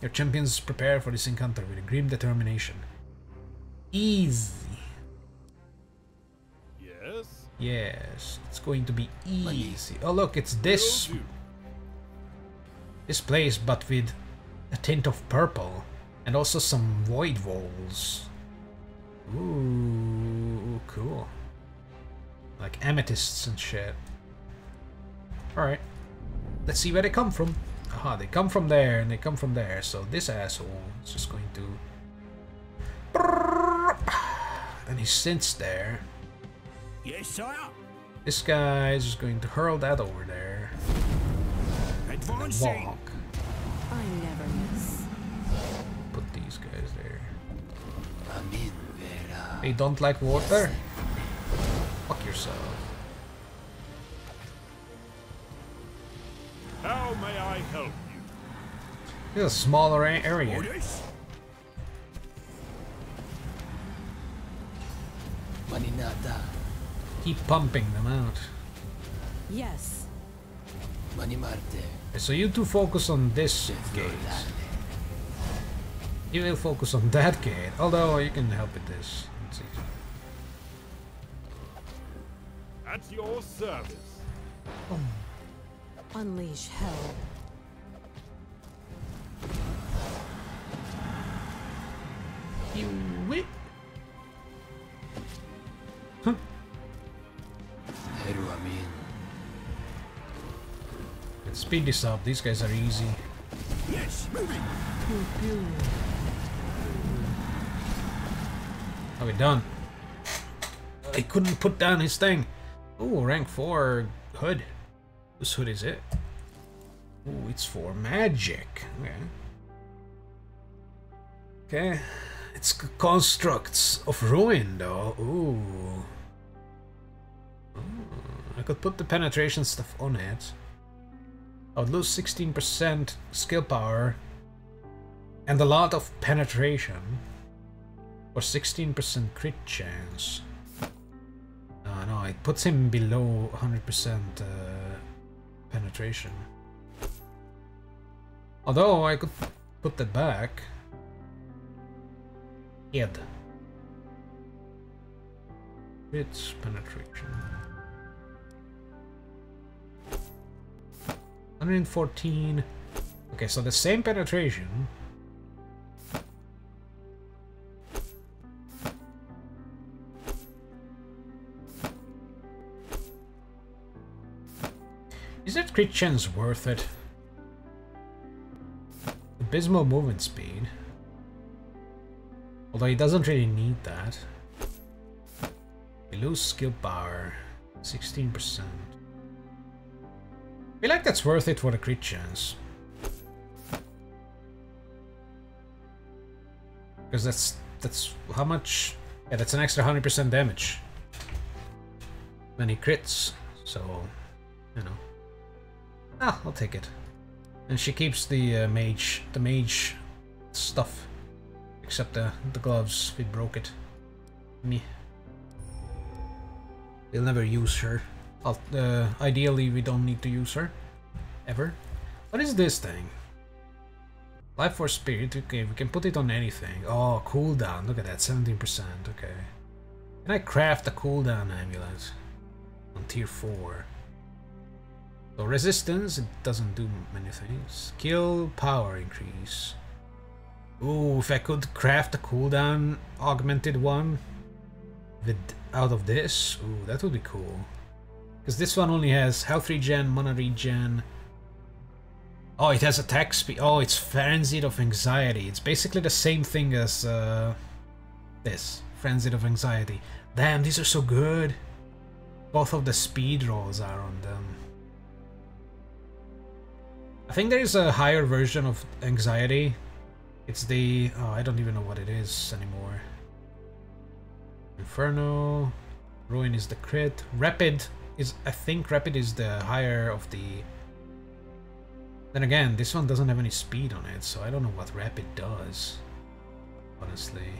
Your champions prepare for this encounter with a grim determination. Easy. Yes? Yes, it's going to be easy. Oh look, it's this this place, but with a tint of purple and also some void walls. Ooh, cool. Like amethysts and shit. Alright. Let's see where they come from. Aha, they come from there and they come from there. So this asshole is just going to. And he sits there. Yes, sire. This guy is just going to hurl that over there. Advancing. Walk. I never miss. Put these guys there. They don't like water? Fuck yourself. How may I help you? This is a smaller area. Orders. Maninata. Keep pumping them out. Yes. Mani Marte. So you two focus on this gate. You will focus on that gate. Although you can help with this. Let's see. At your service. Oh. Unleash hell. You whip. Heru Amin. Let's speed this up. These guys are easy. Yes, moving. Are we done? He couldn't put down his thing. Oh, rank 4 hood. Whose hood is it? Oh, it's for magic. Okay. Okay. It's constructs of ruin, though. Ooh. Ooh. I could put the penetration stuff on it. I would lose 16% skill power and a lot of penetration for 16% crit chance. No, no, it puts him below 100% uh, penetration. Although I could put that back. Head. It's penetration. 114. Okay, so the same penetration. Is that crit chance worth it? Abysmal movement speed. Although he doesn't really need that. We lose skill power. 16%. I feel like that's worth it for the crit chance. Because that's that's how much yeah that's an extra 100% damage when he crits. So you know. Ah, I'll take it. And she keeps the uh, mage the mage stuff. Except the the gloves, we broke it. Me. We'll never use her. Uh, ideally, we don't need to use her. Ever. What is this thing? Life Force Spirit, okay, we can put it on anything. Oh, cooldown, look at that, 17%, okay. Can I craft a cooldown amulet? On tier 4. So resistance, it doesn't do many things. Skill, power increase. Ooh, if I could craft a cooldown augmented one with out of this, ooh, that would be cool. Because this one only has health regen, mana regen. Oh, it has attack speed. Oh, it's Frenzied of Anxiety. It's basically the same thing as uh, this, Frenzied of Anxiety. Damn, these are so good. Both of the speed rolls are on them. I think there is a higher version of Anxiety. It's the... Oh, I don't even know what it is anymore. Inferno. Ruin is the crit. Rapid is... I think Rapid is the higher of the... Then again, this one doesn't have any speed on it, so I don't know what Rapid does. Honestly.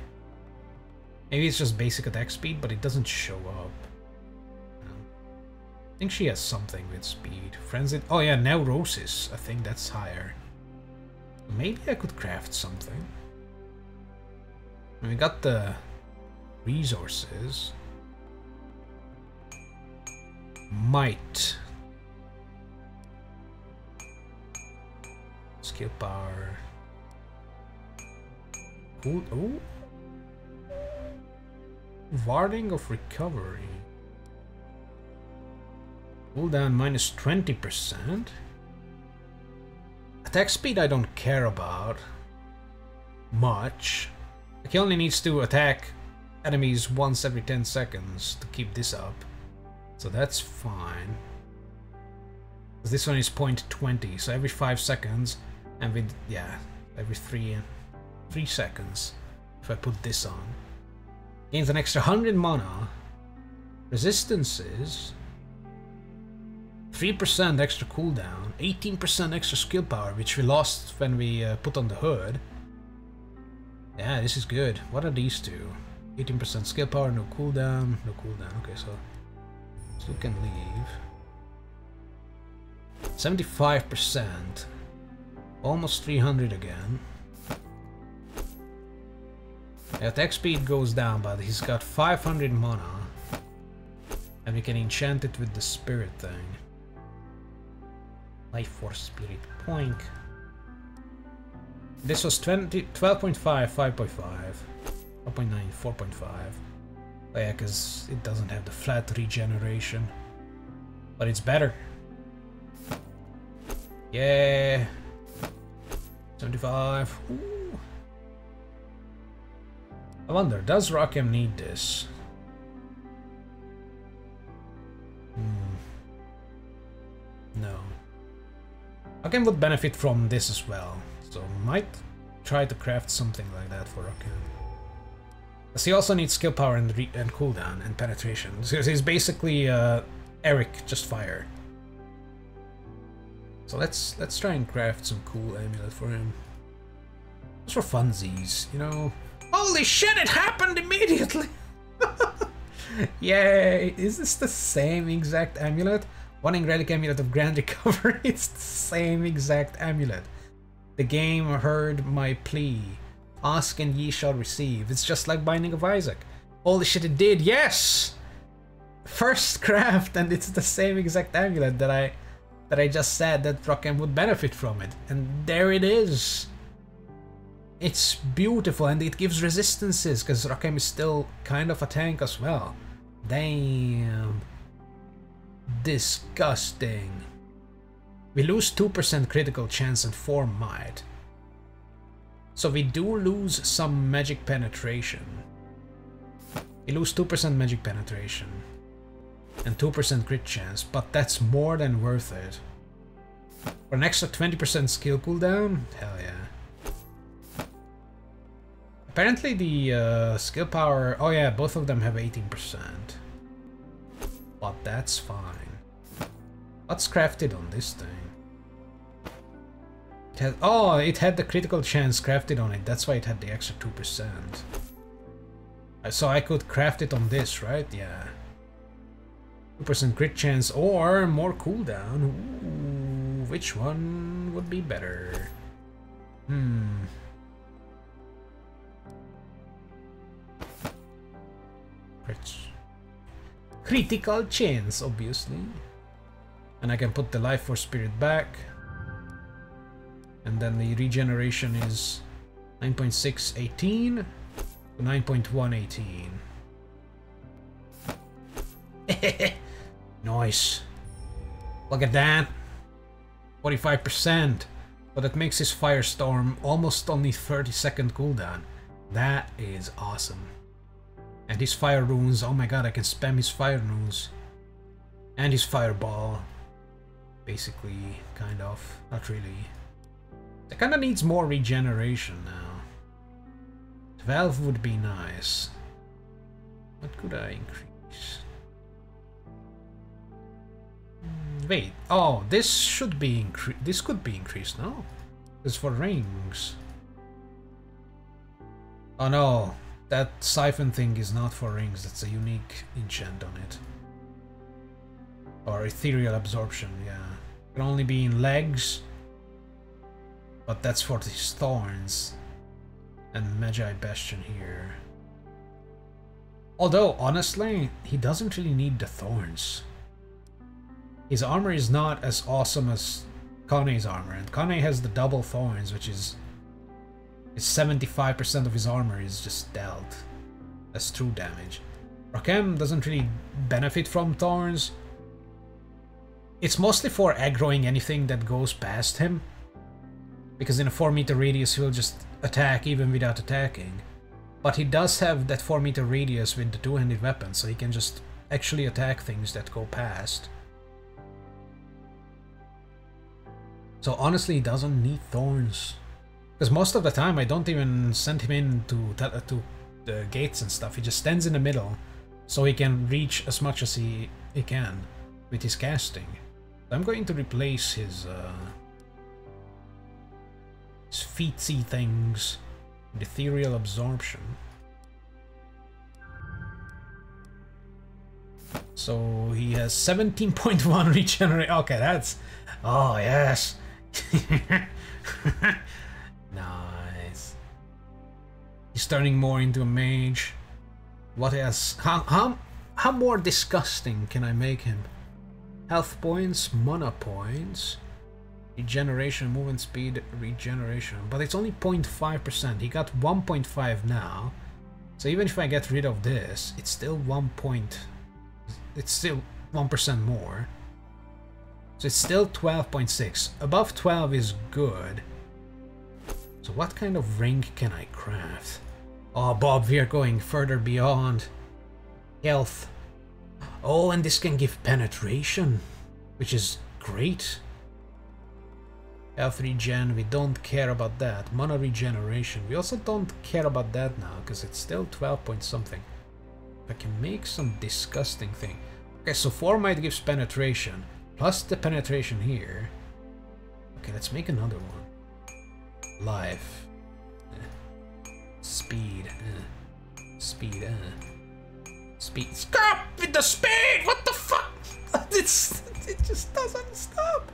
Maybe it's just basic attack speed, but it doesn't show up. I think she has something with speed. Frenzied. Oh yeah, Neurosis. I think that's higher. Maybe I could craft something. We got the resources. Might. Skill power. Cool. Oh. Warding of recovery. Cooldown minus 20%. Attack speed I don't care about much. He only needs to attack enemies once every 10 seconds to keep this up. So that's fine. This one is 0.20, so every 5 seconds, and with, yeah, every 3, 3 seconds, if I put this on. Gains an extra 100 mana. Resistances. 3% extra cooldown. 18% extra skill power, which we lost when we uh, put on the hood. Yeah, this is good. What are these two? 18% skill power, no cooldown, no cooldown. Okay, so, we can leave. 75%. Almost 300 again. Attack speed goes down, but he's got 500 mana. And we can enchant it with the spirit thing. Life Force Spirit Point. This was 20, 12.5, 5.5, 4.9, 4.5. Oh yeah, because it doesn't have the flat regeneration. But it's better. Yeah. 75. Ooh. I wonder, does Rakhem need this? Hmm. No. Rakhem would benefit from this as well, so might try to craft something like that for Rakhem. Because he also needs skill power and, and cooldown and penetration. So he's basically uh, Aeric, just fire. So let's let's try and craft some cool amulet for him. Just for funsies, you know. Holy shit, it happened immediately! Yay! Is this the same exact amulet? Wanting Relic Amulet of Grand Recovery, it's the same exact amulet. The game heard my plea. Ask and ye shall receive. It's just like Binding of Isaac. Holy shit, it did! Yes! First craft, and it's the same exact amulet that I that I just said that Rakhem would benefit from it. And there it is! It's beautiful and it gives resistances because Rakhem is still kind of a tank as well. Damn. Disgusting. We lose 2% critical chance and 4 might. So we do lose some magic penetration. We lose 2% magic penetration. And 2% crit chance, but that's more than worth it. For an extra 20% skill cooldown? Hell yeah. Apparently the uh, skill power... Oh yeah, both of them have 18%. But that's fine. What's crafted on this thing? It had, oh, it had the critical chance crafted on it. That's why it had the extra 2%. Uh, So I could craft it on this, right? Yeah. 2% crit chance or more cooldown. Ooh, which one would be better? Hmm. Crit. Critical chance, obviously. And I can put the life force spirit back. And then the regeneration is 9.618 to 9.118. nice. Look at that. 45%. But it makes his Firestorm almost only 30 second cooldown. That is awesome. And his fire runes, oh my god, I can spam his fire runes. And his fireball. Basically, kind of. Not really. It kinda needs more regeneration now. 12 would be nice. What could I increase? Hmm, Wait, oh, this should be increased. This could be increased, no? It's for rings. Oh no, that siphon thing is not for rings, that's a unique enchant on it. Or ethereal absorption, yeah. Can only be in legs. But that's for these thorns. And Magi Bastion here. Although, honestly, he doesn't really need the thorns. His armor is not as awesome as Kane's armor, and Kane has the double thorns, which is... is 75% of his armor is just dealt as true damage. Rakhem doesn't really benefit from thorns. It's mostly for aggroing anything that goes past him. Because in a 4 meter radius he'll just attack even without attacking. But he does have that 4 meter radius with the two-handed weapon, so he can just actually attack things that go past. So honestly, he doesn't need thorns. Because most of the time I don't even send him in to, to the gates and stuff. He just stands in the middle so he can reach as much as he, he can with his casting. I'm going to replace his, uh, his feetsy things with ethereal absorption. So he has 17.1 regenerate. Okay, that's. Oh, yes. nice. He's turning more into a mage. What else? How, how, how more disgusting can I make him? Health points, mana points, regeneration, movement speed, regeneration. But it's only 0.5%. He got 1.5 now. So even if I get rid of this, it's still 1 point... It's still 1% more. So it's still 12.6. Above 12 is good. So what kind of ring can I craft? Oh, Bob, we are going further beyond health. Oh, and this can give penetration, which is great. Health regen, we don't care about that. Mana regeneration, we also don't care about that now, because it's still 12 point something. I can make some disgusting thing. Okay, so 4 might gives penetration, plus the penetration here. Okay, let's make another one. Life. Eh. Speed. eh. Speed. eh. Speed. Stop with the speed! What the fuck? It's, it just doesn't stop.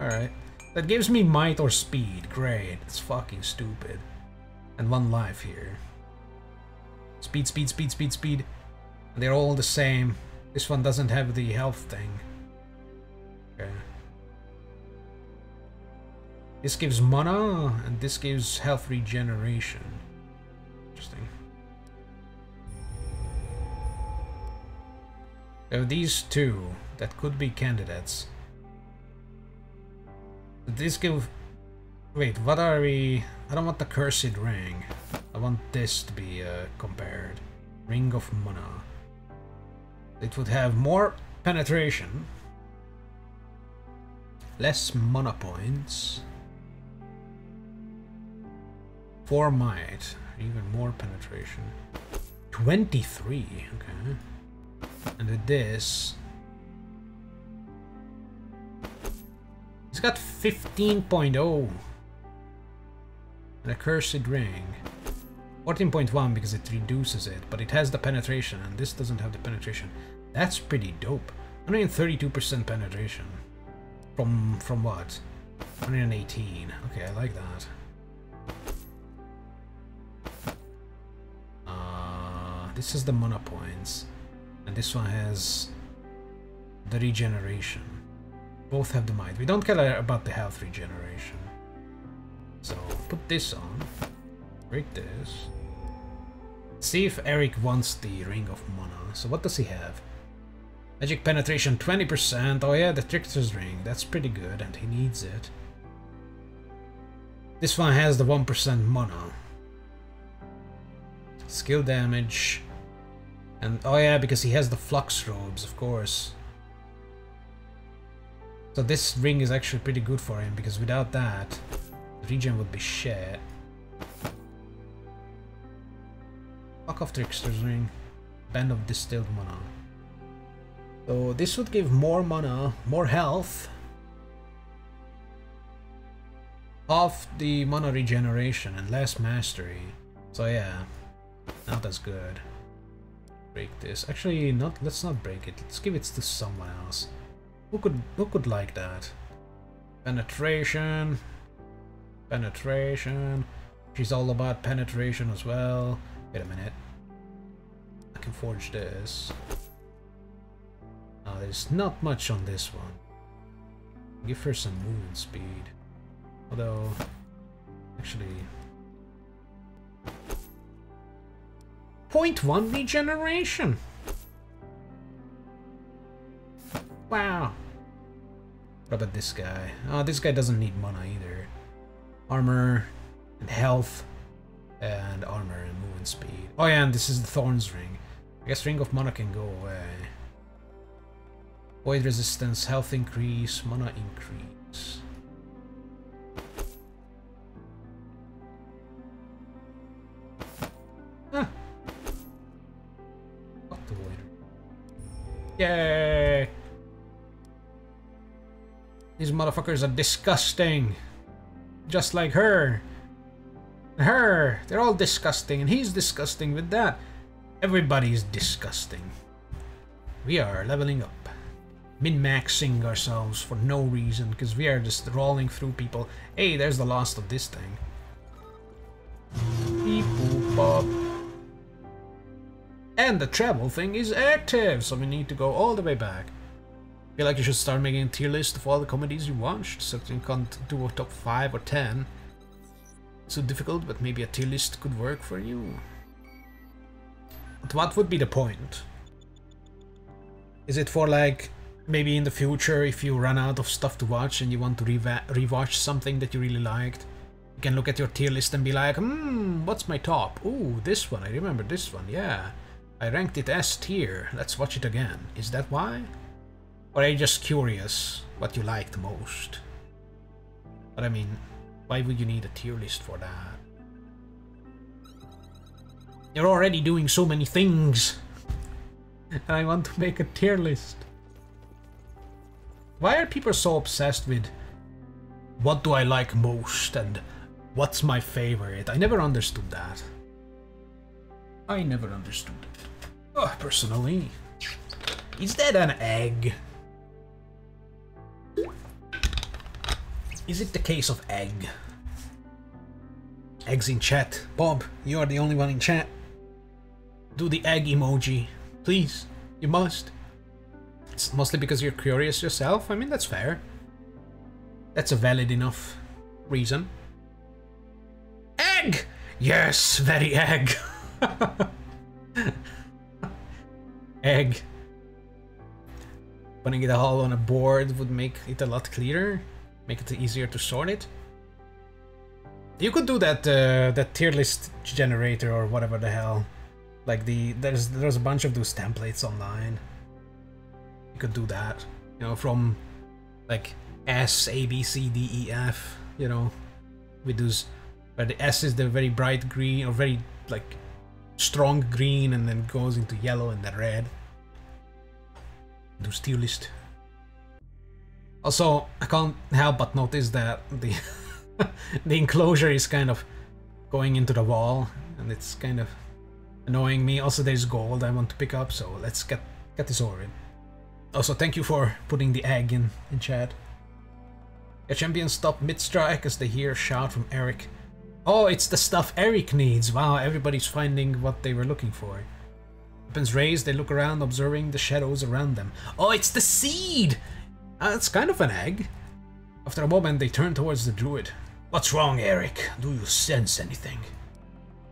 Alright. That gives me might or speed. Great. It's fucking stupid. And one life here. Speed, speed, speed, speed, speed. They're all the same. This one doesn't have the health thing. Okay. This gives mana, and this gives health regeneration. Interesting. Have these two that could be candidates. This give... Wait, what are we... I don't want the cursed ring. I want this to be uh, compared. Ring of Mana. It would have more penetration. Less mana points. 4 might. Even more penetration. 23, okay. And with this... He's got 15.0. And a cursed ring. 14.1 because it reduces it, but it has the penetration, and this doesn't have the penetration. That's pretty dope. 132% penetration. From from what? 118. Okay, I like that. Uh, this is the mana points. And this one has the regeneration. Both have the might. We don't care about the health regeneration. So put this on. Break this. See if Aeric wants the Ring of Mana. So what does he have? Magic penetration 20%. Oh yeah, the Trickster's Ring. That's pretty good and he needs it. This one has the 1% mana. Skill damage. And oh yeah, because he has the flux robes, of course. So this ring is actually pretty good for him because without that, the regen would be shit. Fuck off Trickster's ring. Band of distilled mana. So this would give more mana, more health. Half the mana regeneration and less mastery. So yeah, not as good. Break this. Actually, not. Let's not break it. Let's give it to someone else. Who could who could like that? Penetration. Penetration. She's all about penetration as well. Wait a minute. I can forge this. Oh, there's not much on this one. Give her some movement speed. Although, actually... 0.1 regeneration! Wow! What about this guy? Oh, this guy doesn't need mana either. Armor and health and armor and movement speed. Oh yeah, and this is the Thorns ring. I guess Ring of Mana can go away. Void resistance, health increase, mana increase. Yay! These motherfuckers are disgusting. Just like her. Her. They're all disgusting, and he's disgusting with that. Everybody's disgusting. We are leveling up. Min-maxing ourselves for no reason, because we are just rolling through people. Hey, there's the last of this thing. Beep boop. And the travel thing is active, so we need to go all the way back. I feel like you should start making a tier list of all the comedies you watched, so you can't do a top 5 or 10. So difficult, but maybe a tier list could work for you. But what would be the point? Is it for like maybe in the future if you run out of stuff to watch and you want to rewatch something that you really liked? You can look at your tier list and be like, hmm, what's my top? Ooh, this one, I remember this one, yeah. I ranked it S tier, let's watch it again. Is that why? Or are you just curious what you liked most? But I mean, why would you need a tier list for that? You're already doing so many things. I want to make a tier list. Why are people so obsessed with what do I like most and what's my favorite? I never understood that. I never understood it. Oh, personally. Is that an egg? Is it the case of egg? Eggs in chat. Bob, you are the only one in chat. Do the egg emoji. Please. You must. It's mostly because you're curious yourself. I mean, that's fair. That's a valid enough reason. Egg! Yes, very egg. egg. Putting it all on a board would make it a lot clearer. Make it easier to sort it. You could do that uh, that tier list generator or whatever the hell. Like the there's there's a bunch of those templates online. You could do that. You know, from like S, A, B, C, D, E, F, you know, with those where the S is the very bright green or very like strong green and then goes into yellow and then red. Those tier list. Also, I can't help but notice that the the enclosure is kind of going into the wall and it's kind of annoying me. Also, there's gold I want to pick up, so let's get get this over with. Also, thank you for putting the egg in, in chat. A champions stop mid-strike as they hear a shout from Aeric. Oh, it's the stuff Aeric needs. Wow, everybody's finding what they were looking for. Weapons raised, they look around, observing the shadows around them. Oh, it's the seed! Uh, it's kind of an egg. After a moment, they turn towards the druid. What's wrong, Aeric? Do you sense anything?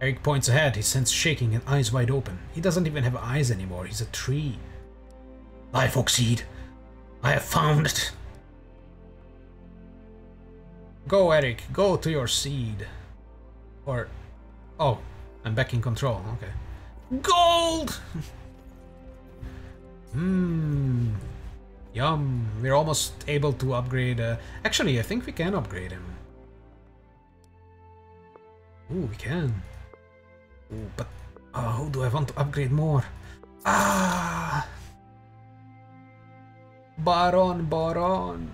Aeric points ahead, his sense shaking and eyes wide open. He doesn't even have eyes anymore, he's a tree. Life Seed. I have found it. Go, Aeric, go to your seed. Or. Oh, I'm back in control, okay. Gold! Mmm. Yum. We're almost able to upgrade. Uh, actually, I think we can upgrade him. Ooh, we can. Ooh, but uh, who do I want to upgrade more? Ah! Boron, Boron.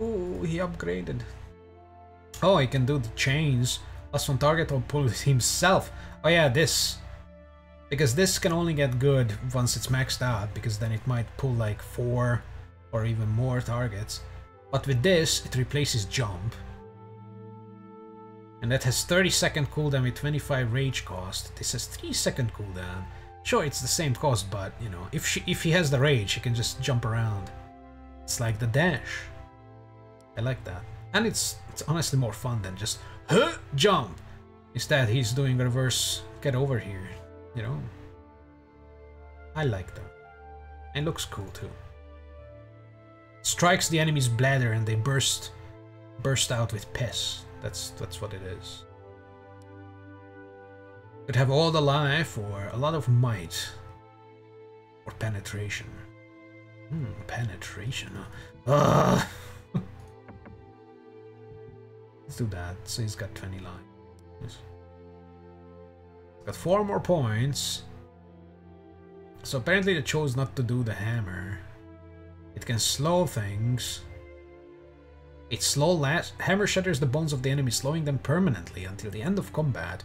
Ooh, he upgraded. Oh, he can do the chains. Plus one target or pull himself. Oh yeah, this. Because this can only get good once it's maxed out, because then it might pull like four or even more targets. But with this, it replaces jump. And that has 30 second cooldown with 25 rage cost. This has 3 second cooldown. Sure, it's the same cost, but you know, if she if he has the rage, he can just jump around. It's like the dash. I like that. And it's it's honestly more fun than just huh, jump. Instead, he's doing reverse get over here, you know. I like that. It looks cool too. Strikes the enemy's bladder and they burst burst out with piss. That's that's what it is. Could have all the life or a lot of might. Or penetration. Hmm, penetration. Ugh. Let's do that. So he's got 20 life. Yes. Got four more points. So apparently they chose not to do the hammer. It can slow things. Its slow last hammer shatters the bones of the enemy, slowing them permanently until the end of combat.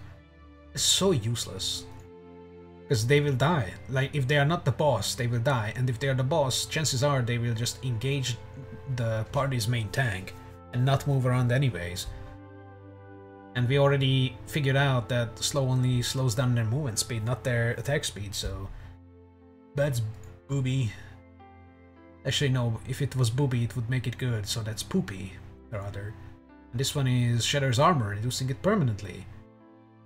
It's so useless. Because they will die. Like, if they are not the boss, they will die. And if they are the boss, chances are they will just engage the party's main tank and not move around anyways. And we already figured out that slow only slows down their movement speed, not their attack speed, so... That's booby. Actually, no, if it was booby, it would make it good, so that's poopy, rather. And this one is Shatters Armor, reducing it permanently.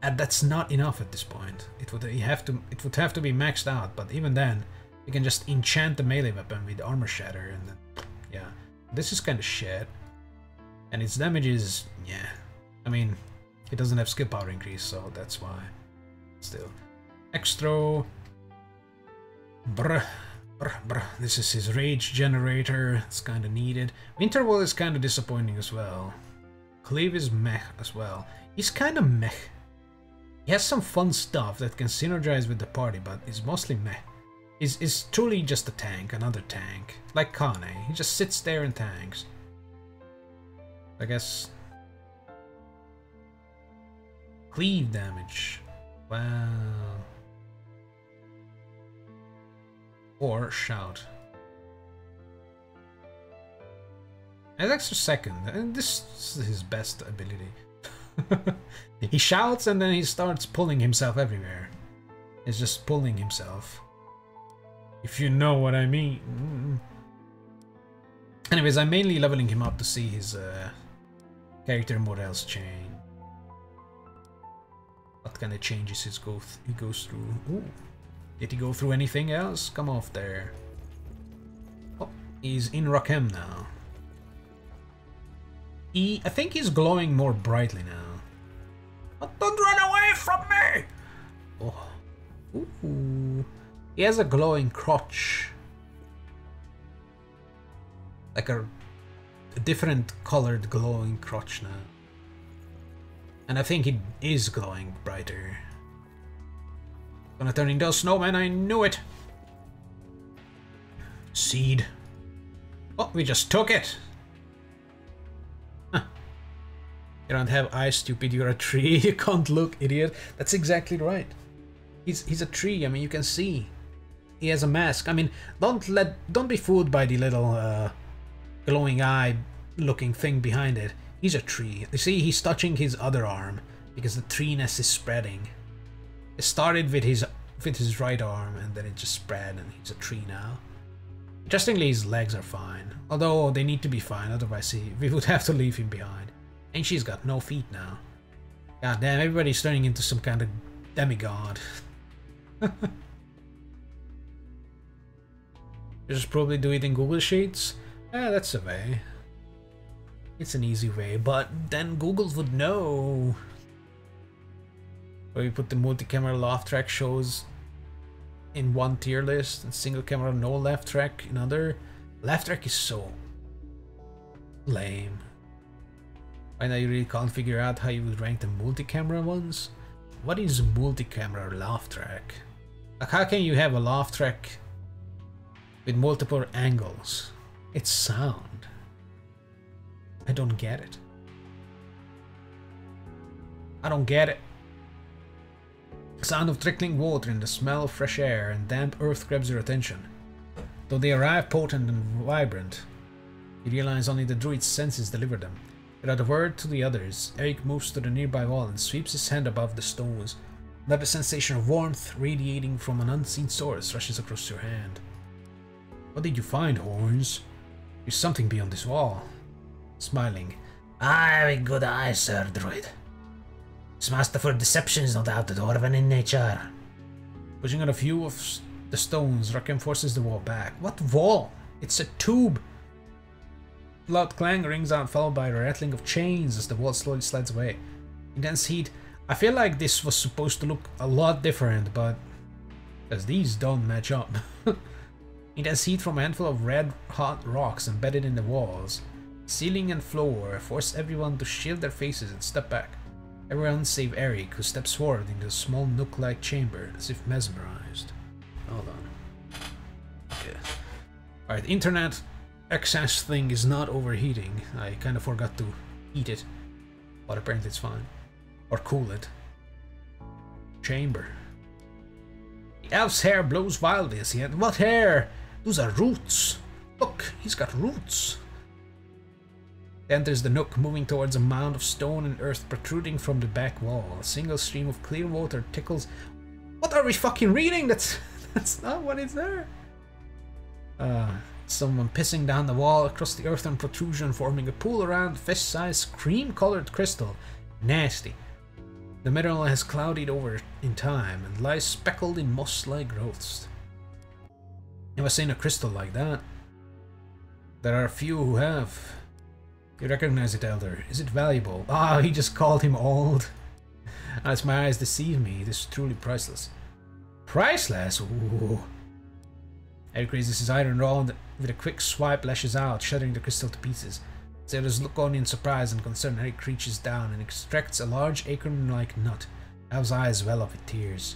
And that's not enough at this point. It would have to it would have to be maxed out, but even then, you can just enchant the melee weapon with Armor Shatter, and then, yeah. This is kind of shit. And its damage is, yeah. I mean, it doesn't have skill power increase, so that's why. Still. Extra. Brr. Brr, brr. This is his rage generator. It's kind of needed. Winterwall is kind of disappointing as well. Cleave is meh as well. He's kind of meh. He has some fun stuff that can synergize with the party, but he's mostly meh. He's, he's truly just a tank, another tank. Like Kane. He just sits there and tanks. I guess... Cleave damage. Wow. Or shout. An extra second, and this is his best ability. he shouts and then he starts pulling himself everywhere. He's just pulling himself. If you know what I mean. Anyways, I'm mainly leveling him up to see his uh, character morals change. What kind of changes his go th he goes through. Ooh. Did he go through anything else? Come off there. Oh, he's in Rakhem now. He, I think he's glowing more brightly now. Oh, don't run away from me! Oh. Ooh. He has a glowing crotch. Like a, a different colored glowing crotch now. And I think it is glowing brighter. Gonna turn into a snowman, I knew it! Seed. Oh, we just took it! Huh. You don't have eyes, stupid, you're a tree. you can't look, idiot. That's exactly right. He's he's a tree, I mean you can see. He has a mask. I mean, don't let don't be fooled by the little uh, glowing eye looking thing behind it. He's a tree. You see, he's touching his other arm because the treeness is spreading. It started with his with his right arm and then it just spread and he's a tree now. Interestingly, his legs are fine, although they need to be fine, otherwise he, we would have to leave him behind. And she's got no feet now. God damn, everybody's turning into some kind of demigod. Just probably do it in Google Sheets. Yeah, that's a way. It's an easy way, but then Google would know. Where we put the multi-camera laugh track shows in one tier list and single camera no laugh track in other. Laugh track is so lame. Right now you really can't figure out how you would rank the multi-camera ones. What is multi-camera laugh track? Like how can you have a laugh track with multiple angles? It's sound. I don't get it. I don't get it. The sound of trickling water and the smell of fresh air and damp earth grabs your attention. Though they arrive potent and vibrant, you realize only the druid's senses deliver them. Without a word to the others, Aeric moves to the nearby wall and sweeps his hand above the stones. Another sensation of warmth radiating from an unseen source rushes across your hand. What did you find, Horns? There's something beyond this wall. Smiling, I have a good eye, Sir Druid. This masterful deception is no doubt the dwarven in nature. pushing out a few of the stones, Rakhem forces the wall back. What wall? It's a tube! Loud clang rings out, followed by a rattling of chains as the wall slowly slides away. Intense heat. I feel like this was supposed to look a lot different, but. As these don't match up. Intense heat from a handful of red hot rocks embedded in the walls. Ceiling and floor force everyone to shield their faces and step back. Everyone save Aeric, who steps forward into a small nook-like chamber, as if mesmerized. Hold on. Okay. Alright, internet access thing is not overheating. I kind of forgot to heat it, but apparently it's fine. Or cool it. Chamber. The elf's hair blows wildly as he enters. What hair? Those are roots. Look, he's got roots. Enters the nook, moving towards a mound of stone and earth protruding from the back wall. A single stream of clear water tickles. What are we fucking reading? That's that's not what is there. Uh, someone pissing down the wall across the earthen protrusion, forming a pool around fish-sized cream-colored crystal. Nasty. The mineral has clouded over in time and lies speckled in moss-like growths. Never seen a crystal like that. There are few who have. You recognize it, Elder. Is it valuable? Ah, he just called him old. As my eyes deceive me, it is truly priceless. Priceless? Ooh. Aeric raises his iron rod with a quick swipe lashes out, shattering the crystal to pieces. Sailors look on in surprise and concern. Aeric reaches down and extracts a large acorn-like nut. Al's eyes well up with tears.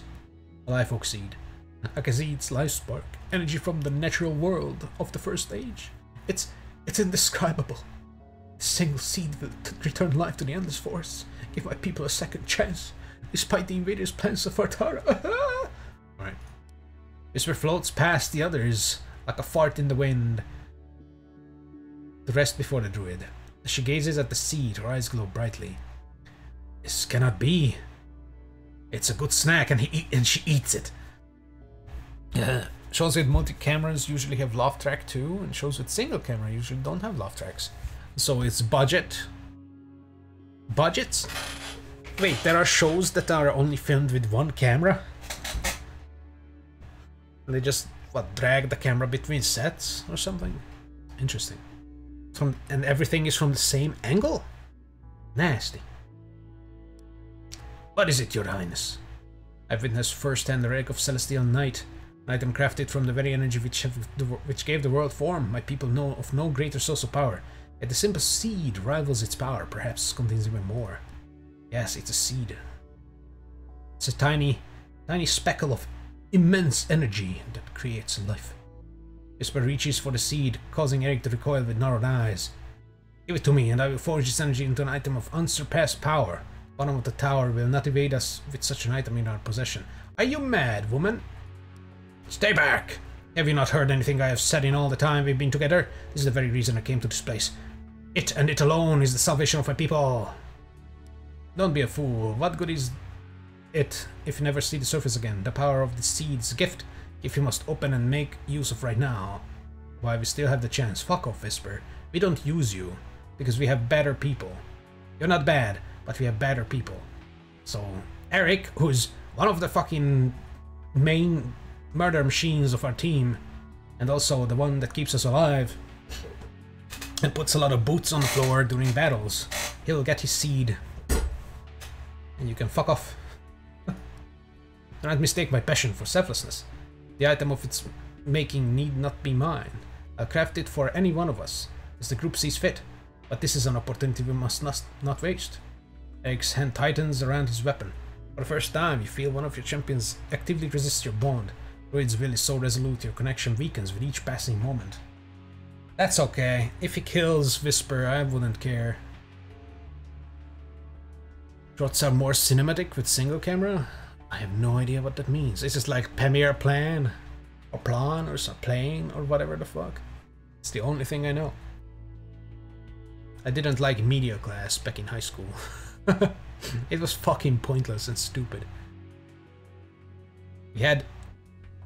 A life oak seed. Its life spark, energy from the natural world of the first age. It's it's indescribable. Single seed will t- return life to the endless forest. Give my people a second chance, despite the invaders' plans of Fartara. Alright. Whisper floats past the others like a fart in the wind. The rest before the druid. As she gazes at the seed, her eyes glow brightly. This cannot be. It's a good snack, and he eat, and she eats it. Uh, shows with multi cameras usually have laugh track too, and shows with single camera usually don't have laugh tracks. So it's budget. Budgets? Wait, there are shows that are only filmed with one camera? They just what drag the camera between sets or something? Interesting. From and everything is from the same angle? Nasty. What is it, Your Highness? I've witnessed firsthand the relic of Celestial Night, an item crafted from the very energy which, have which gave the world form. My people know of no greater source of power. The simple seed rivals its power, perhaps contains even more. Yes, it's a seed. It's a tiny, tiny speckle of immense energy that creates life. Whisper reaches for the seed, causing Aeric to recoil with narrowed eyes. Give it to me, and I will forge this energy into an item of unsurpassed power. Bottom of the tower will not evade us with such an item in our possession. Are you mad, woman? Stay back! Have you not heard anything I have said in all the time we've been together? This is the very reason I came to this place. It and it alone is the salvation of my people. Don't be a fool. What good is it if you never see the surface again? The power of the seed's gift, if you must open and make use of right now. Why, we still have the chance. Fuck off, Whisper. We don't use you, because we have better people. You're not bad, but we have better people. So Aeric, who's one of the fucking main murder machines of our team, and also the one that keeps us alive, and puts a lot of boots on the floor during battles, he'll get his seed. And you can fuck off. Do not mistake my passion for selflessness. The item of its making need not be mine. I'll craft it for any one of us, as the group sees fit. But this is an opportunity we must not, not waste. Aeric's hand tightens around his weapon. For the first time, you feel one of your champions actively resist your bond. Druid's will is so resolute your connection weakens with each passing moment. That's okay. If he kills Whisper, I wouldn't care. Shots are more cinematic with single camera? I have no idea what that means. Is this like Premiere Plan? Or Plan or some plane or whatever the fuck? It's the only thing I know. I didn't like media class back in high school. it was fucking pointless and stupid. We had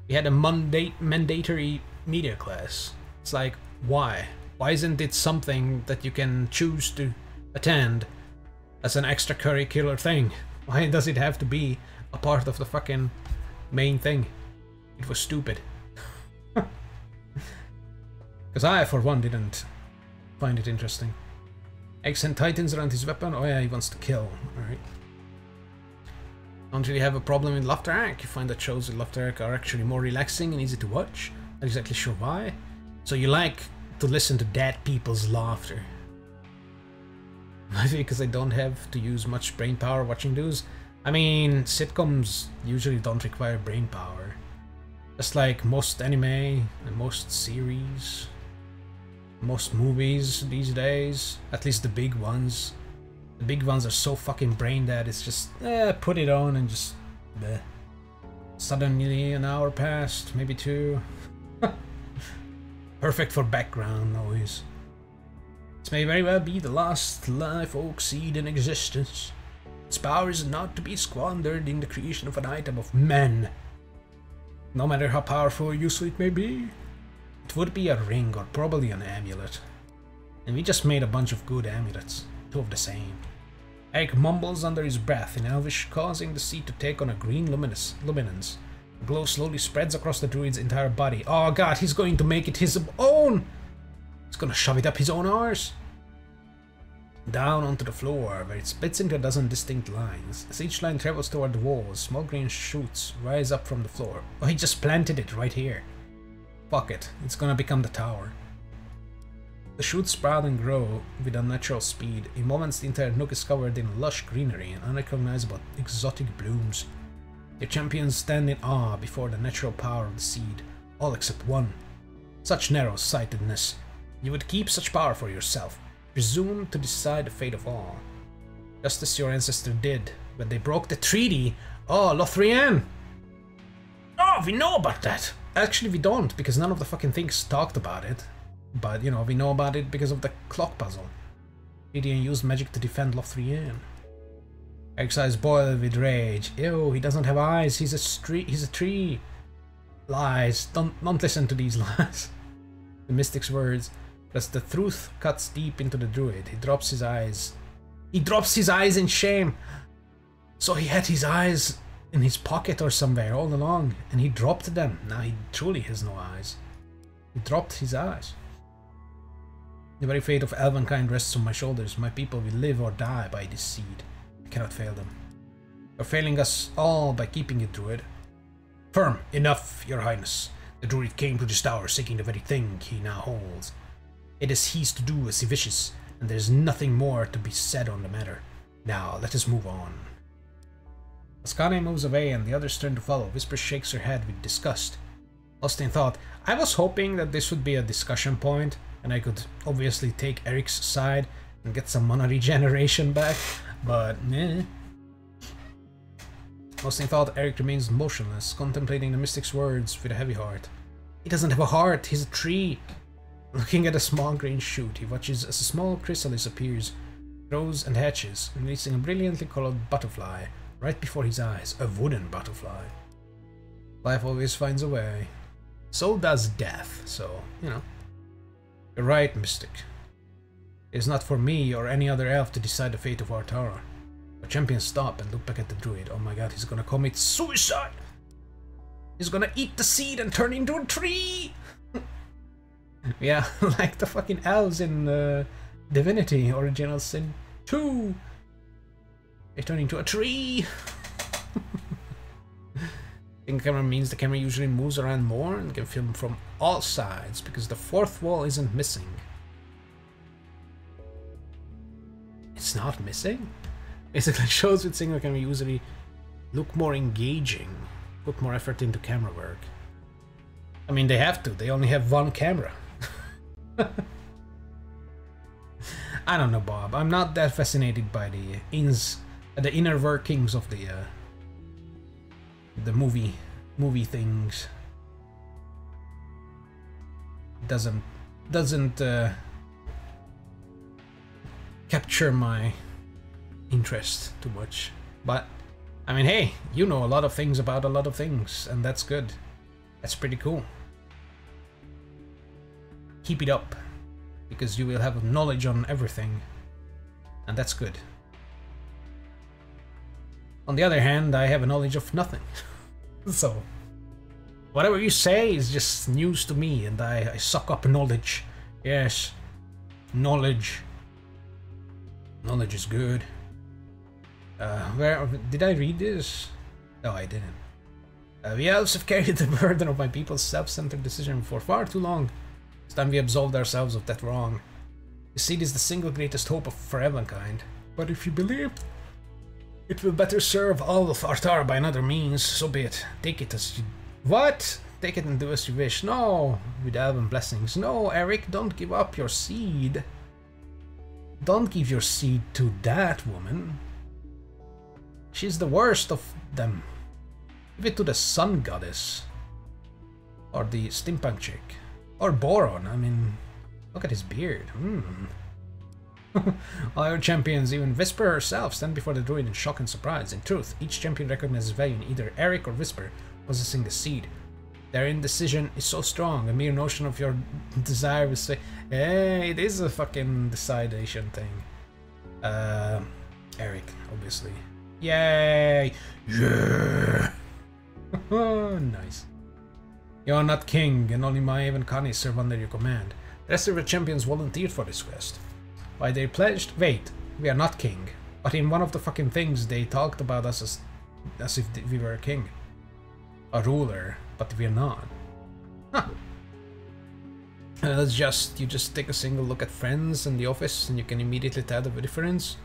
we had a mandate mandatory media class. It's like why? Why isn't it something that you can choose to attend as an extracurricular thing? Why does it have to be a part of the fucking main thing? It was stupid. Because I, for one, didn't find it interesting. Accent tightens around his weapon. Oh yeah, he wants to kill. Alright. Don't really have a problem with Laughter Arc. You find that shows with Laughter are actually more relaxing and easy to watch. Not exactly sure why. So you like to listen to dead people's laughter. Maybe because I don't have to use much brain power watching those. I mean, sitcoms usually don't require brain power. Just like most anime and most series most movies these days, at least the big ones. The big ones are so fucking brain dead, it's just, eh, put it on and just, bleh. Suddenly an hour passed, maybe two. Perfect for background noise. This may very well be the last life oak seed in existence. Its power is not to be squandered in the creation of an item of men. No matter how powerful or useful it may be, it would be a ring or probably an amulet. And we just made a bunch of good amulets, two of the same. Aeric mumbles under his breath in Elvish, causing the seed to take on a green luminous, luminance. The glow slowly spreads across the druid's entire body. Oh god, he's going to make it his own! He's gonna shove it up his own arse! Down onto the floor, where it splits into a dozen distinct lines. As each line travels toward the walls, small green shoots rise up from the floor. Oh, he just planted it right here. Fuck it, it's gonna become the tower. The shoots sprout and grow with unnatural speed. In moments, the entire nook is covered in lush greenery and unrecognizable exotic blooms. Your champions stand in awe before the natural power of the seed, all except one. Such narrow-sightedness. You would keep such power for yourself, presumed to decide the fate of all. Just as your ancestor did when they broke the treaty. Oh, Lothrien! Oh, we know about that! Actually, we don't, because none of the fucking things talked about it. But, you know, we know about it because of the clock puzzle. Gideon used magic to defend Lothrien. Eyes boil with rage. Ew, he doesn't have eyes, he's a street, he's a tree. Lies. Don't, don't listen to these lies. the mystic's words. As the truth cuts deep into the druid, he drops his eyes. He drops his eyes in shame. So he had his eyes in his pocket or somewhere all along, and he dropped them. Now he truly has no eyes. He dropped his eyes. The very fate of Elvenkind rests on my shoulders. My people will live or die by this seed. I cannot fail them. You're failing us all by keeping it, Druid. Firm, enough, your highness. The Druid came to this tower seeking the very thing he now holds. It is his to do as he wishes, and there is nothing more to be said on the matter. Now, let us move on. As Kane moves away and the others turn to follow. Whisper shakes her head with disgust. Lost in thought. I was hoping that this would be a discussion point and I could obviously take Aeric's side and get some mana regeneration back, but eh. Lost in thought, Aeric remains motionless, contemplating the mystic's words with a heavy heart. He doesn't have a heart, he's a tree. Looking at a small green shoot, he watches as a small chrysalis appears, grows and hatches, releasing a brilliantly colored butterfly right before his eyes, a wooden butterfly. Life always finds a way. So does death, so, you know. You're right, Mystic. It is not for me or any other elf to decide the fate of our tower. Our champions stop and look back at the druid. Oh my god, he's gonna commit suicide! He's gonna eat the seed and turn into a tree! yeah, like the fucking elves in uh, Divinity Original Sin 2! They turn into a tree! In camera means the camera usually moves around more and can film from all sides because the fourth wall isn't missing. It's not missing? Basically, shows with single camera usually look more engaging, put more effort into camera work. I mean, they have to, they only have one camera. I don't know, Bob. I'm not that fascinated by the ins, the inner workings of the uh, the movie movie things doesn't doesn't uh, capture my interest too much. But i mean hey you know a lot of things about a lot of things and that's good. That's pretty cool. Keep it up because you will have knowledge on everything and that's good on the other hand i have a knowledge of nothing. So whatever you say is just news to me and I, I suck up knowledge. Yes knowledge. Knowledge is good. Uh where did i read this? No i didn't. Uh, we elves have carried the burden of my people's self-centered decision for far too long. It's time we absolved ourselves of that wrong. The seed is the single greatest hope of for but if you believe it will better serve all of Artar by another means, so be it. Take it as you... What? Take it and do as you wish. No, with elven blessings. No, Aeric, don't give up your seed. Don't give your seed to that woman. She's the worst of them. Give it to the sun goddess. Or the steampunk chick. Or Boron, I mean... Look at his beard. Hmm. All our champions, even Whisper herself, stand before the druid in shock and surprise. In truth, each champion recognizes value in either Aeric or Whisper possessing the seed. Their indecision is so strong, a mere notion of your desire will say, hey, it is a fucking decidation thing. Uh, Aeric, obviously. Yay! Yeah! nice. You are not king, and only my and Connie serve under your command. The rest of the champions volunteered for this quest. Why they pledged? Wait, we are not king. But in one of the fucking things they talked about us as, as if we were a king. A ruler, but we're not. Huh. Uh, that's just, you just take a single look at friends in the office and you can immediately tell the difference.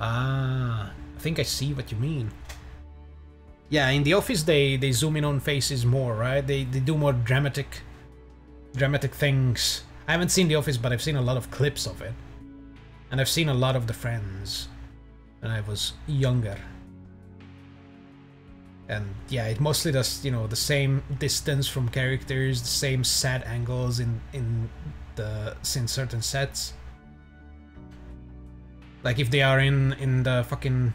Ah, I think I see what you mean. Yeah, in the office they, they zoom in on faces more, right? They, they do more dramatic dramatic things. I haven't seen The Office, but I've seen a lot of clips of it. And I've seen a lot of The Friends when I was younger. And yeah, it mostly does, you know, the same distance from characters, the same sad angles in in the in certain sets. Like if they are in in the fucking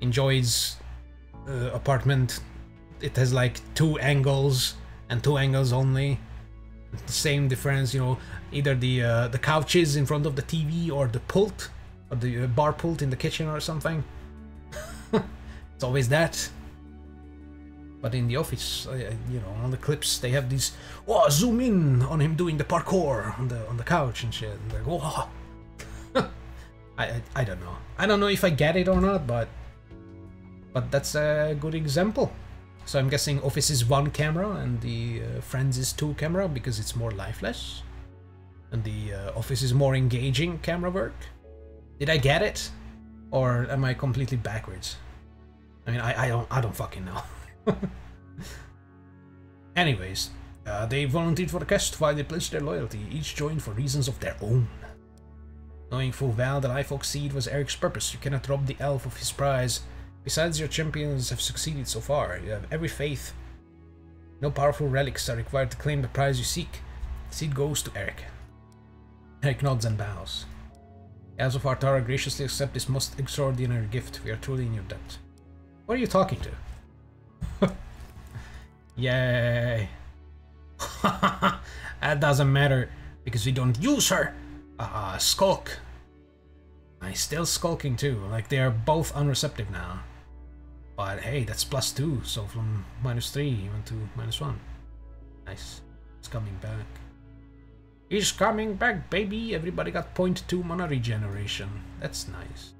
in Joey's uh, apartment, it has like two angles and two angles only the same difference, you know, either the uh, the couches in front of the TV or the pult or the uh, bar pult in the kitchen or something. it's always that. But in the office, you know, on the clips they have these. Oh, zoom in on him doing the parkour on the on the couch and shit. And like, oh. I, I I don't know. I don't know if I get it or not, but but that's a good example. So I'm guessing Office is one camera and the uh, Friends is two camera because it's more lifeless. And the uh, Office is more engaging camera work. Did I get it? Or am I completely backwards? I mean, I, I don't I don't fucking know. Anyways, uh, they volunteered for the quest while they pledged their loyalty. Each joined for reasons of their own. Knowing full well that life oak seed was Aeric's purpose, you cannot rob the elf of his prize Besides, your champions have succeeded so far. You have every faith. No powerful relics are required to claim the prize you seek. The seed goes to Aeric. Aeric nods and bows. As of Artara graciously accept this most extraordinary gift. We are truly in your debt. What are you talking to? Yay! that doesn't matter, because we don't use her! Uh, skulk. I still skulking too. Like they are both unreceptive now. But hey, that's plus two, so from minus three even to minus one. Nice. It's coming back. It's coming back, baby! Everybody got 0.2 mana regeneration. That's nice.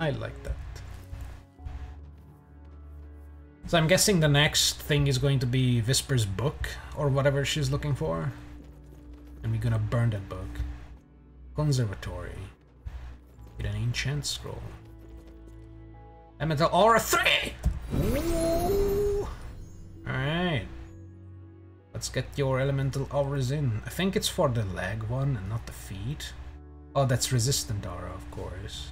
I like that. So I'm guessing the next thing is going to be Whisper's book, or whatever she's looking for. And we're gonna burn that book. Conservatory. With an enchant scroll. Elemental Aura 3! Ooh. Alright. Let's get your elemental auras in. I think it's for the leg one and not the feet. Oh, that's resistant aura, of course.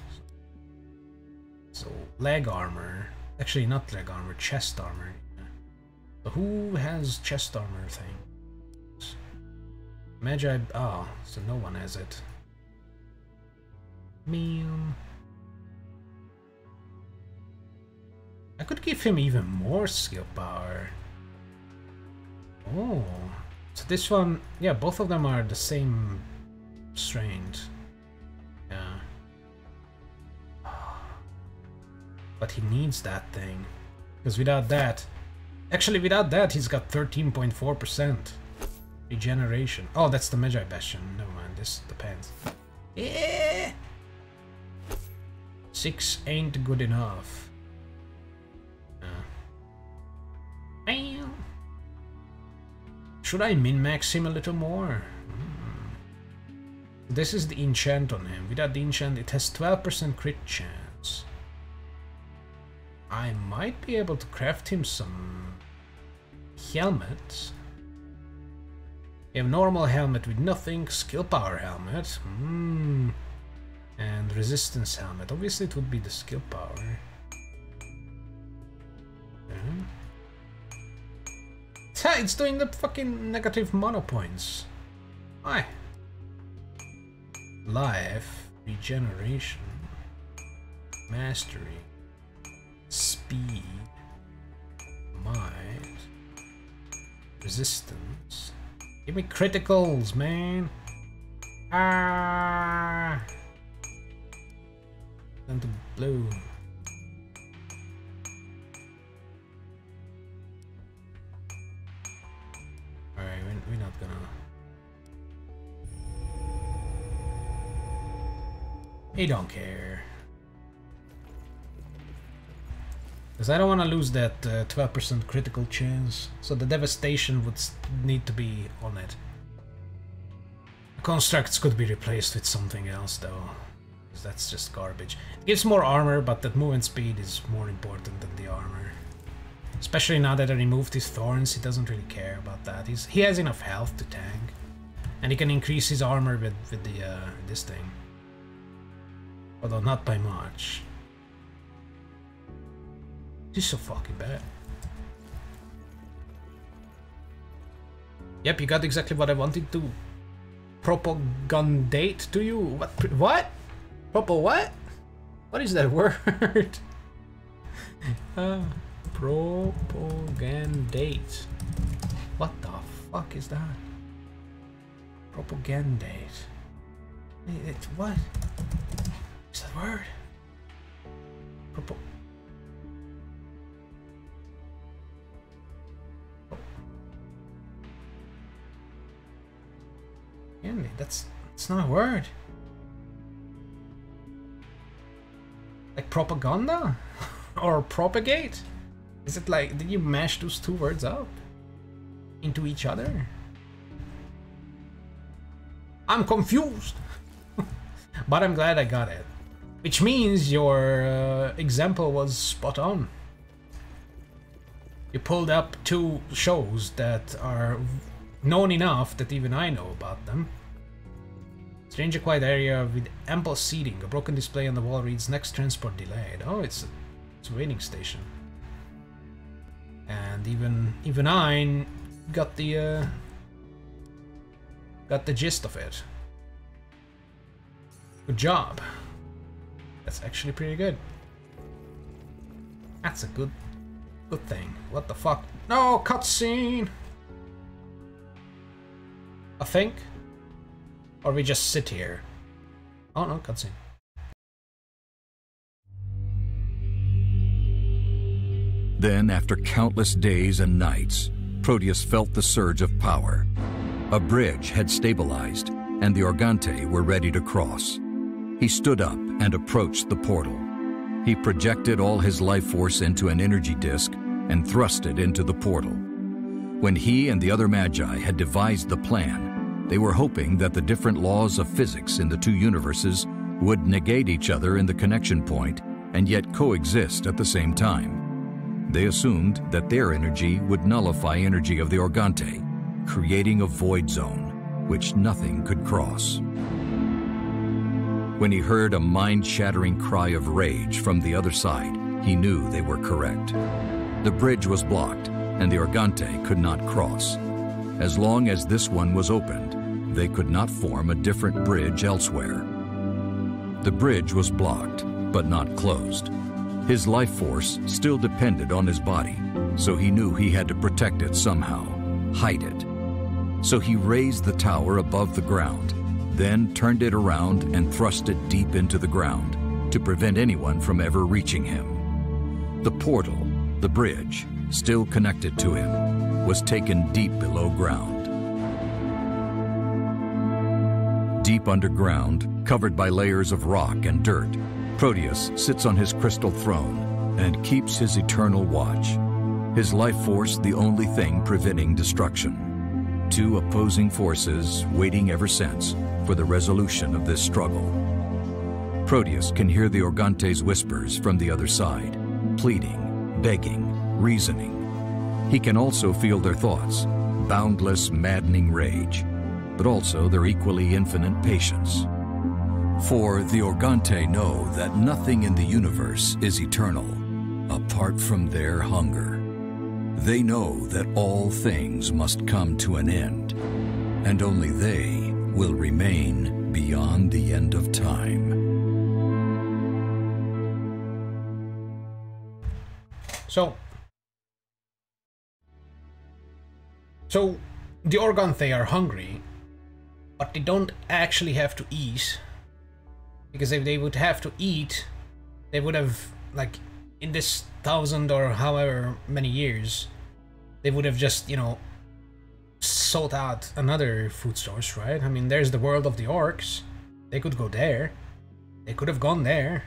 So, leg armor. Actually, not leg armor, chest armor. So who has chest armor thing? Magi. Oh, so no one has it. Man. I could give him even more skill power. Oh, so this one, yeah, both of them are the same strength. Yeah. But he needs that thing. Because without that, actually without that, he's got 13.4% regeneration. Oh, that's the Magi Bastion. Never mind, this depends. Yeah. Six ain't good enough. Should I min-max him a little more? Hmm. This is the enchant on him. Without the enchant, it has 12% crit chance. I might be able to craft him some helmets. We have normal helmet with nothing, skill power helmet, hmm, and resistance helmet. Obviously, it would be the skill power. It's doing the fucking negative mono points. Why? Life, regeneration, mastery, speed, might, resistance. Give me criticals, man. Ah. Then to blue. Alright, we're, not gonna. He don't care. Because I don't want to lose that uh, 12% critical chance, so the devastation would need to be on it. Constructs could be replaced with something else though, because that's just garbage. It gives more armor, but that movement speed is more important than the armor. Especially now that I removed his thorns, he doesn't really care about that. He's, he has enough health to tank. And he can increase his armor with, with the uh, this thing. Although not by much. Is so fucking bad. Yep, you got exactly what I wanted to propagandate to you. What? What? Propo what? What is that word? uh, propagandate. What the fuck is that? Propagandate. It's it, what? Is that word? Propo that's that's not a word. Like propaganda? or propagate? Is it like did you mash those two words up into each other? I'm confused. but I'm glad I got it. Which means your uh, example was spot on. You pulled up two shows that are known enough that even I know about them. Stranger quiet area with ample seating. A broken display on the wall reads next transport delayed. Oh, it's a, it's a waiting station. And even even I got the uh, got the gist of it. Good job. That's actually pretty good. That's a good good thing. What the fuck? No cutscene. I think. Or we just sit here. Oh no, cutscene. Then, after countless days and nights, Proteus felt the surge of power. A bridge had stabilized, and the Organte were ready to cross. He stood up and approached the portal. He projected all his life force into an energy disk and thrust it into the portal. When he and the other Magi had devised the plan, they were hoping that the different laws of physics in the two universes would negate each other in the connection point and yet coexist at the same time. They assumed that their energy would nullify energy of the Organte, creating a void zone which nothing could cross. When he heard a mind-shattering cry of rage from the other side, he knew they were correct. The bridge was blocked, and the Organte could not cross. As long as this one was opened, they could not form a different bridge elsewhere. The bridge was blocked, but not closed. His life force still depended on his body, so he knew he had to protect it somehow, hide it. So he raised the tower above the ground, then turned it around and thrust it deep into the ground to prevent anyone from ever reaching him. The portal, the bridge, still connected to him, was taken deep below ground. Deep underground, covered by layers of rock and dirt, Proteus sits on his crystal throne and keeps his eternal watch. His life force the only thing preventing destruction. Two opposing forces waiting ever since for the resolution of this struggle. Proteus can hear the Organte's whispers from the other side, pleading, begging, reasoning. He can also feel their thoughts, boundless, maddening rage, but also their equally infinite patience. For the Organte know that nothing in the universe is eternal apart from their hunger. They know that all things must come to an end, and only they will remain beyond the end of time. So, so the Organte are hungry, but they don't actually have to eat. Because if they would have to eat, they would have, like, in this thousand or however many years, they would have just, you know, sought out another food source, right? I mean, there's the world of the orcs. They could go there. They could have gone there.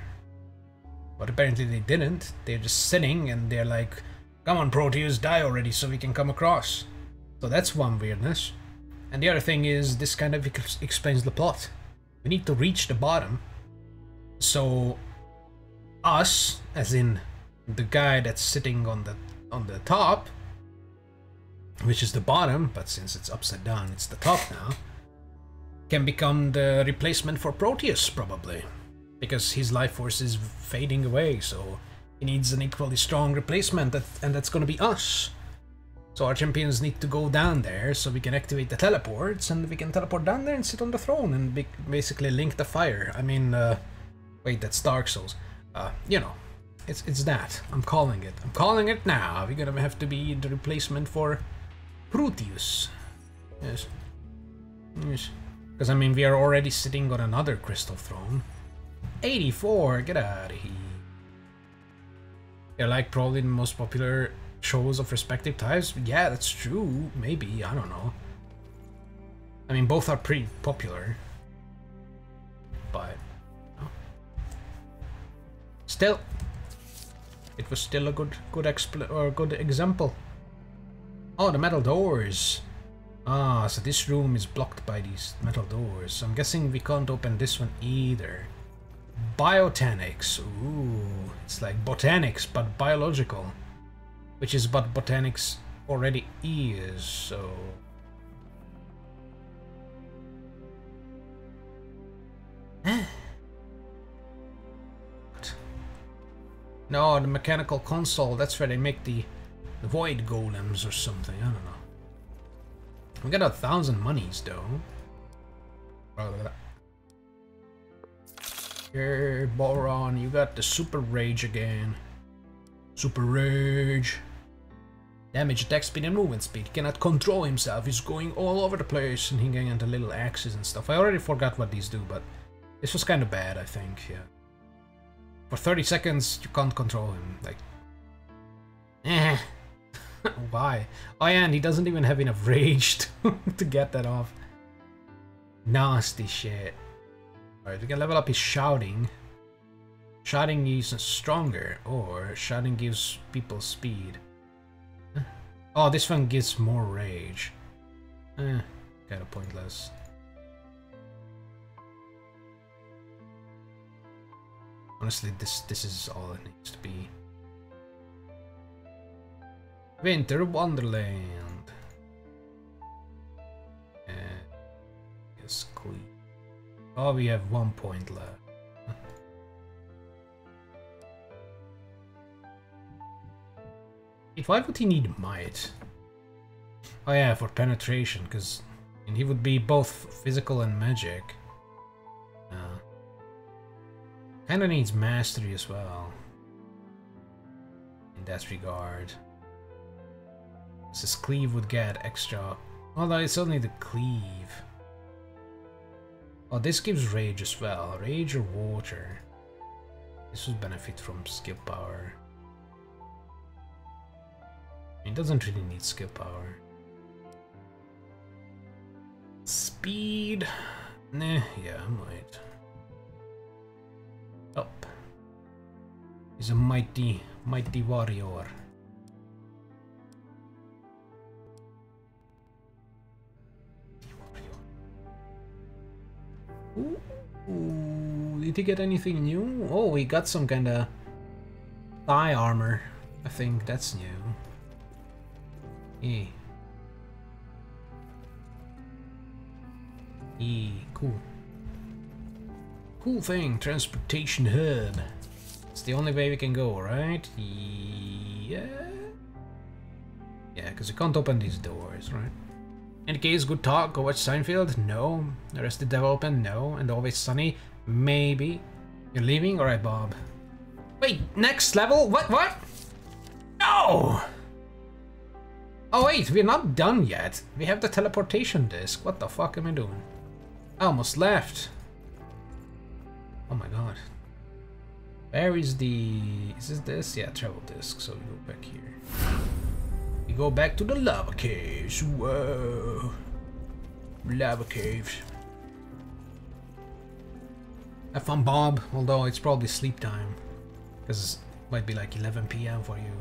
But apparently they didn't. They're just sitting and they're like, come on, Proteus, die already so we can come across. So that's one weirdness. And the other thing is, this kind of explains the plot. We need to reach the bottom. So, us, as in the guy that's sitting on the on the top, which is the bottom, but since it's upside down, it's the top now, can become the replacement for Proteus, probably. Because his life force is fading away, so he needs an equally strong replacement, that, and that's gonna be us. So our champions need to go down there so we can activate the teleports, and we can teleport down there and sit on the throne and be basically link the fire. I mean, uh, wait, that's Dark Souls. Uh, you know, it's it's that. I'm calling it. I'm calling it now. We're gonna have to be the replacement for Proteus. Yes. Yes. Because, I mean, we are already sitting on another crystal throne. 84, get out of here. They're like probably the most popular shows of respective types. Yeah, that's true. Maybe, I don't know. I mean, both are pretty popular. But. Still, it was still a good, good expl or good example. Oh, the metal doors. Ah, so this room is blocked by these metal doors. I'm guessing we can't open this one either. Biotanics. Ooh, it's like botanics, but biological. Which is what botanics already is, so... no, the mechanical console, that's where they make the, the void golems or something, I don't know. We got a thousand monies though. Here, Boron, you got the super rage again. Super rage. Damage, attack speed, and movement speed. Cannot control himself. He's going all over the place and hitting into little axes and stuff. I already forgot what these do, but this was kind of bad, I think. Yeah. For 30 seconds, you can't control him. Like, eh. Why? Oh yeah, and he doesn't even have enough rage to, to get that off. Nasty shit. Alright, we can level up his shouting. Shouting is stronger, or shouting gives people speed. Oh, this one gives more rage. Eh, kinda pointless. Honestly, this this is all it needs to be. Winter Wonderland. Uh, yes, clean. Oh, we have one point left. Wait, why would he need might? Oh yeah, for penetration, because he would be both physical and magic. Kinda needs mastery as well. In that regard. Says cleave would get extra. Although it's only the cleave. Oh, this gives rage as well. Rage or water. This would benefit from skill power. It doesn't really need skill power. Speed. Nah, yeah, I might. He's a mighty, mighty warrior. Ooh, did he get anything new? Oh, he got some kind of thigh armor. I think that's new. E. E. Cool. Cool thing, transportation hub. It's the only way we can go, right? Yeah. Yeah, because we can't open these doors, right? In case, good talk, go watch Seinfeld? No. Arrested Development? No. And Always Sunny? Maybe. You're leaving? Alright, Bob. Wait, next level? What? What? No! Oh wait, we're not done yet. We have the teleportation disc. What the fuck am I doing? I almost left. Oh my god. Where is the... Is this this? Yeah, travel disc. So we go back here. We go back to the lava caves. Whoa. Lava caves. Have fun, Bob. Although it's probably sleep time. Because it might be like 11 p.m. for you.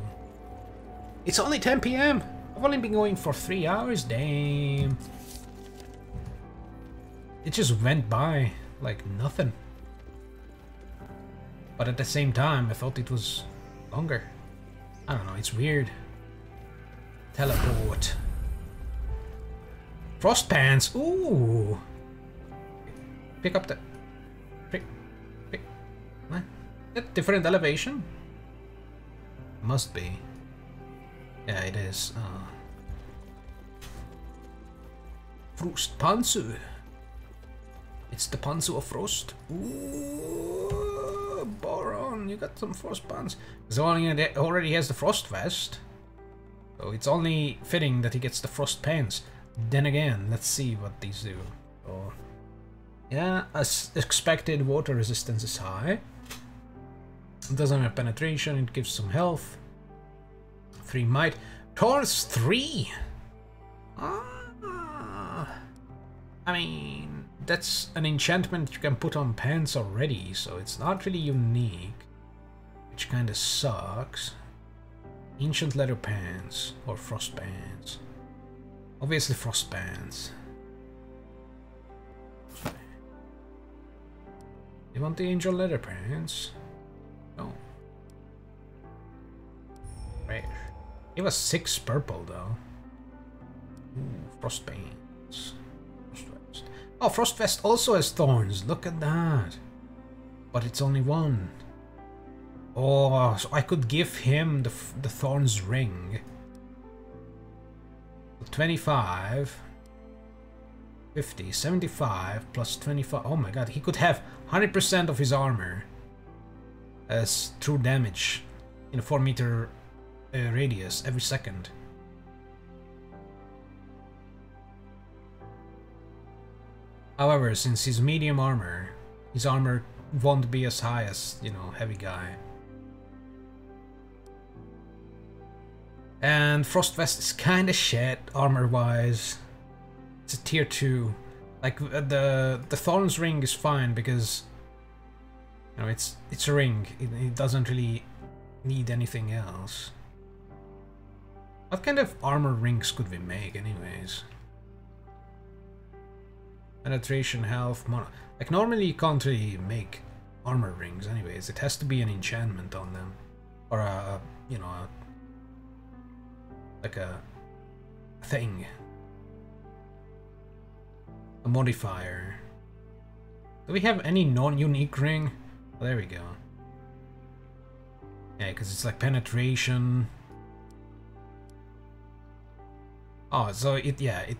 It's only 10 p.m. I've only been going for three hours. Damn. It just went by like nothing. But at the same time, I thought it was longer. I don't know, it's weird. Teleport. Frost pants. Ooh. Pick up the. Pick. Pick. What? That different elevation? Must be. Yeah, it is. Uh. Frost Pansu. It's the Pansu of Frost. Ooh, Boron, you got some Frost pants. Zonian already has the Frost Vest. So it's only fitting that he gets the Frost Pants. Then again, let's see what these do. Yeah, as expected, water resistance is high. It doesn't have penetration, it gives some health. 3 might. Taurus 3! Ah. I mean, that's an enchantment you can put on pants already, so it's not really unique. Which kinda sucks. Ancient leather pants, or frost pants. Obviously frost pants. You want the angel leather pants? No. Rare. It was six purple though. Ooh, frost pants. Oh, frost vest also has thorns. Look at that. But it's only one. Oh, so I could give him the the thorns ring. 25 50 75 plus 25 oh my god he could have 100% of his armor as true damage in a 4 meter uh, radius every second However, since he's medium armor, his armor won't be as high as, you know, heavy guy. And Frost Vest is kinda shit armor-wise. It's a tier 2. Like, the the Thorn's Ring is fine because... You know, it's, it's a ring. It, it doesn't really need anything else. What kind of armor rings could we make anyways? Penetration, health. Like normally you can't really make armor rings anyways. It has to be an enchantment on them. Or a, a you know, a, like a thing. A modifier. Do we have any non-unique ring? Oh, there we go. Yeah, because it's like penetration. Oh, so it, yeah, it...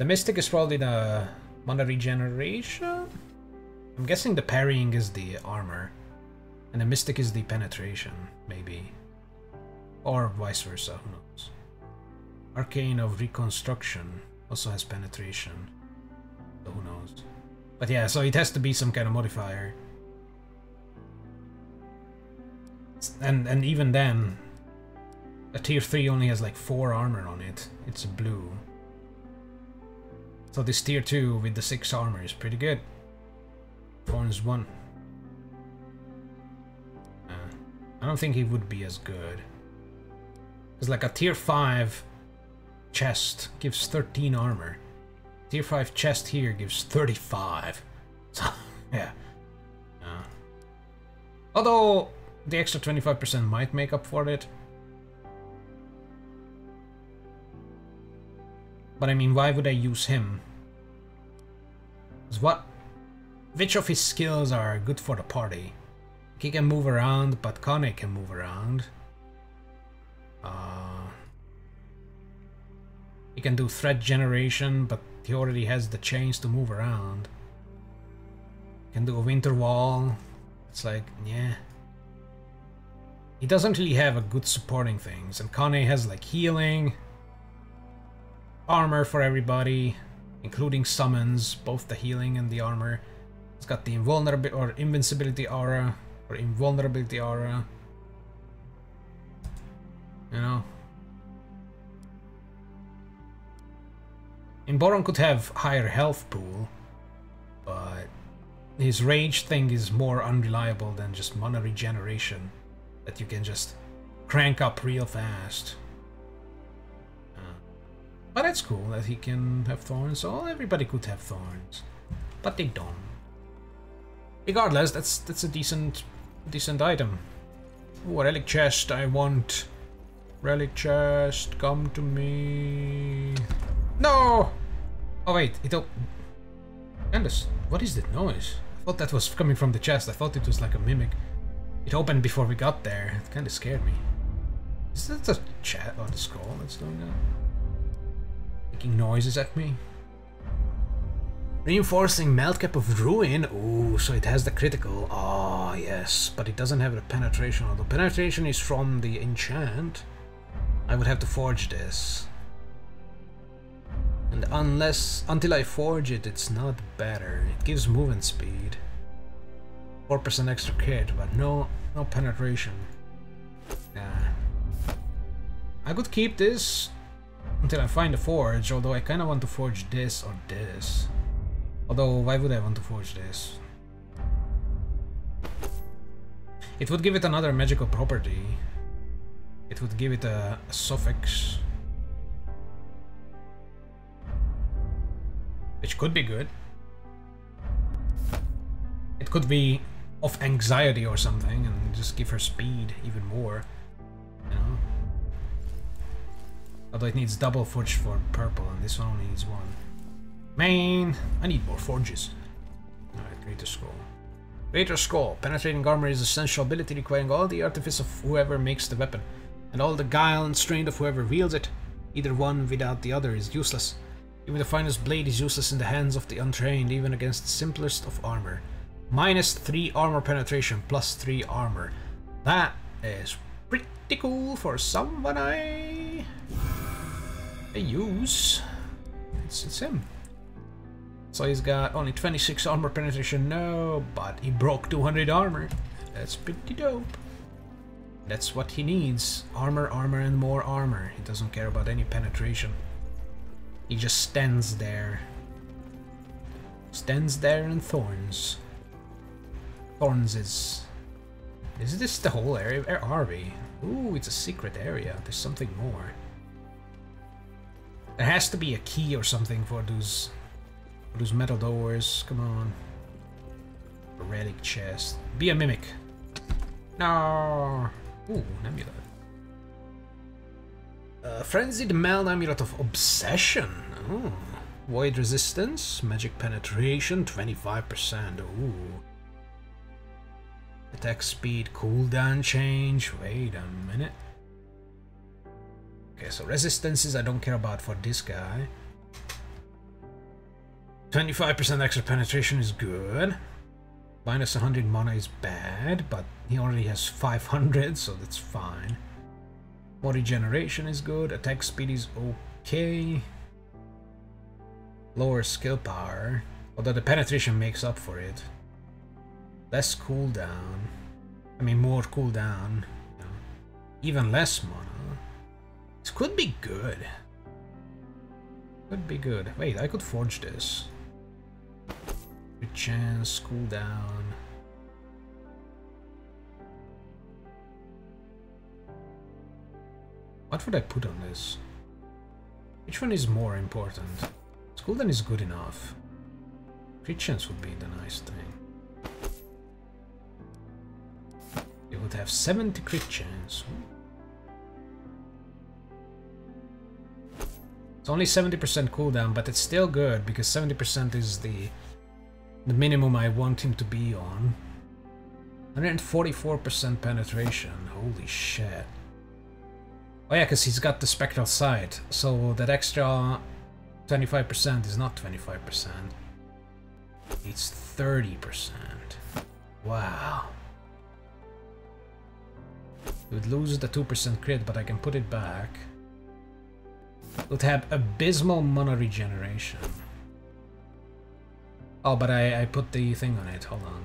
The Mystic is probably the mana regeneration? I'm guessing the parrying is the armor. And the Mystic is the penetration, maybe. Or vice versa, who knows. Arcane of Reconstruction also has penetration. So who knows. But yeah, so it has to be some kind of modifier. And and even then, a tier 3 only has like 4 armor on it. It's blue. So this tier 2 with the 6 armor is pretty good. Thorns 1. Uh, I don't think he would be as good. Because like a tier 5 chest gives 13 armor. Tier 5 chest here gives 35. So, yeah. Uh, although, the extra 25% might make up for it. But I mean, why would I use him? what? Which of his skills are good for the party? He can move around, but Kane can move around. Uh, he can do threat generation, but he already has the chains to move around. He Can do a winter wall. It's like, yeah. He doesn't really have a good supporting things, and Kane has like healing, armor for everybody, including summons, both the healing and the armor. It's got the invulnerability or invincibility aura or invulnerability aura. You know. Imboron could have higher health pool, but his rage thing is more unreliable than just mana regeneration that you can just crank up real fast. But it's cool that he can have thorns. So everybody could have thorns, but they don't. Regardless, that's that's a decent decent item. Ooh, a relic chest. I want relic chest. Come to me. No. Oh wait, it Candace, what is that noise? I thought that was coming from the chest. I thought it was like a mimic. It opened before we got there. It kind of scared me. Is that the chat or the scroll that's doing that? Making noises at me? Reinforcing Meltcap of Ruin. Ooh, so it has the critical. Ah, oh, yes. But it doesn't have the penetration. Although penetration is from the enchant. I would have to forge this. And unless, until I forge it, it's not better. It gives movement speed. 4% extra kit, but no, no penetration. Yeah. I could keep this until I find a forge, although I kind of want to forge this or this. Although, why would I want to forge this? It would give it another magical property. It would give it a, a suffix. Which could be good. It could be of anxiety or something and just give her speed even more. You know? Although it needs double forge for purple and this one only needs one. Man, I need more forges. Alright, Greater Scroll. Greater Scroll. Penetrating armor is a essential ability requiring all the artifice of whoever makes the weapon, and all the guile and strength of whoever wields it. Either one without the other is useless. Even the finest blade is useless in the hands of the untrained, even against the simplest of armor. Minus 3 armor penetration, plus 3 armor. That is pretty cool for someone I, I use. It's, it's him. So he's got only 26 armor penetration. No, but he broke 200 armor. That's pretty dope. That's what he needs. Armor, armor, and more armor. He doesn't care about any penetration. He just stands there. Stands there in thorns. Thorns is... Is this the whole area? Where are we? Ooh, it's a secret area. There's something more. There has to be a key or something for those... For those metal doors. Come on. A relic chest. Be a mimic. No. Ooh, an amulet. Uh, Frenzied Meld Amulet of Obsession. Oh. Void resistance, magic penetration, 25%. Ooh. Attack speed, cooldown change. Wait a minute. Okay, so resistances I don't care about for this guy. 25% extra penetration is good. Minus 100 mana is bad, but he already has 500, so that's fine. More regeneration is good. Attack speed is okay. Lower skill power, although the penetration makes up for it. Less cooldown. I mean, more cooldown. Even less mana. Could be good. Could be good. Wait, I could forge this. Good chance, cooldown. What would I put on this? Which one is more important? Cooldown is good enough. Chance would be the nice thing. It would have 70 crit chance. It's only 70% cooldown, but it's still good because 70% is the the minimum I want him to be on. 144% penetration. Holy shit. Oh yeah, because he's got the spectral sight, so that extra 25% is not 25%. It's 30%. Wow. It would lose the 2% crit, but I can put it back. Would have abysmal mana regeneration. Oh, but I, I put the thing on it. Hold on.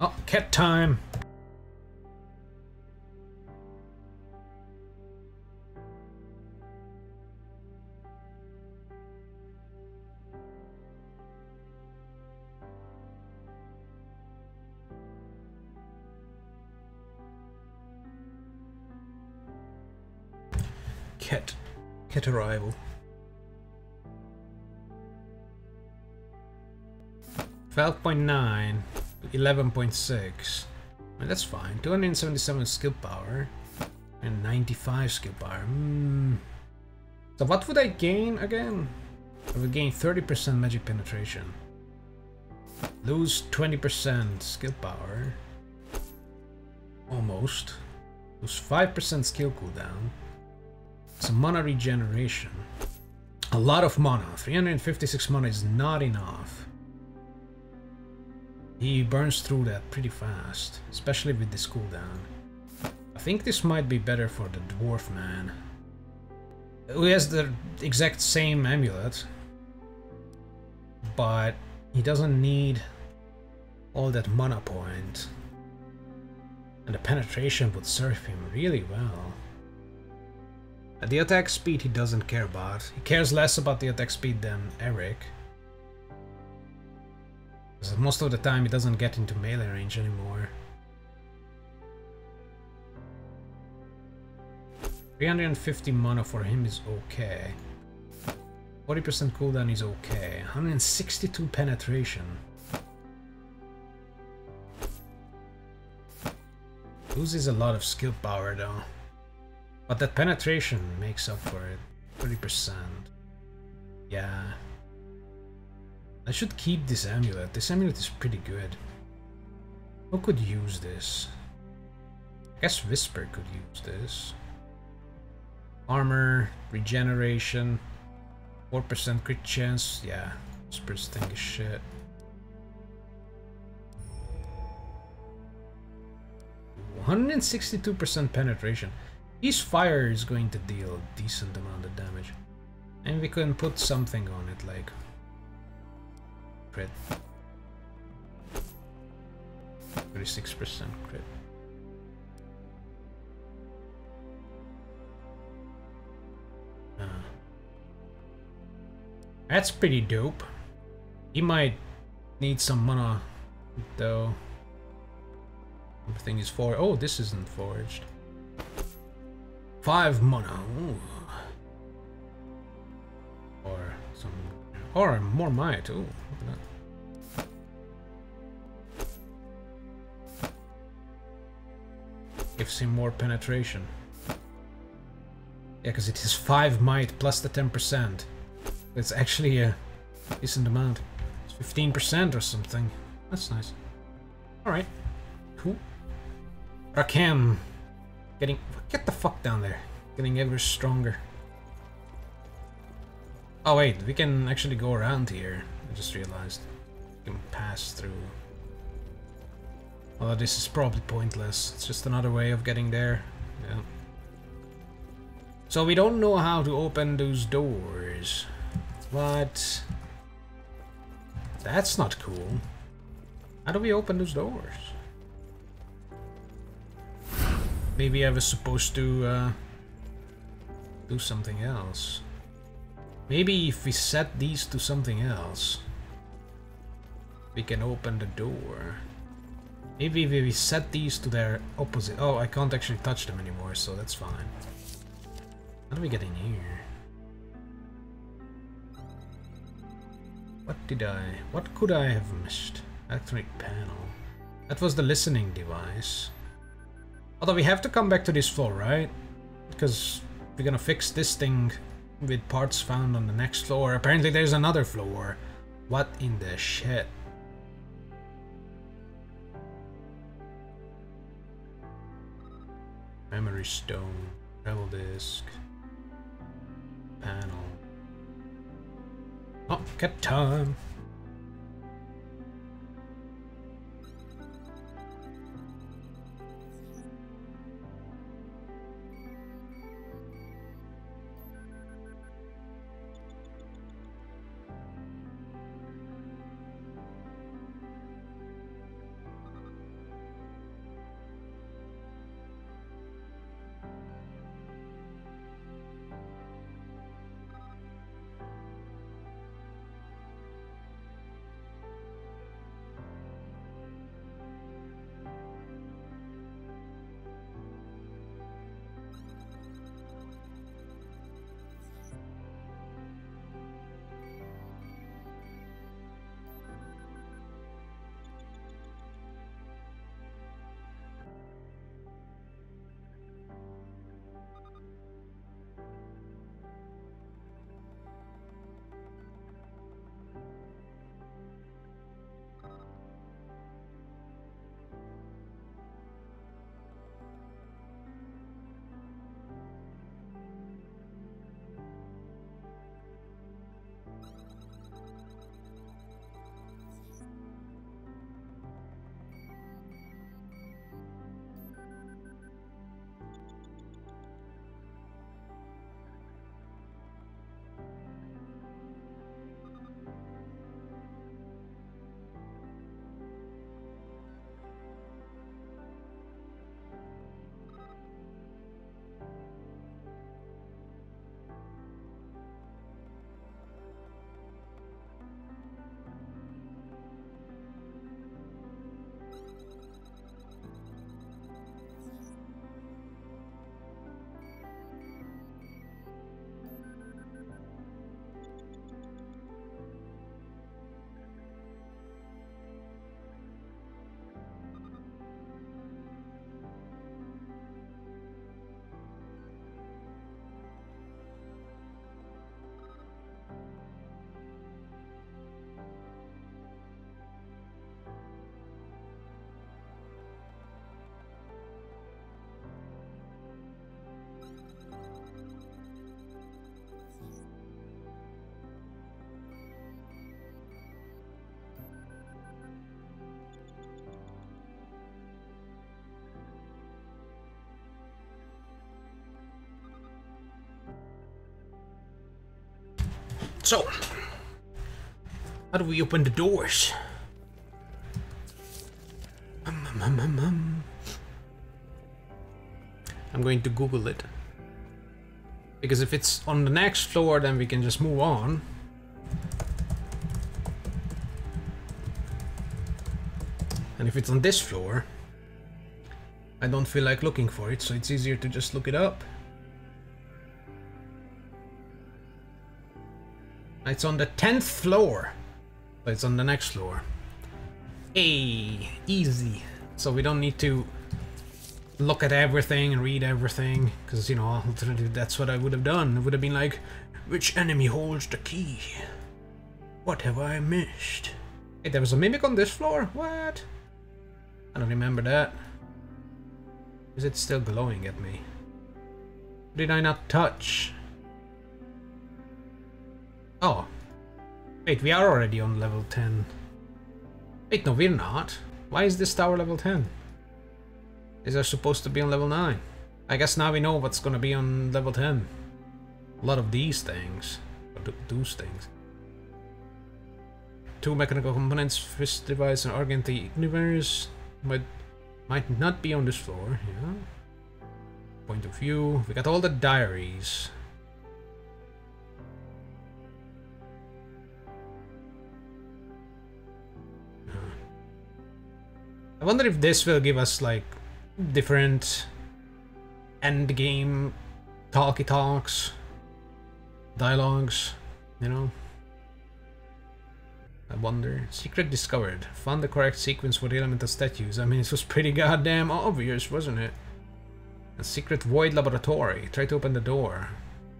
Oh, cat time! Cat. Cat arrival. Twelve point nine, eleven point six. I mean, that's fine. 277 skill power and 95 skill power. Hmm. So what would I gain again? I would gain 30% magic penetration. Lose 20% skill power. Almost. Lose 5% skill cooldown. Some mana regeneration. A lot of mana. 356 mana is not enough. He burns through that pretty fast, especially with this cooldown. I think this might be better for the dwarf man. Who has the exact same amulet. But he doesn't need all that mana point. And the penetration would serve him really well. At the attack speed he doesn't care about. He cares less about the attack speed than Aeric. Because most of the time he doesn't get into melee range anymore. 350 mana for him is okay. 40% cooldown is okay. 162 penetration. Loses a lot of skill power though. But that penetration makes up for it. 30%. Yeah. I should keep this amulet. This amulet is pretty good. Who could use this? I guess Whisper could use this. Armor, regeneration, 4% crit chance. Yeah, Whisper's thing is shit. One hundred and sixty-two percent penetration. Each fire is going to deal a decent amount of damage. And we can put something on it, like... Crit. 36% crit. Uh, that's pretty dope. He might need some mana, though. Everything is for. Oh, this isn't forged. Five mana. Ooh. Or some. Or more might. Ooh. Gives him more penetration. Yeah, because it is 5 might plus the 10%. It's actually a decent amount. It's 15% or something. That's nice. Alright. Cool. Rakhem. Getting... Get the fuck down there. Getting ever stronger. Oh wait, we can actually go around here. I just realized. We can pass through. Although this is probably pointless. It's just another way of getting there. Yeah. So we don't know how to open those doors. But... That's not cool. How do we open those doors? Maybe I was supposed to uh, do something else. Maybe if we set these to something else, we can open the door. Maybe if we set these to their opposite. Oh, I can't actually touch them anymore, so that's fine. How do we get in here? What did I... What could I have missed? Electronic panel. That was the listening device. Although we have to come back to this floor, right? Because we're gonna fix this thing with parts found on the next floor. Apparently there's another floor. What in the shit? Memory stone, travel disc, panel. Oh, get time. So, how do we open the doors? Um, um, um. I'm going to Google it. Because if it's on the next floor, then we can just move on. And if it's on this floor, I don't feel like looking for it, so it's easier to just look it up. It's on the 10th floor. But it's on the next floor. Hey, easy. So we don't need to look at everything and read everything, because, you know, alternatively that's what I would have done. It would have been like, which enemy holds the key? What have I missed? Hey, there was a mimic on this floor? What? I don't remember that. Is it still glowing at me? Did I not touch? Wait, we are already on level 10. Wait, no, we're not. Why is this tower level 10? Is are supposed to be on level 9? I guess now we know what's gonna be on level 10. A lot of these things. Or th those things. Two mechanical components, fist device and organ universe might might not be on this floor, yeah. Point of view. We got all the diaries. Wonder if this will give us like different end game talky talks, dialogues, you know. I wonder. Secret discovered. Found the correct sequence for the elemental statues. I mean, it was pretty goddamn obvious, wasn't it? A secret void laboratory. Try to open the door.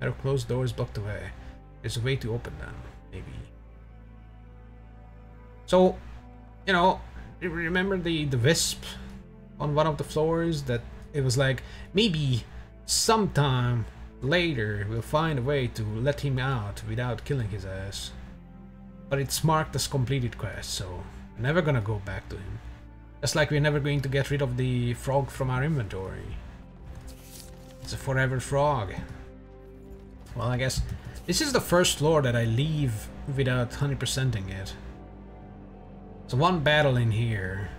There are closed doors blocked away. There's a way to open them, maybe. So, you know, remember the, the wisp on one of the floors that it was like, maybe sometime later we'll find a way to let him out without killing his ass. But it's marked as completed quest, so we're never gonna go back to him. Just like we're never going to get rid of the frog from our inventory. It's a forever frog. Well, I guess this is the first floor that I leave without 100%ing it. So one battle in here.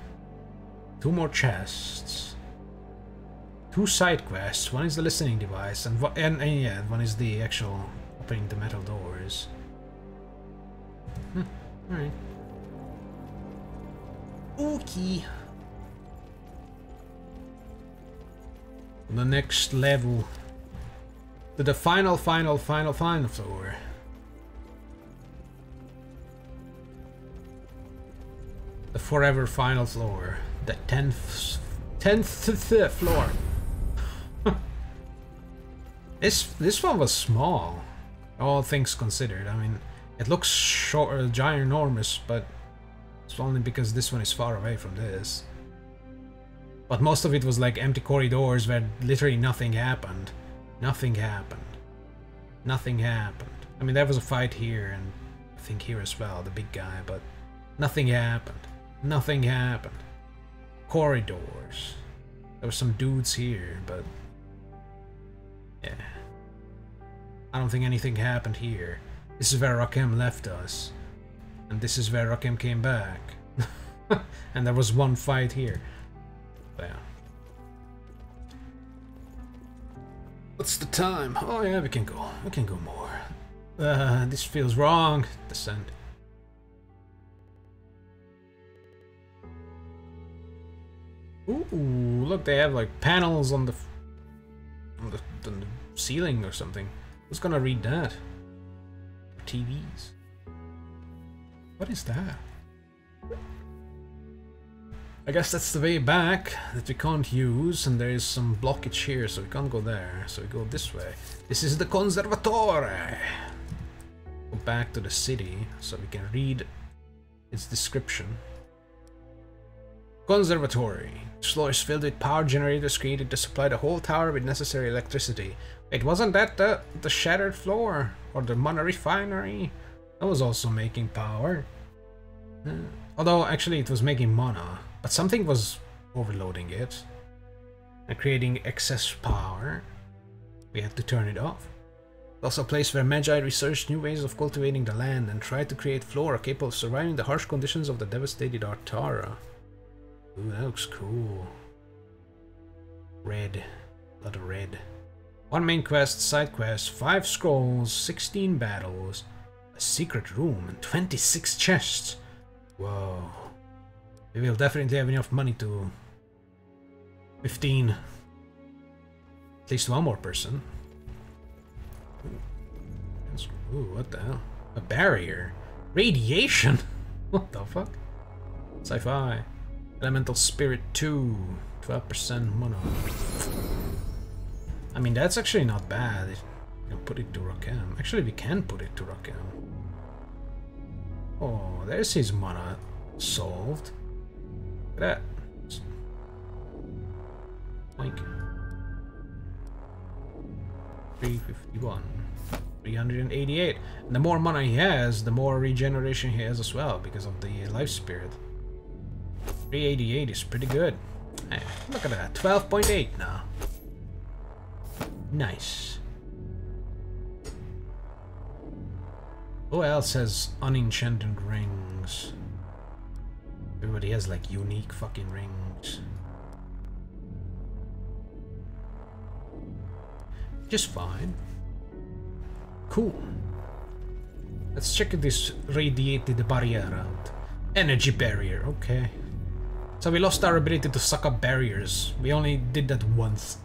Two more chests. Two side quests. One is the listening device, and, and, and yeah, one is the actual opening the metal doors. Hmm, alright. Okay. The next level. To the final, final, final, final floor. The forever final floor. The tenth, tenth floor. this this one was small, all things considered. I mean, it looks short, uh, ginormous, but it's only because this one is far away from this. But most of it was like empty corridors where literally nothing happened. Nothing happened. Nothing happened. I mean, there was a fight here and I think here as well, the big guy, but nothing happened. Nothing happened. Corridors. There were some dudes here, but... Yeah. I don't think anything happened here. This is where Rakhem left us. And this is where Rakhem came back. and there was one fight here. There. What's the time? Oh yeah, we can go. We can go more. Uh, this feels wrong. Descent. Ooh, look, they have like panels on the, on the, on the ceiling or something. Who's gonna read that? TVs. What is that? I guess that's the way back that we can't use, and there is some blockage here, so we can't go there. So we go this way. This is the Conservatore! Go back to the city, so we can read its description. Conservatory. This floor is filled with power generators created to supply the whole tower with necessary electricity. It wasn't that the, the shattered floor? Or the mana refinery? That was also making power. Uh, although, actually, it was making mana. But something was overloading it. And creating excess power. We had to turn it off. Also a place where Magi researched new ways of cultivating the land and tried to create flora capable of surviving the harsh conditions of the devastated Artara. Ooh, that looks cool. Red. A lot of red. One main quest, side quest, 5 scrolls, 16 battles, a secret room, and 26 chests. Whoa. We will definitely have enough money to... 15. At least one more person. Ooh, what the hell? A barrier? Radiation? what the fuck? Sci-fi. Elemental Spirit 2. 12% mono. I mean, that's actually not bad. You can put it to Rakhem. Actually, we can put it to Rakhem. Oh, there's his mana solved. Look at that. Like 351. 388. And the more mana he has, the more regeneration he has as well, because of the life spirit. 388 is pretty good. Hey, look at that, 12.8 now. Nice. Who else has unenchanted rings? Everybody has like unique fucking rings. Just fine. Cool. Let's check this radiated barrier out. Energy barrier, okay. So we lost our ability to suck up barriers. We only did that once.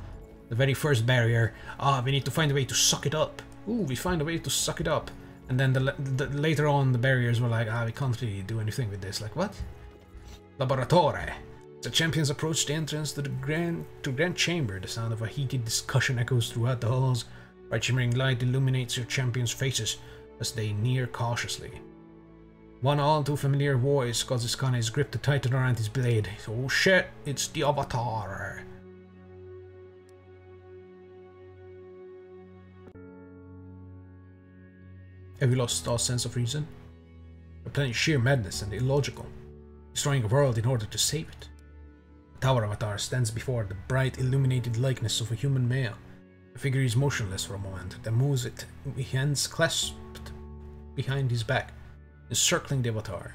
The very first barrier. Ah, we need to find a way to suck it up. Ooh, we find a way to suck it up. And then the, the later on the barriers were like, ah, we can't really do anything with this. Like, what? Laboratore. The champions approach the entrance to the grand to grand chamber. The sound of a heated discussion echoes throughout the halls. Bright shimmering light illuminates your champions' faces as they near cautiously. One all too familiar voice causes Kane's grip to tighten around his blade. Oh shit, it's the Avatar. Have you lost all sense of reason? You're playing sheer madness and illogical, destroying a world in order to save it. The Tower Avatar stands before the bright, illuminated likeness of a human male. The figure is motionless for a moment, then moves it, with hands clasped behind his back, encircling the Avatar.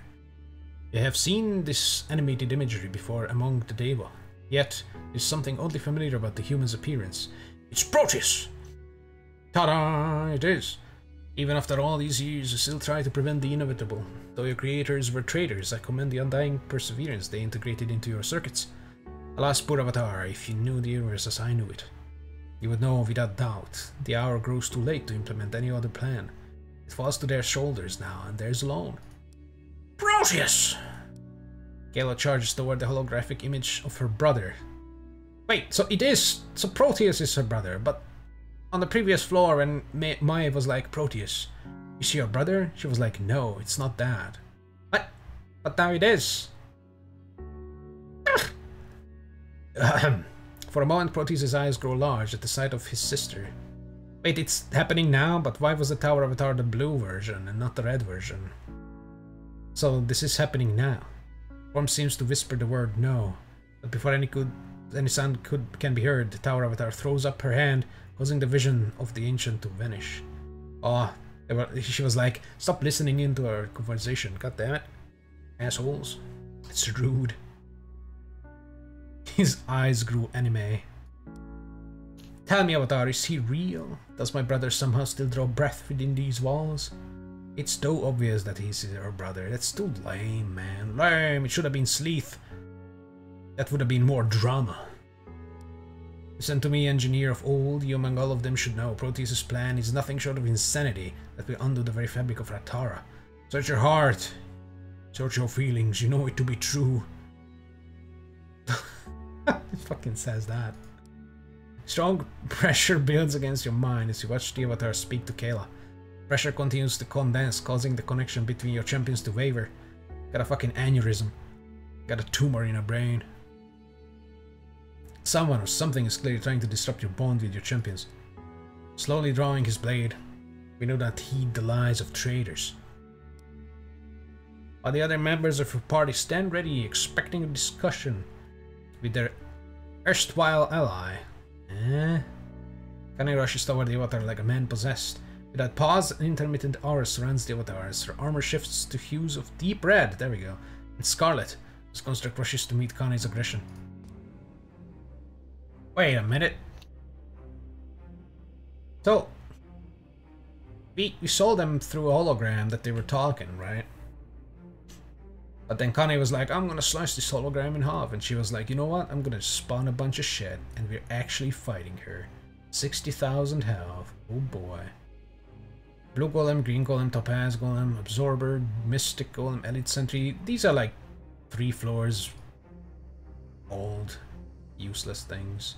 You have seen this animated imagery before among the Deva, yet there's something oddly familiar about the human's appearance. It's Proteus! Ta-da! It is! Even after all these years, you still try to prevent the inevitable. Though your creators were traitors, I commend the undying perseverance they integrated into your circuits. Alas, poor Avatar, if you knew the universe as I knew it, you would know without doubt the hour grows too late to implement any other plan. It falls to their shoulders now, and theirs alone. Proteus! Kaela charges toward the holographic image of her brother. Wait, so it is... So Proteus is her brother, but on the previous floor when Ma Maya was like, Proteus, is she your brother? She was like, no, it's not that. What? But now it is. For a moment, Proteus' eyes grow large at the sight of his sister. Wait, it's happening now? But why was the Tower Avatar the blue version and not the red version? So this is happening now. Form seems to whisper the word no, but before any could any sound could can be heard, the Tower Avatar throws up her hand, causing the vision of the ancient to vanish. Oh, she was like, stop listening into our conversation, god damn it. Assholes. It's rude. His eyes grew anime. Tell me, Avatar, is he real? Does my brother somehow still draw breath within these walls? It's so obvious that he's her brother. That's too lame, man. Lame. It should have been Sleeth. That would have been more drama. Listen to me, engineer of old. You among all of them should know Proteus' plan is nothing short of insanity that will undo the very fabric of Artara. Search your heart. Search your feelings. You know it to be true. He fucking says that. Strong pressure builds against your mind as you watch the Avatar speak to Kaela. Pressure continues to condense, causing the connection between your champions to waver. Got a fucking aneurysm. Got a tumor in your brain. Someone or something is clearly trying to disrupt your bond with your champions. Slowly drawing his blade, we know that heed the lies of traitors. While the other members of your party stand ready, expecting a discussion with their erstwhile ally. Eh? Kane rushes toward the water like a man possessed. That pause, an intermittent aura surrounds the avatars. Her armor shifts to hues of deep red. There we go. And scarlet. This construct rushes to meet Kane's aggression. Wait a minute. So, we, we saw them through a hologram that they were talking, right? But then Kane was like, I'm gonna slice this hologram in half. And she was like, you know what? I'm gonna spawn a bunch of shit. And we're actually fighting her. 60,000 health. Oh boy. Blue Golem, Green Golem, Topaz Golem, Absorber, Mystic Golem, Elite Sentry. These are like three floors old, useless things.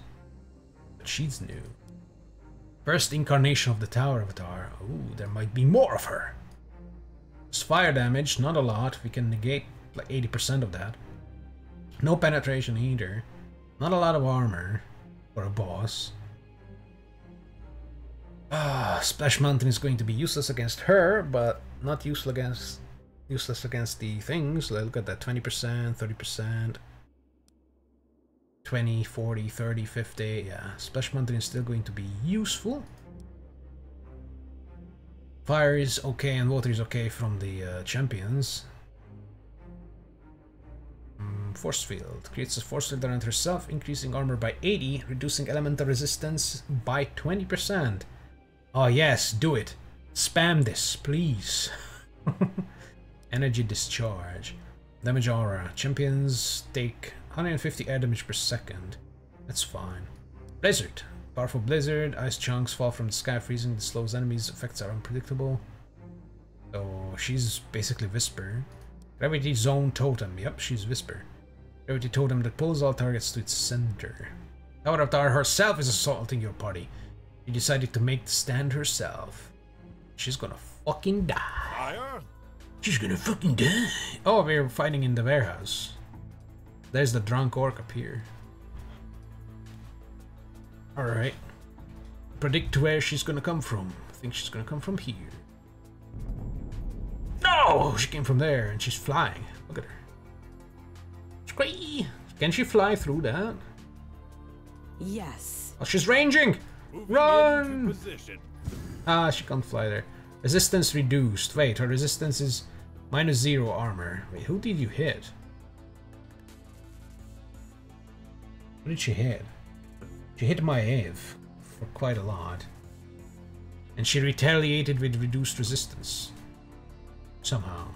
But she's new. First incarnation of the Tower Avatar. Ooh, there might be more of her. It's fire damage, not a lot. We can negate like 80% of that. No penetration either. Not a lot of armor for a boss. Ah, Splash Mountain is going to be useless against her, but not useless against useless against the things. Look at that 20%, 30%, 20, 40, 30, 50. Yeah, Splash Mountain is still going to be useful. Fire is okay and water is okay from the uh, champions. Force field creates a force field around herself, increasing armor by 80, reducing elemental resistance by 20%. Oh ah, yes, do it. Spam this, please. Energy discharge. Damage aura. Champions take 150 air damage per second. That's fine. Blizzard. Powerful blizzard. Ice chunks fall from the sky, freezing the slows enemies. Effects are unpredictable. So she's basically Whisper. Gravity zone totem. Yep, she's Whisper. Gravity him that pulls all targets to its center. Tower Avatar herself is assaulting your party. She decided to make the stand herself. She's gonna fucking die. Fire? She's gonna fucking die. Oh, we're fighting in the warehouse. There's the drunk orc up here. Alright. Predict where she's gonna come from. I think she's gonna come from here. No! She came from there and she's flying. Look at her. Squee! Can she fly through that? Yes. Oh, she's ranging! Moving Run! Ah, she can't fly there. Resistance reduced. Wait, her resistance is minus zero armor. Wait, who did you hit? What did she hit? She hit Maeve for quite a lot. And she retaliated with reduced resistance. Somehow.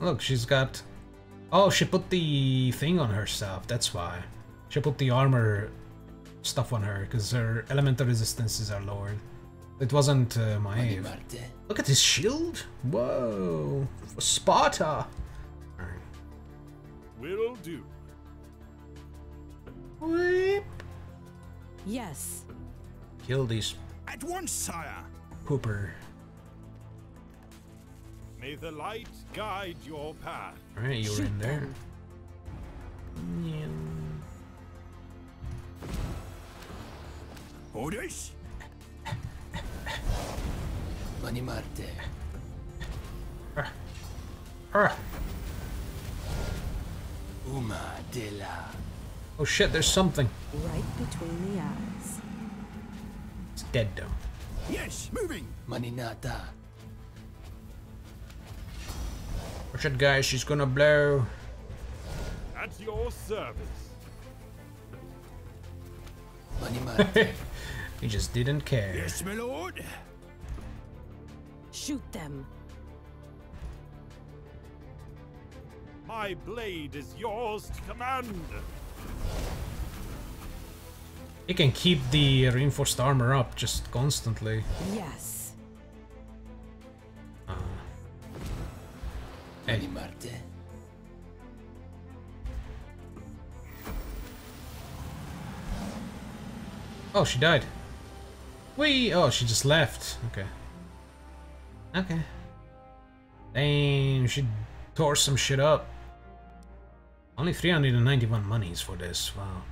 Look, she's got... Oh, she put the thing on herself, that's why. She put the armor stuff on her, because her elemental resistances are lowered. It wasn't uh, my Mani Eve. Marte. Look at this shield! Whoa! For Sparta! Will do. Whip. Yes. Kill these At once, sire. pooper. May the light guide your path. Alright, you were in there. them. Orders? Mani Marte. Ah. Uma de la. Oh shit, there's something. Right between the eyes. It's dead though. Yes, moving. Maninata. Watch it guys, she's gonna blow. At your service. Mani Marte. He just didn't care. Yes, my lord. Shoot them. My blade is yours to command. He can keep the reinforced armor up just constantly. Yes. Hey, Marte. oh, she died. Wee! Oh, she just left. Okay. Okay. Damn, she tore some shit up. Only 391 monies for this, wow.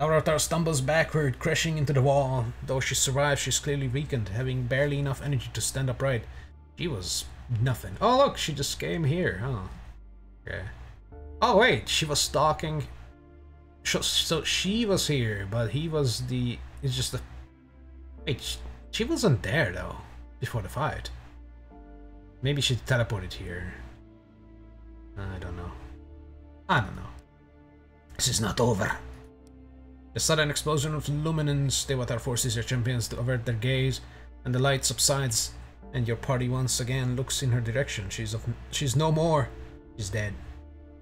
Avatar stumbles backward, crashing into the wall. Though she survives, she's clearly weakened, having barely enough energy to stand upright. She was nothing. Oh look, she just came here, huh? Okay. Oh wait, she was stalking So, she was here, but he was the. It's just the. Wait, she wasn't there though before the fight. Maybe she teleported here. I don't know. I don't know. This is not over. The sudden explosion of luminance, Devatar forces your champions to avert their gaze, and the light subsides, and your party once again looks in her direction. She's of, she's no more. She's dead.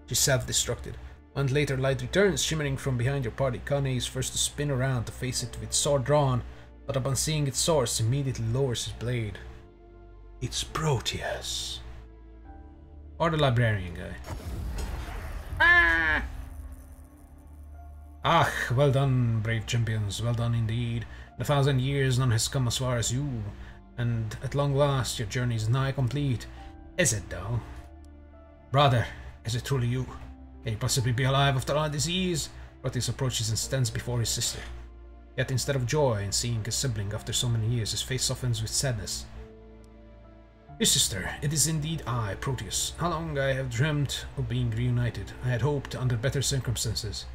She's self-destructed. And later, light returns, shimmering from behind your party. Kane is first to spin around to face it with sword drawn, but upon seeing its source, immediately lowers his blade. It's Proteus. Or the librarian guy. Ah! Ah, well done, brave champions, well done indeed. In a thousand years none has come as far as you, and at long last your journey is nigh complete. Is it though? Brother, is it truly you? Can you possibly be alive after all this ease? Proteus approaches and stands before his sister. Yet instead of joy in seeing his sibling after so many years, his face softens with sadness. Dear sister, it is indeed I, Proteus. How long I have dreamt of being reunited. I had hoped under better circumstances.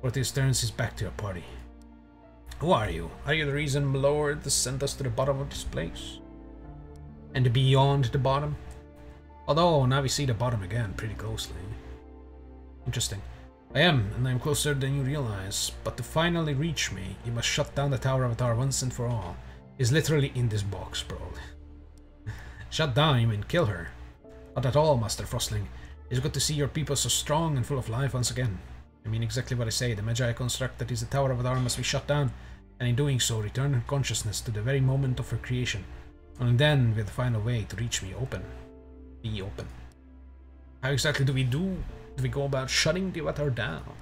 Proteus turns his back to your party. Who are you? Are you the reason my lord sent us to the bottom of this place? And beyond the bottom? Although now we see the bottom again pretty closely. Interesting. I am, and I am closer than you realize, but to finally reach me, you must shut down the Tower Avatar once and for all. Is literally in this box, bro. shut down, you mean kill her. Not at all, Master Frostling. It's good to see your people so strong and full of life once again. I mean exactly what I say. The Magi construct that is the Tower Avatar must be shut down, and in doing so, return her consciousness to the very moment of her creation. Only then will find a way to reach me open. Be open. How exactly do we do? Do we go about shutting the Avatar down?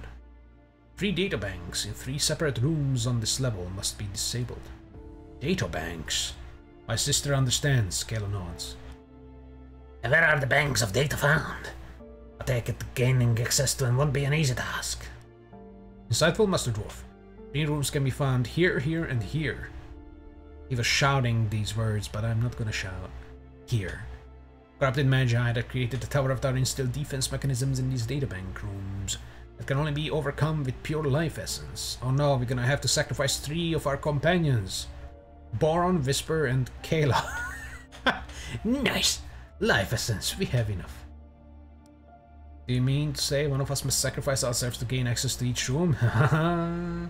Three databanks in three separate rooms on this level must be disabled. Databanks? My sister understands, Kaela nods. And where are the banks of data found? I take it gaining access to them won't be an easy task. Insightful Master Dwarf. Three rooms can be found here, here, and here. He was shouting these words, but I'm not gonna shout. Here. Corrupted Magi that created the Tower Avatar instilled defense mechanisms in these databank rooms that can only be overcome with pure life essence. Oh no, we're gonna have to sacrifice three of our companions. Boron, Whisper, and Kaela. Nice! life essence, we have enough. Do you mean to say one of us must sacrifice ourselves to gain access to each room? Uh,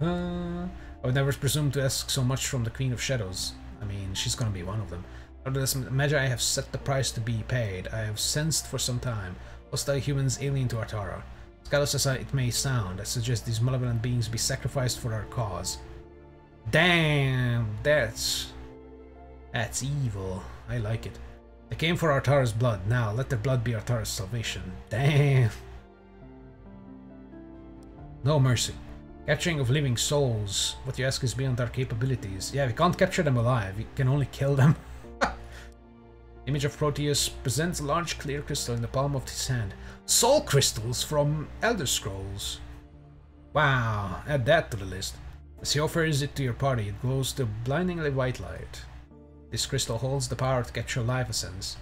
I would never presume to ask so much from the Queen of Shadows. I mean, she's gonna be one of them. Nevertheless, Magi I have set the price to be paid. I have sensed for some time hostile humans alien to Artara. Scalus as it may sound, I suggest these malevolent beings be sacrificed for our cause. Damn, that's... That's evil. I like it. They came for Artara's blood. Now, let their blood be Artara's salvation. Damn. No mercy. Capturing of living souls. What you ask is beyond our capabilities. Yeah, we can't capture them alive. We can only kill them. Image of Proteus presents a large clear crystal in the palm of his hand. Soul crystals from Elder Scrolls. Wow, add that to the list. As he offers it to your party, it glows to blindingly white light. This crystal holds the power to capture life essence.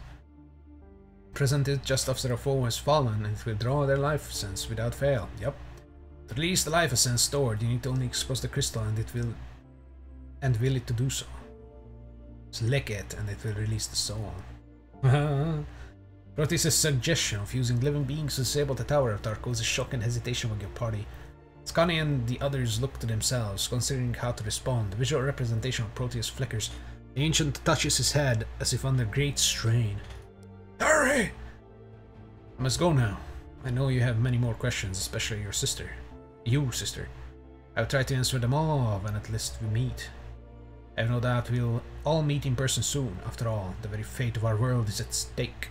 Present it just after a foe has fallen, and it will draw their life essence without fail. Yep. To release the life essence stored, you need to only expose the crystal, and it will, and will it to do so. Lick it, and it will release the soul. Proteus' suggestion of using living beings to disable the tower Avatar causes shock and hesitation with your party. Scani and the others look to themselves, considering how to respond. The visual representation of Proteus flickers. The ancient touches his head as if under great strain. Hurry! I must go now. I know you have many more questions, especially your sister. You, sister. I'll try to answer them all when at least we meet. I have no doubt we'll all meet in person soon. After all, the very fate of our world is at stake.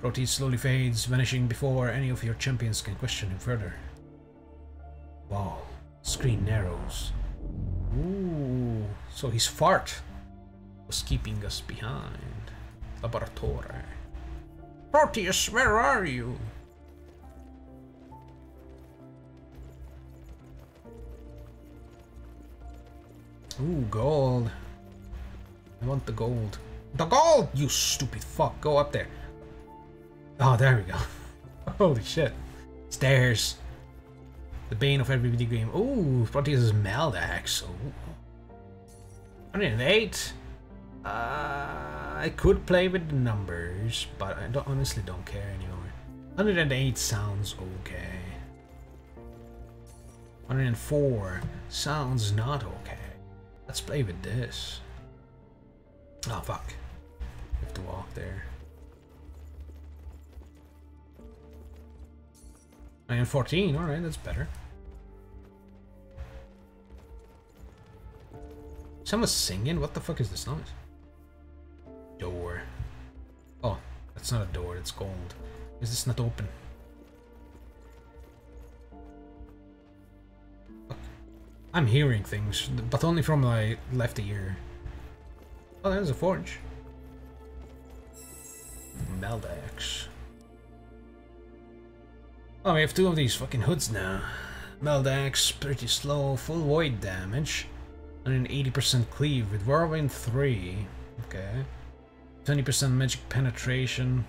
Proteus slowly fades, vanishing before any of your champions can question him further. Wow, screen narrows. Ooh, so his fart was keeping us behind. Laboratory. Proteus, where are you? Ooh, gold. I want the gold. The gold! You stupid fuck. Go up there. Oh, there we go. Holy shit. Stairs. The bane of every video game. Ooh, Proteus Maldax. Ooh. 108. Uh, I could play with the numbers, but I don't, honestly don't care anymore. 108 sounds okay. 104 sounds not okay. Let's play with this. Oh fuck. We have to walk there. 114, alright, that's better. Someone's singing? What the fuck is this noise? Door. Oh, that's not a door, it's gold. Is this not open? I'm hearing things, but only from my left ear. Oh, there's a forge. Meldax. Oh, we have two of these fucking hoods now. Meldax, pretty slow, full void damage. And an 80% cleave with Whirlwind 3. Okay. 20% magic penetration.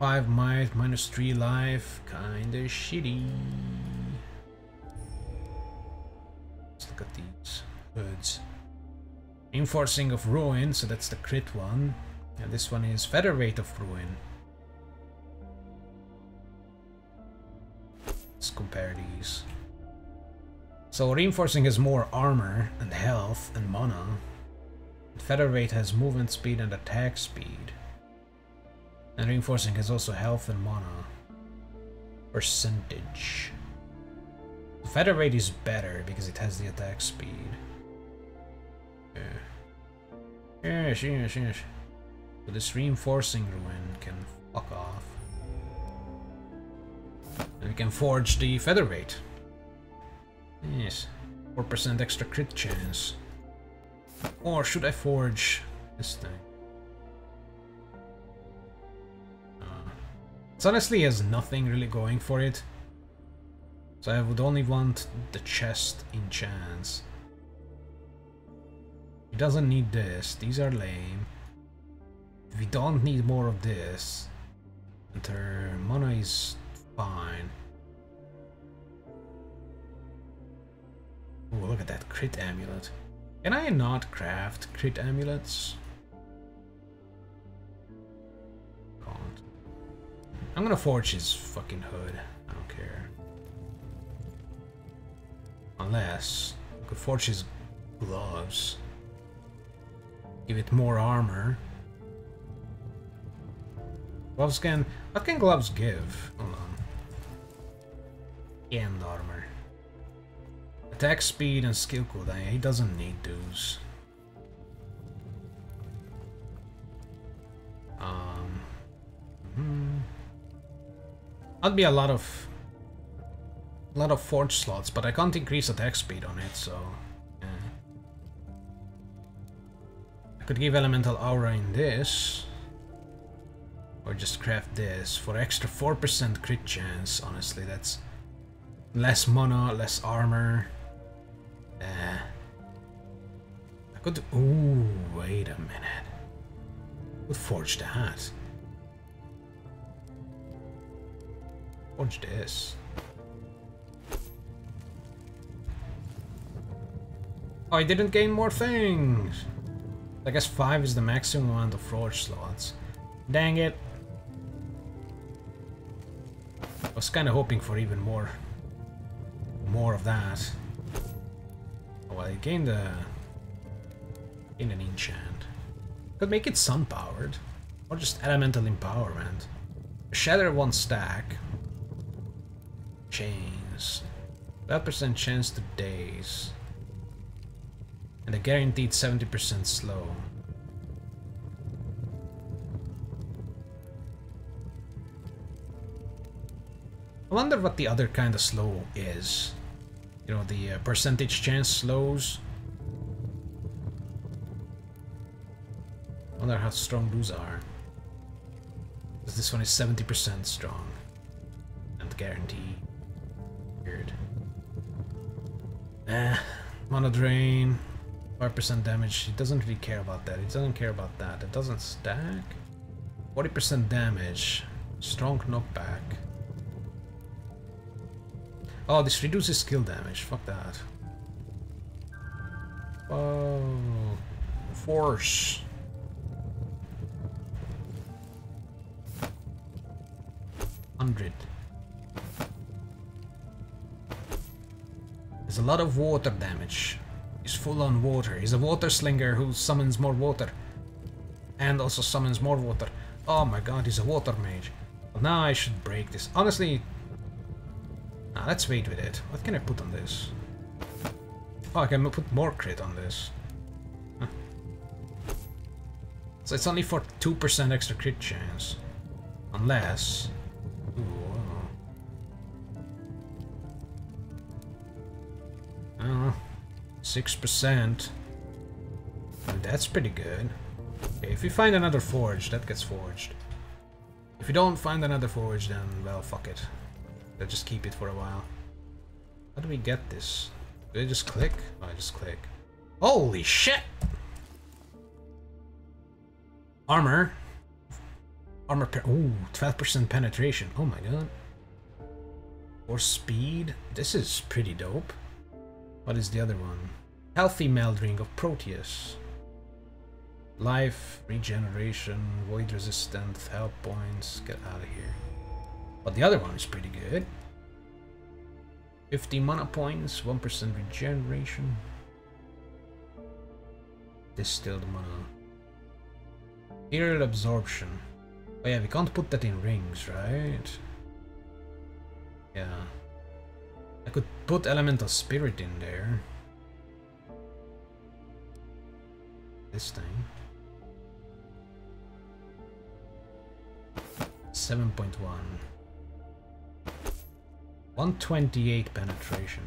5 might, minus 3 life. Kinda shitty. Let's look at these hoods. Enforcing of Ruin, so that's the crit one. And this one is Featherweight of Ruin. Let's compare these. So Reinforcing has more armor and health and mana. Featherweight has movement speed and attack speed. And Reinforcing has also health and mana. Percentage. Featherweight is better because it has the attack speed. Yeah. Yes, yes, yes. So this reinforcing ruin can fuck off. And we can forge the featherweight. Yes. 4% extra crit chance. Or should I forge this thing? Uh, it honestly has nothing really going for it. So I would only want the chest in chance. He doesn't need this. These are lame. We don't need more of this. And her mana is fine. Oh, look at that crit amulet. Can I not craft crit amulets? Can't. I'm gonna forge his fucking hood. I don't care. Unless I could forge his gloves. Give it more armor. Gloves can... What can gloves give? Hold on. And armor. Attack speed and skill cooldown. He doesn't need those. Um... Hmm. That'd be a lot of... A lot of forge slots, but I can't increase attack speed on it, so... Yeah. I could give elemental aura in this. Or just craft this for extra 4% crit chance. Honestly, that's less mana, less armor. Uh, I could. Ooh, wait a minute. Could forge that. Forge this. Oh, I didn't gain more things. I guess five is the maximum amount of forge slots. Dang it. I was kind of hoping for even more, more of that. Oh, I gained a, gained an enchant. Could make it sun powered, or just elemental empowerment. Shatter one stack. Chains. 12% chance to daze. And a guaranteed 70% slow. I wonder what the other kind of slow is. You know, the uh, percentage chance slows. wonder how strong those are. Because this one is 70% strong. And guarantee. Weird. Eh, mana drain. 5% damage. He doesn't really care about that. He doesn't care about that. It doesn't stack. 40% damage. Strong knockback. Oh, this reduces skill damage. Fuck that. Oh, force. Hundred. There's a lot of water damage. He's full on water. He's a water slinger who summons more water. And also summons more water. Oh my god, he's a water mage. Well, now I should break this. Honestly, nah, let's wait with it. What can I put on this? Oh, I can put more crit on this. Huh. So it's only for 2% extra crit chance. Unless... Ooh, wow. Uh, 6%. And that's pretty good. Okay, if you find another forge, that gets forged. If you don't find another forge, then, well, fuck it. Just keep it for a while. How do we get this? Do I just click? Oh, I just click. Holy shit! Armor. Armor per- ooh, 12% penetration. Oh my god. Or speed. This is pretty dope. What is the other one? Healthy meld ring of Proteus. Life, regeneration, void resistant, health points. Get out of here. But the other one is pretty good. 50 mana points, 1% regeneration. Distilled mana. Material absorption. Oh yeah, we can't put that in rings, right? Yeah. I could put elemental spirit in there. This thing. 7.1. 128 penetration.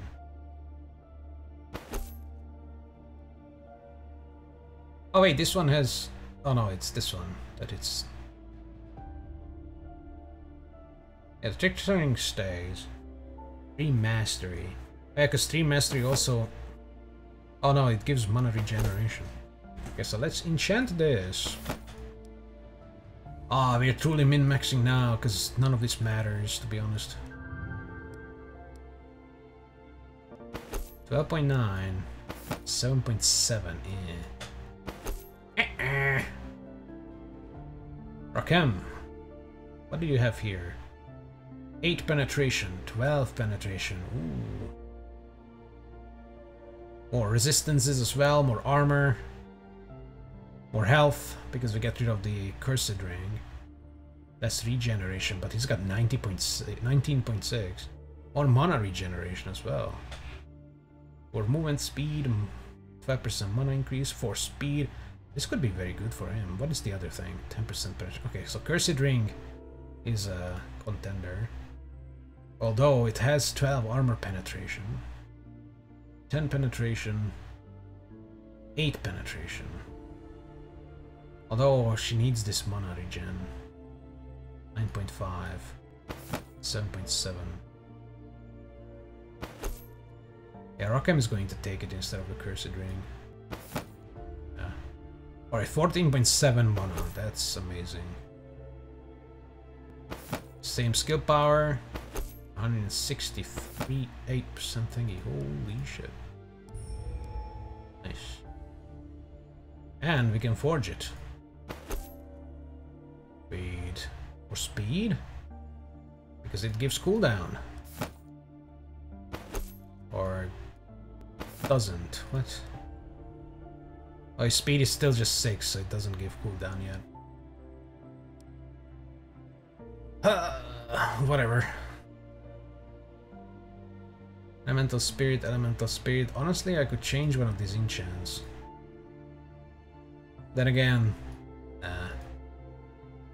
Oh wait, this one has... Oh no, it's this one that it's... Yeah, the trick stays. 3 mastery. Yeah, because 3 mastery also... Oh no, it gives mana regeneration. Okay, so let's enchant this. Ah, we're truly min-maxing now, because none of this matters, to be honest. 12.9. 7.7, eh. Eh-eh. Rakhem. What do you have here? 8 penetration, 12 penetration, ooh. More resistances as well, more armor. More health, because we get rid of the cursed ring. Less regeneration, but he's got 19.6. More mana regeneration as well. For movement speed, 5% mana increase. For speed, this could be very good for him. What is the other thing? 10% penetration. Okay, so Cursed Ring is a contender. Although it has 12 armor penetration. 10 penetration. 8 penetration. Although she needs this mana regen. 9.5. 7.7. Yeah, Rockham is going to take it instead of the Cursed Ring. Yeah. Alright, 14.7 mana. That's amazing. Same skill power. 163 8% thingy. Holy shit. Nice. And we can forge it. Speed. Or speed? Because it gives cooldown. Or doesn't. What? Oh, his speed is still just 6, so it doesn't give cooldown yet. Uh, whatever. Elemental Spirit, Elemental Spirit. Honestly, I could change one of these enchants. Then again, uh,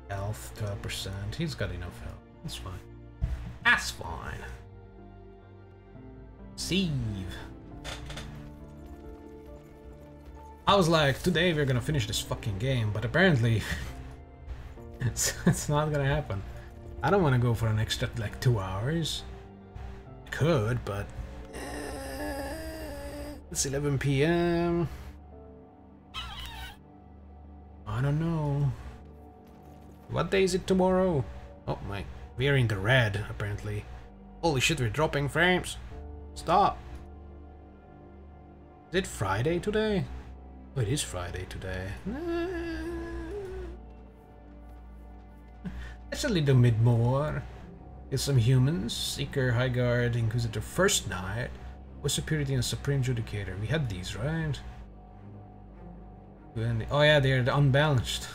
health, 12%. He's got enough health. That's fine. That's fine. Save. I was like, today we're gonna finish this fucking game, but apparently it's, it's not gonna happen. I don't want to go for an extra like two hours. Could, but eh, it's 11 p.m. I don't know. What day is it tomorrow? Oh my, we are in the red apparently. Holy shit, we're dropping frames. Stop. Is it Friday today? Oh, it is Friday today. Eh. That's a little bit more. Get some humans. Seeker, High Guard, Inquisitor, First Knight. With Superiority and Supreme Judicator. We had these, right? Oh yeah, they're unbalanced.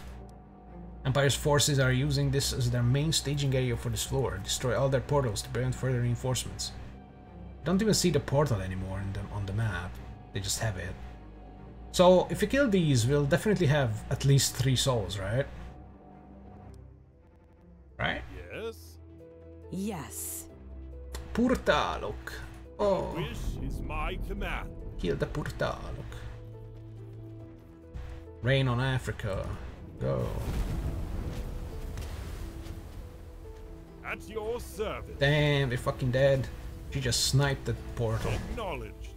Empire's forces are using this as their main staging area for this floor. Destroy all their portals to prevent further reinforcements. Don't even see the portal anymore the, on the map. They just have it. So, if we kill these, we'll definitely have at least three souls, right? Right? Yes? Yes. Purtalok. Oh, Wish is my command. kill the Purtalok. Rain on Africa. Go. At your service. Damn, they're fucking dead. She just sniped the portal. Acknowledged.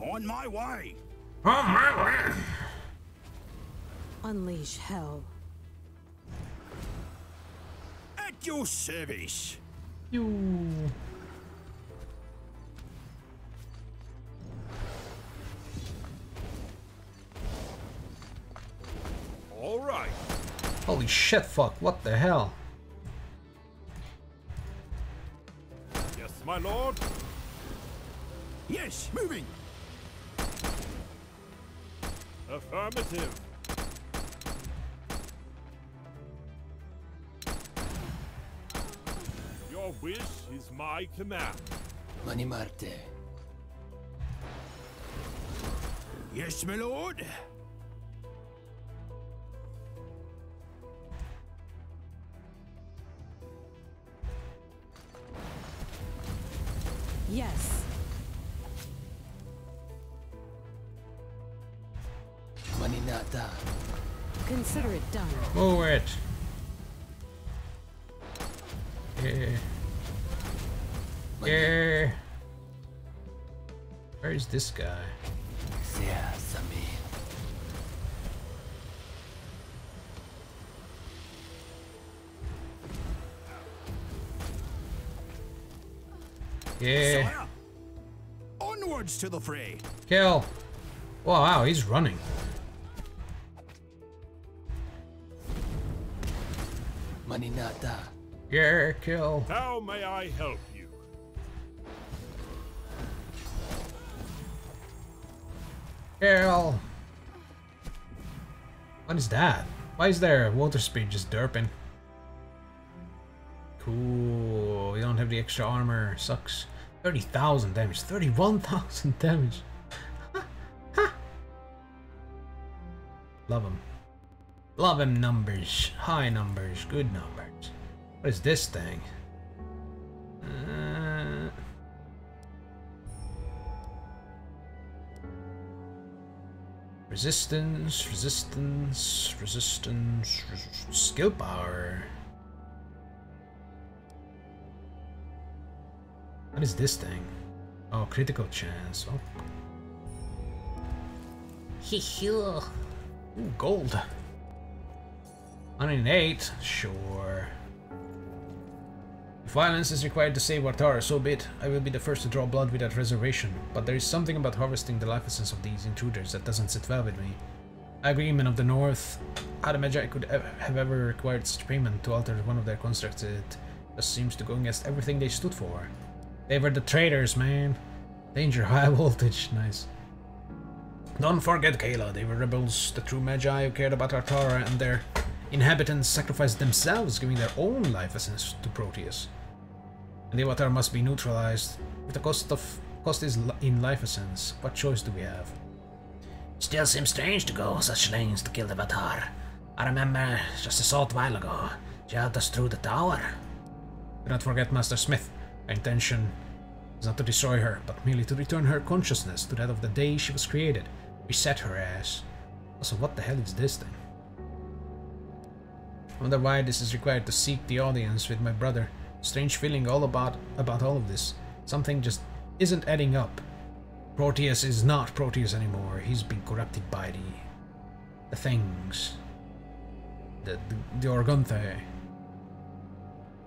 On my way. My way! Unleash hell. At your service. You. All right. Holy shit, fuck, what the hell? Yes, my lord. Yes, moving. Affirmative. Your wish is my command. Mani Marte. Yes, my lord. This guy? Sea Sami. Yeah. Sire. Onwards to the fray. Kill. Wow, wow, he's running. Mani Nata. Yeah, kill. How may I help you? Kill. What is that? Why is there water speed just derping? Cool. We don't have the extra armor. Sucks. 30,000 damage. 31,000 damage. Love him. Love him numbers. High numbers. Good numbers. What is this thing? Resistance, resistance, resistance, res- skill power. What is this thing? Oh, critical chance. Oh. Ooh, gold. 108, sure. Violence is required to save Artara, so be it. I will be the first to draw blood without reservation, but there is something about harvesting the life essence of these intruders that doesn't sit well with me. I agree, men of the North. How the Magi could have ever required such payment to alter one of their constructs, it just seems to go against everything they stood for. They were the traitors, man. Danger, high voltage, nice. Don't forget Kaela, they were rebels, the true Magi who cared about Artara and their inhabitants sacrificed themselves, giving their own life essence to Proteus. And the Avatar must be neutralized. If the cost of cost is li- in life essence, what choice do we have? It still seems strange to go such lengths to kill the Avatar. I remember just a short while ago, she helped us through the tower. Do not forget Master Smith. Our intention is not to destroy her, but merely to return her consciousness to that of the day she was created. Reset her ass. Also, what the hell is this thing? I wonder why this is required to seek the audience with my brother. Strange feeling all about about all of this. Something just isn't adding up. Proteus is not Proteus anymore. He's been corrupted by the the things. The the, the.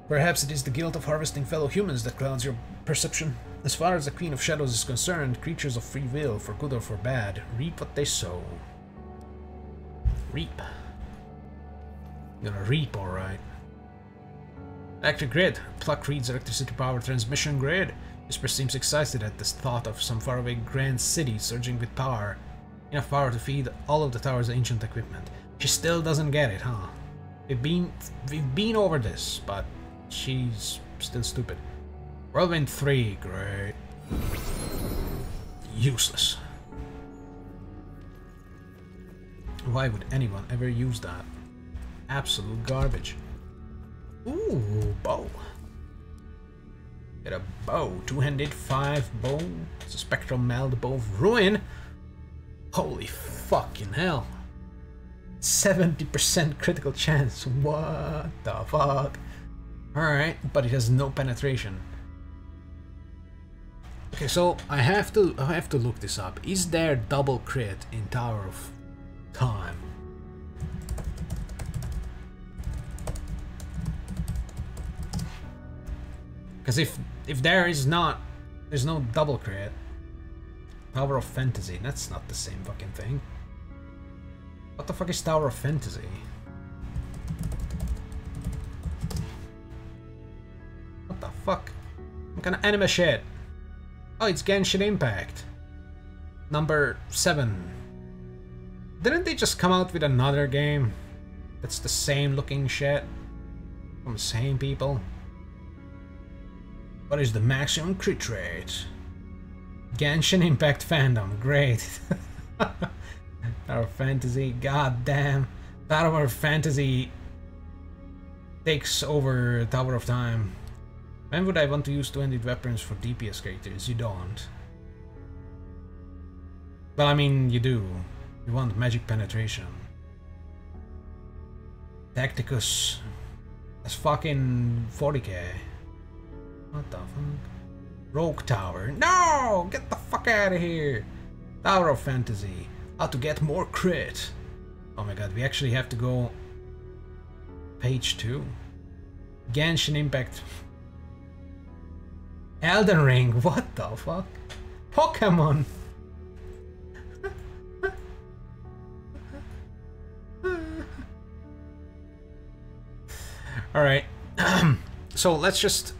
Perhaps it is the guilt of harvesting fellow humans that clouds your perception. As far as the Queen of Shadows is concerned, creatures of free will, for good or for bad, reap what they sow. Reap. You're gonna reap, alright. Electric grid. Pluck reads electricity power transmission grid. Whisper seems excited at the thought of some faraway grand city surging with power. Enough power to feed all of the tower's ancient equipment. She still doesn't get it, huh? We've been we've been over this, but she's still stupid. Whirlwind 3, great. Useless. Why would anyone ever use that? Absolute garbage. Ooh, bow. Get a bow. Two-handed, five bow. It's a spectral meld bow of ruin. Holy fucking hell. 70% critical chance. What the fuck? Alright, but it has no penetration. Okay, so I have to I have to look this up. Is there double crit in Tower of Time? Because if if there is not, there's no double crit. Tower of Fantasy, that's not the same fucking thing. What the fuck is Tower of Fantasy? What the fuck? What kind of anime shit? Oh, it's Genshin Impact. Number 7. Didn't they just come out with another game that's the same looking shit? From the same people? What is the maximum crit rate? Genshin Impact fandom, great. Tower Fantasy, god damn. Tower Fantasy takes over Tower of Time. When would I want to use two-handed weapons for DPS characters? You don't. Well, I mean, you do. You want magic penetration. Tacticus. That's fucking 40k. What the fuck? Rogue Tower. No! Get the fuck out of here! Tower of Fantasy. How to get more crit. Oh my god, we actually have to go... Page 2. Genshin Impact. Elden Ring, what the fuck? Pokemon! Alright, so let's just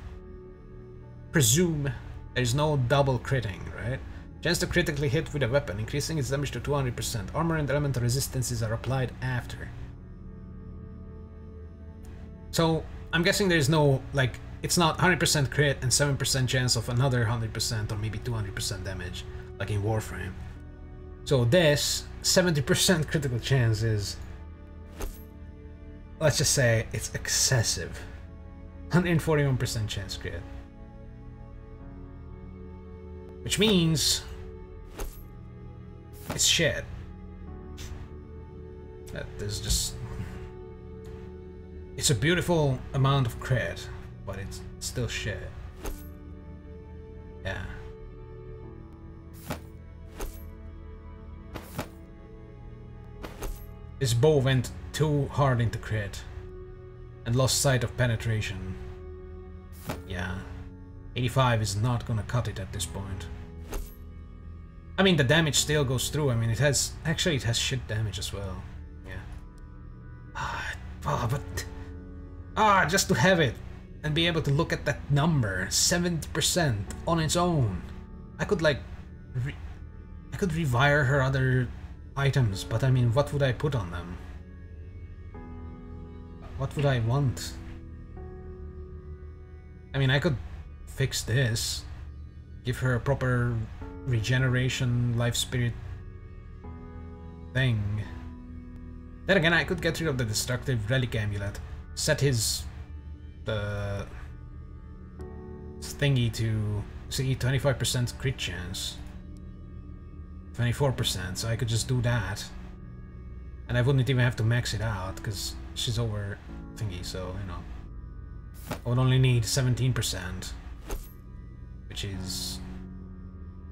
presume there's no double critting, right? Chance to critically hit with a weapon, increasing its damage to 200%. Armor and elemental resistances are applied after. So, I'm guessing there's no, like, it's not 100% crit and 7% chance of another 100% or maybe 200% damage, like in Warframe. So this, 70% critical chance is, let's just say, it's excessive. 141% chance crit. Which means it's shit. That is just it's a beautiful amount of crit, but it's still shit. Yeah. This bow went too hard into crit and lost sight of penetration. Yeah. 85 is not gonna cut it at this point. I mean, the damage still goes through. I mean, it has... Actually, it has shit damage as well. Yeah. Ah, but... Ah, just to have it and be able to look at that number, 70% on its own. I could, like... I could rewire her other items, but I mean, what would I put on them? What would I want? I mean, I could fix this. Give her a proper regeneration, life spirit thing. Then again, I could get rid of the destructive relic amulet. Set his the thingy to see 25% crit chance. 24%, so I could just do that. And I wouldn't even have to max it out, because she's over thingy, so, you know. I would only need 17%, which is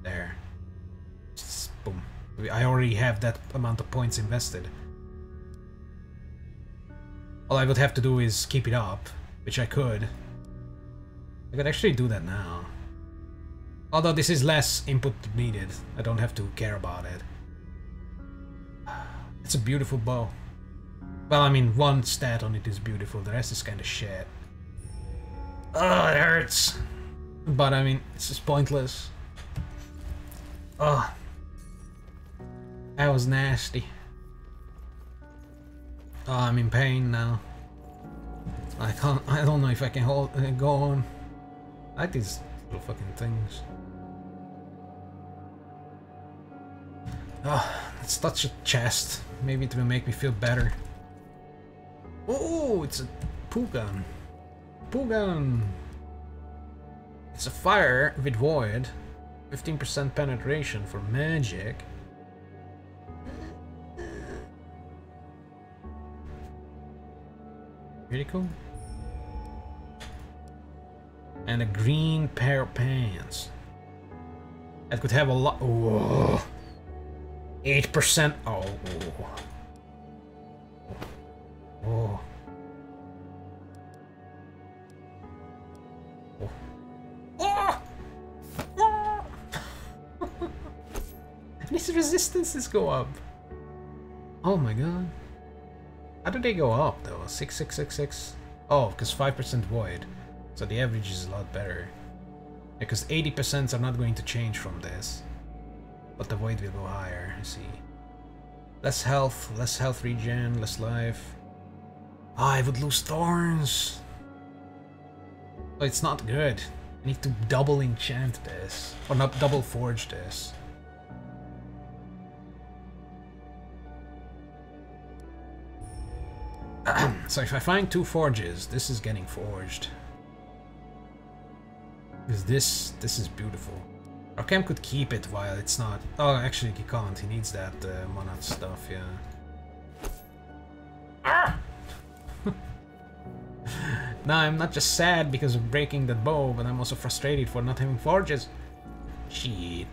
there. Just boom. I already have that amount of points invested. All I would have to do is keep it up, which I could. I could actually do that now. Although this is less input needed. I don't have to care about it. It's a beautiful bow. Well, I mean, one stat on it is beautiful. The rest is kind of shit. Oh, it hurts. But I mean, it's just pointless. Oh. That was nasty. Oh, I'm in pain now. I can't. I don't know if I can hold uh, go on. I like these little fucking things. Oh, let's touch a chest. Maybe it will make me feel better. Oh, it's a poo gun. Poo gun. It's a fire with void. 15% penetration for magic. Cool. And a green pair of pants. That could have a lot. Whoa. 8%. Oh. Oh. Oh. oh. These resistances go up. Oh my god. How do they go up though? 6666? Oh, because 5% void. So the average is a lot better. Because 80% are not going to change from this. But the void will go higher, I see. Less health, less health regen, less life. Ah, I would lose thorns. Oh, it's not good. I need to double enchant this. Or not double forge this. so if I find two forges, this is getting forged. Because this, this is beautiful. Arkham could keep it while it's not... Oh, actually he can't. He needs that uh, monad stuff, yeah. Ah! now I'm not just sad because of breaking that bow, but I'm also frustrated for not having forges. Shit.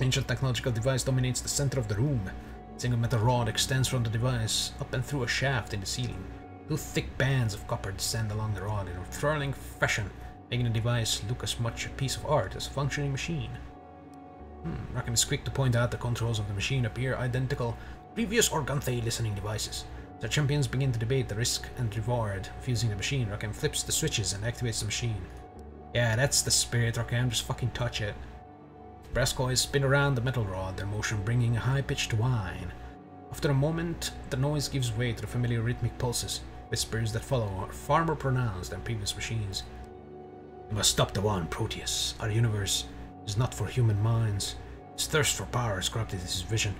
Ancient technological device dominates the center of the room. A single metal rod extends from the device up and through a shaft in the ceiling. Two thick bands of copper descend along the rod in a twirling fashion, making the device look as much a piece of art as a functioning machine. Hmm, Rakhem is quick to point out the controls of the machine appear identical to previous Organthe listening devices. The champions begin to debate the risk and reward of using the machine. Rakhem flips the switches and activates the machine. Yeah, that's the spirit, Rakhem. Just fucking touch it. Brass coils spin around the metal rod, their motion bringing a high-pitched whine. After a moment, the noise gives way to the familiar rhythmic pulses. Whispers that follow are far more pronounced than previous machines. We must stop the one, Proteus. Our universe is not for human minds. Its thirst for power has corrupted his vision.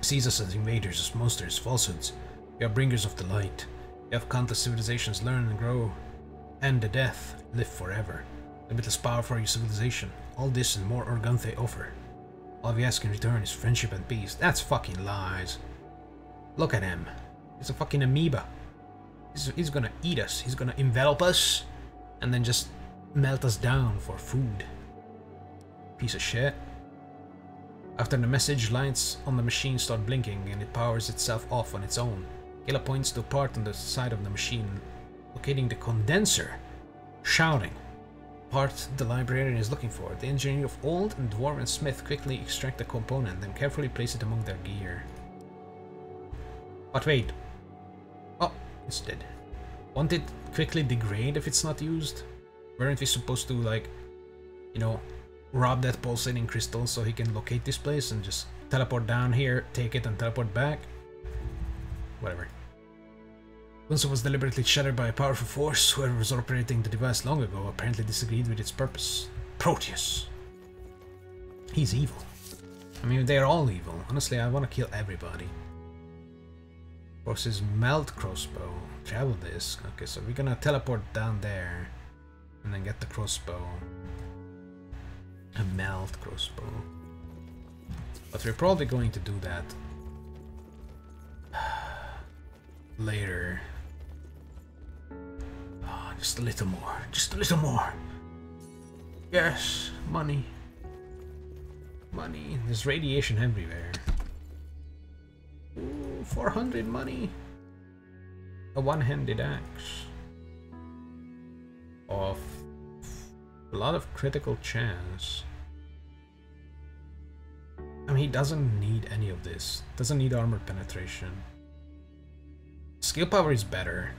Sees us as invaders, as monsters, falsehoods. We are bringers of the light. We have countless civilizations learn and grow. And the death live forever. Limitless power for your civilization. All this and more Organthe offer. All we ask in return is friendship and peace. That's fucking lies. Look at him. He's a fucking amoeba. He's, he's gonna eat us. He's gonna envelop us. And then just melt us down for food. Piece of shit. After the message lights on the machine start blinking and it powers itself off on its own, Kaela points to a part on the side of the machine, locating the condenser, shouting part the librarian is looking for. The engineer of Old and Dwarven Smith quickly extract the component then carefully place it among their gear. But wait. Oh, it's dead. Won't it quickly degrade if it's not used? Weren't we supposed to, like, you know, rob that pulsating crystal so he can locate this place and just teleport down here, take it, and teleport back? Whatever. Kunsa was deliberately shattered by a powerful force. Whoever was operating the device long ago apparently disagreed with its purpose. Proteus. He's evil. I mean, they're all evil. Honestly, I want to kill everybody. Forces melt crossbow. Travel disk. Okay, so we're gonna teleport down there. And then get the crossbow. A melt crossbow. But we're probably going to do that later. Oh, just a little more. Just a little more. Yes, money. Money. There's radiation everywhere. Ooh, 400 money. A one-handed axe. of a lot of critical chance. I mean, he doesn't need any of this. Doesn't need armor penetration. Skill power is better.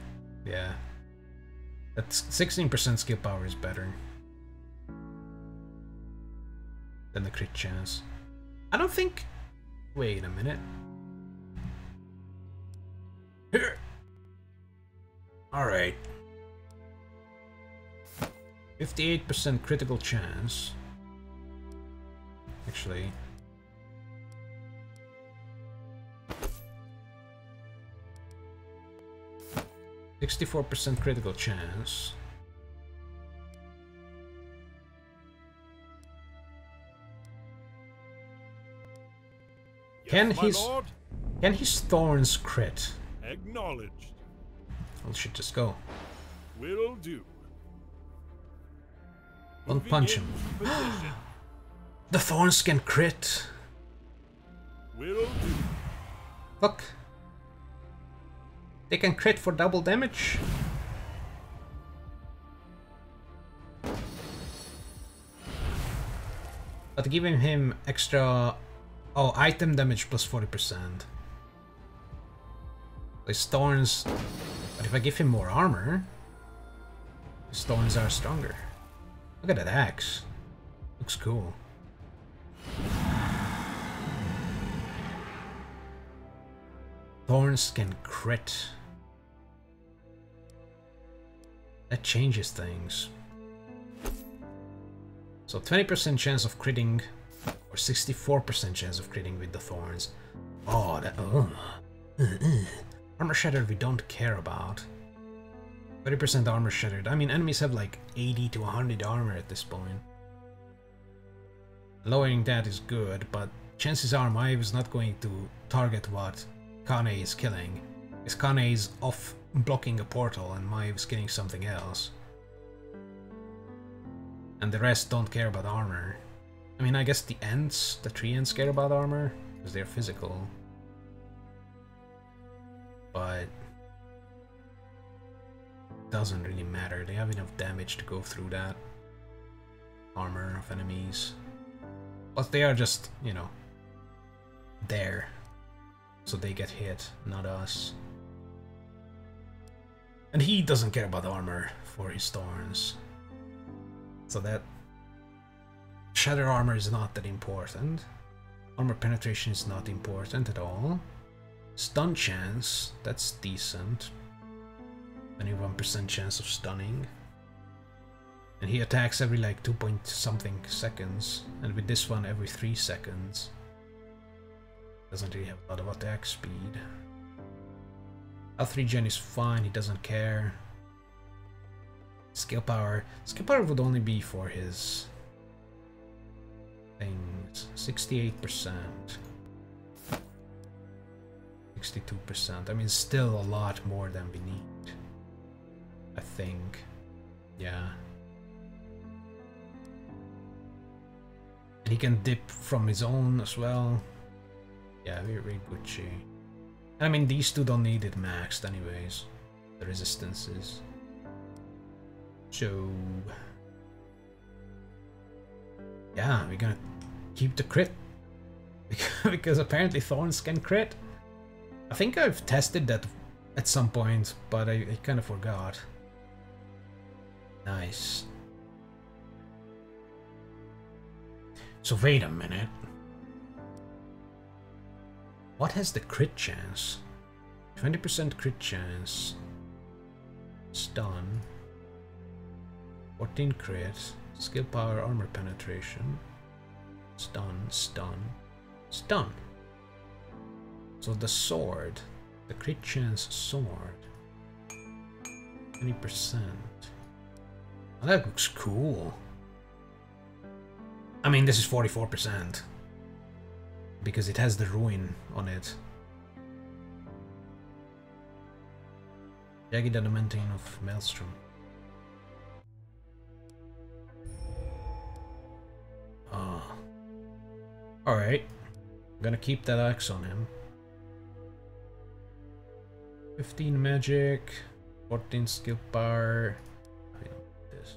Yeah. That's 16% skill power is better than the crit chance. I don't think... Wait a minute. Here. Alright. 58% critical chance. Actually. Sixty-four percent critical chance. Can yes, my his lord? can his thorns crit? Acknowledged. Well, should just go. Will do. Don't Moving punch him. The thorns can crit. Will do. Look. They can crit for double damage. But giving him extra... Oh, item damage plus 40%. His thorns... But if I give him more armor... His thorns are stronger. Look at that axe. Looks cool. Thorns can crit. That changes things. So 20% chance of critting, or 64% chance of critting with the thorns. Oh, that. Oh. Armor shattered we don't care about. 30% armor shattered. I mean, enemies have like 80 to 100 armor at this point. Lowering that is good, but chances are Maeve is not going to target what Kane is killing. Because Kane is off blocking a portal and Maeve is something else. And the rest don't care about armor. I mean, I guess the Ents, the tree Ents care about armor, because they're physical. But... Doesn't really matter, they have enough damage to go through that armor of enemies. But they are just, you know, there. So they get hit, not us. And he doesn't care about armor for his thorns. So that shatter armor is not that important. Armor penetration is not important at all. Stun chance, that's decent. 21% chance of stunning. And he attacks every like 2 point something seconds. And with this one every 3 seconds. Doesn't really have a lot of attack speed. L3 gen is fine, he doesn't care. Skill power. Skill power would only be for his things. 68%. 62%. I mean, still a lot more than we need. I think. Yeah. And he can dip from his own as well. Yeah, we're, we're Gucci. I mean, these two don't need it maxed anyways. The resistances. So... Yeah, we're gonna keep the crit. because apparently Thorns can crit. I think I've tested that at some point, but I, I kind of forgot. Nice. So wait a minute. What has the crit chance? 20% crit chance. Stun. 14 crit. Skill power, armor penetration. Stun, stun, stun. So the sword. The crit chance sword. 20%. Oh, that looks cool. I mean, this is 44% because it has the ruin on it. Jagged adamantine of Maelstrom. Ah. Alright. I'm gonna keep that axe on him. 15 magic, 14 skill power. I don't need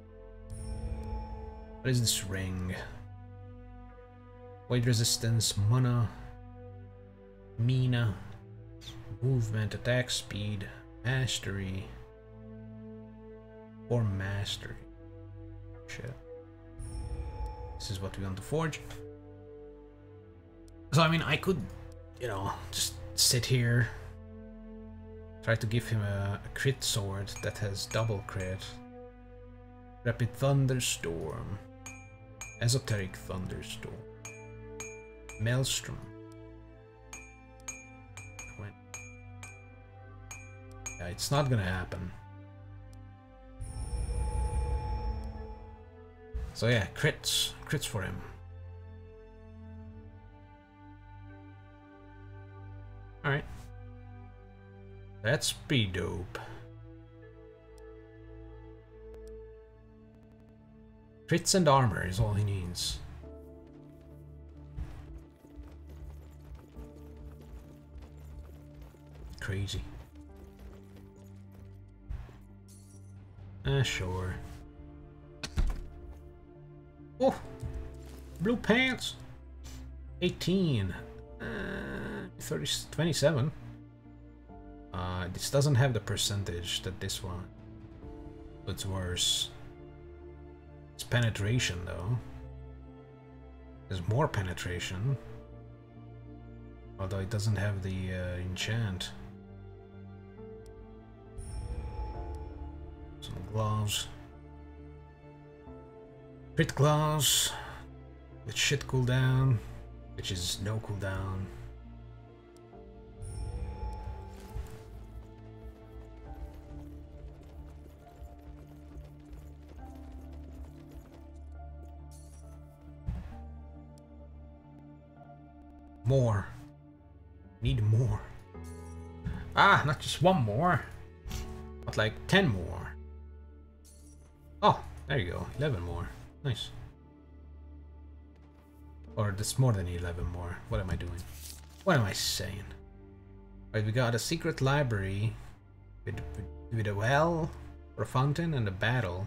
What is this ring? Weight resistance, mana, mina, movement, attack speed, mastery, or mastery. Shit. This is what we want to forge. So I mean, I could, you know, just sit here, try to give him a, a crit sword that has double crit. Rapid thunderstorm, esoteric thunderstorm, maelstrom. Yeah, it's not gonna happen. So yeah, crits, crits for him. Alright. That's pretty dope. Crits and armor is all he needs. Crazy. Ah, sure. Oh! Blue pants! 18. Uh, 30, 27. Uh, this doesn't have the percentage that this one. It's worse. It's penetration though. There's more penetration. Although it doesn't have the uh, enchant. Some gloves. Crit gloves. With shit cooldown. Which is no cooldown. More. Need more. Ah, not just one more. But like 10 more. Oh, there you go. 11 more. Nice. Or that's more than 11 more. What am I doing? What am I saying? Right, we got a secret library with, with, a well or a fountain and a battle.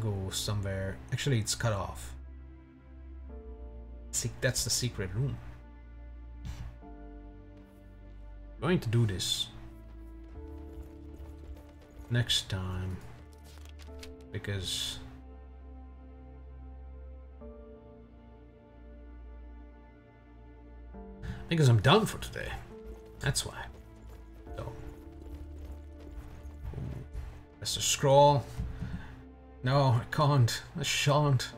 Go somewhere. Actually, it's cut off. See, that's the secret room. going to do this next time because because I'm done for today. That's why. So that's a scroll. No, I can't. I shan't.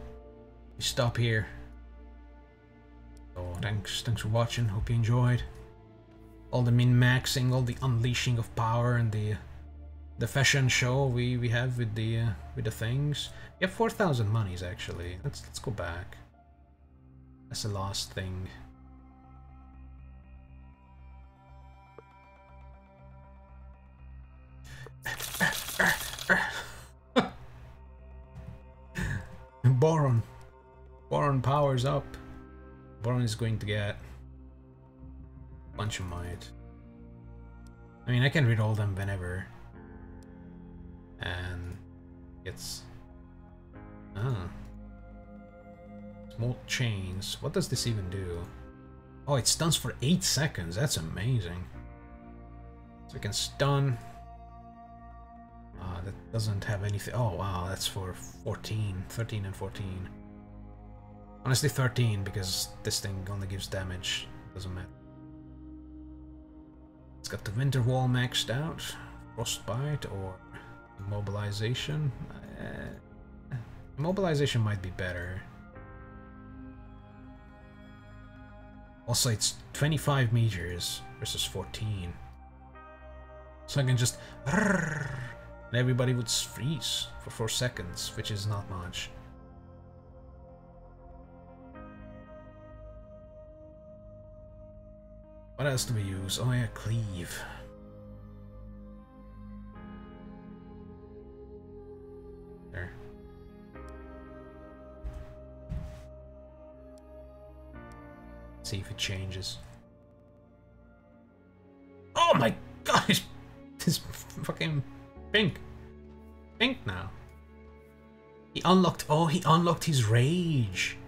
You stop here. So thanks, thanks for watching. Hope you enjoyed all the min-maxing, all the unleashing of power and the the fashion show we we have with the uh, with the things. We have 4,000 monies actually. Let's let's go back. That's the last thing. Boron. Boron powers up. Boron is going to get a bunch of might. I mean, I can read all them whenever. And it's... Small chains. What does this even do? Oh, it stuns for 8 seconds. That's amazing. So I can stun. Uh, that doesn't have anything. Oh, wow. That's for 14. 13 and 14. Honestly, 13 because this thing only gives damage. Doesn't matter. It's got the winter wall maxed out, frostbite or immobilization. Uh, immobilization might be better. Also, it's 25 meters versus 14. So I can just... And everybody would freeze for 4 seconds, which is not much. What else do we use? Oh yeah, cleave. See if it changes. Oh my god! It's fucking pink. Pink now. He unlocked. Oh, he unlocked his rage.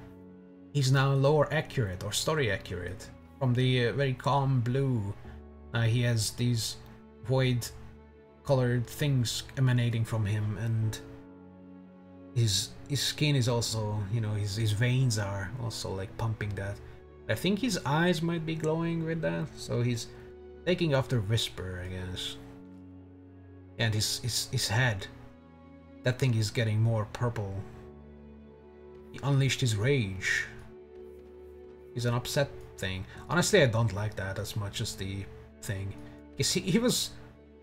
He's now lower accurate or story accurate. From the uh, very calm blue, uh, he has these void colored things emanating from him, and his his skin is also, you know, his his veins are also like pumping that. I think his eyes might be glowing with that, so he's taking after Whisper, I guess. And his his his head that thing is getting more purple. He unleashed his rage. He's an upset thing. Honestly, I don't like that as much as the thing. Cause he, he was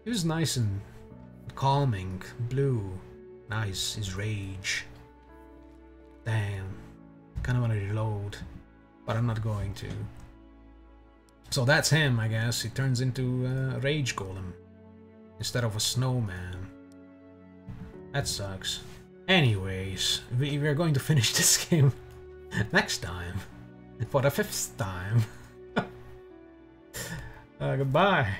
he was nice and calming, blue. Nice, his rage. Damn. Kinda wanna reload. But I'm not going to. So that's him, I guess. He turns into a rage golem. Instead of a snowman. That sucks. Anyways, we, we're going to finish this game next time. For the fifth time. uh, goodbye.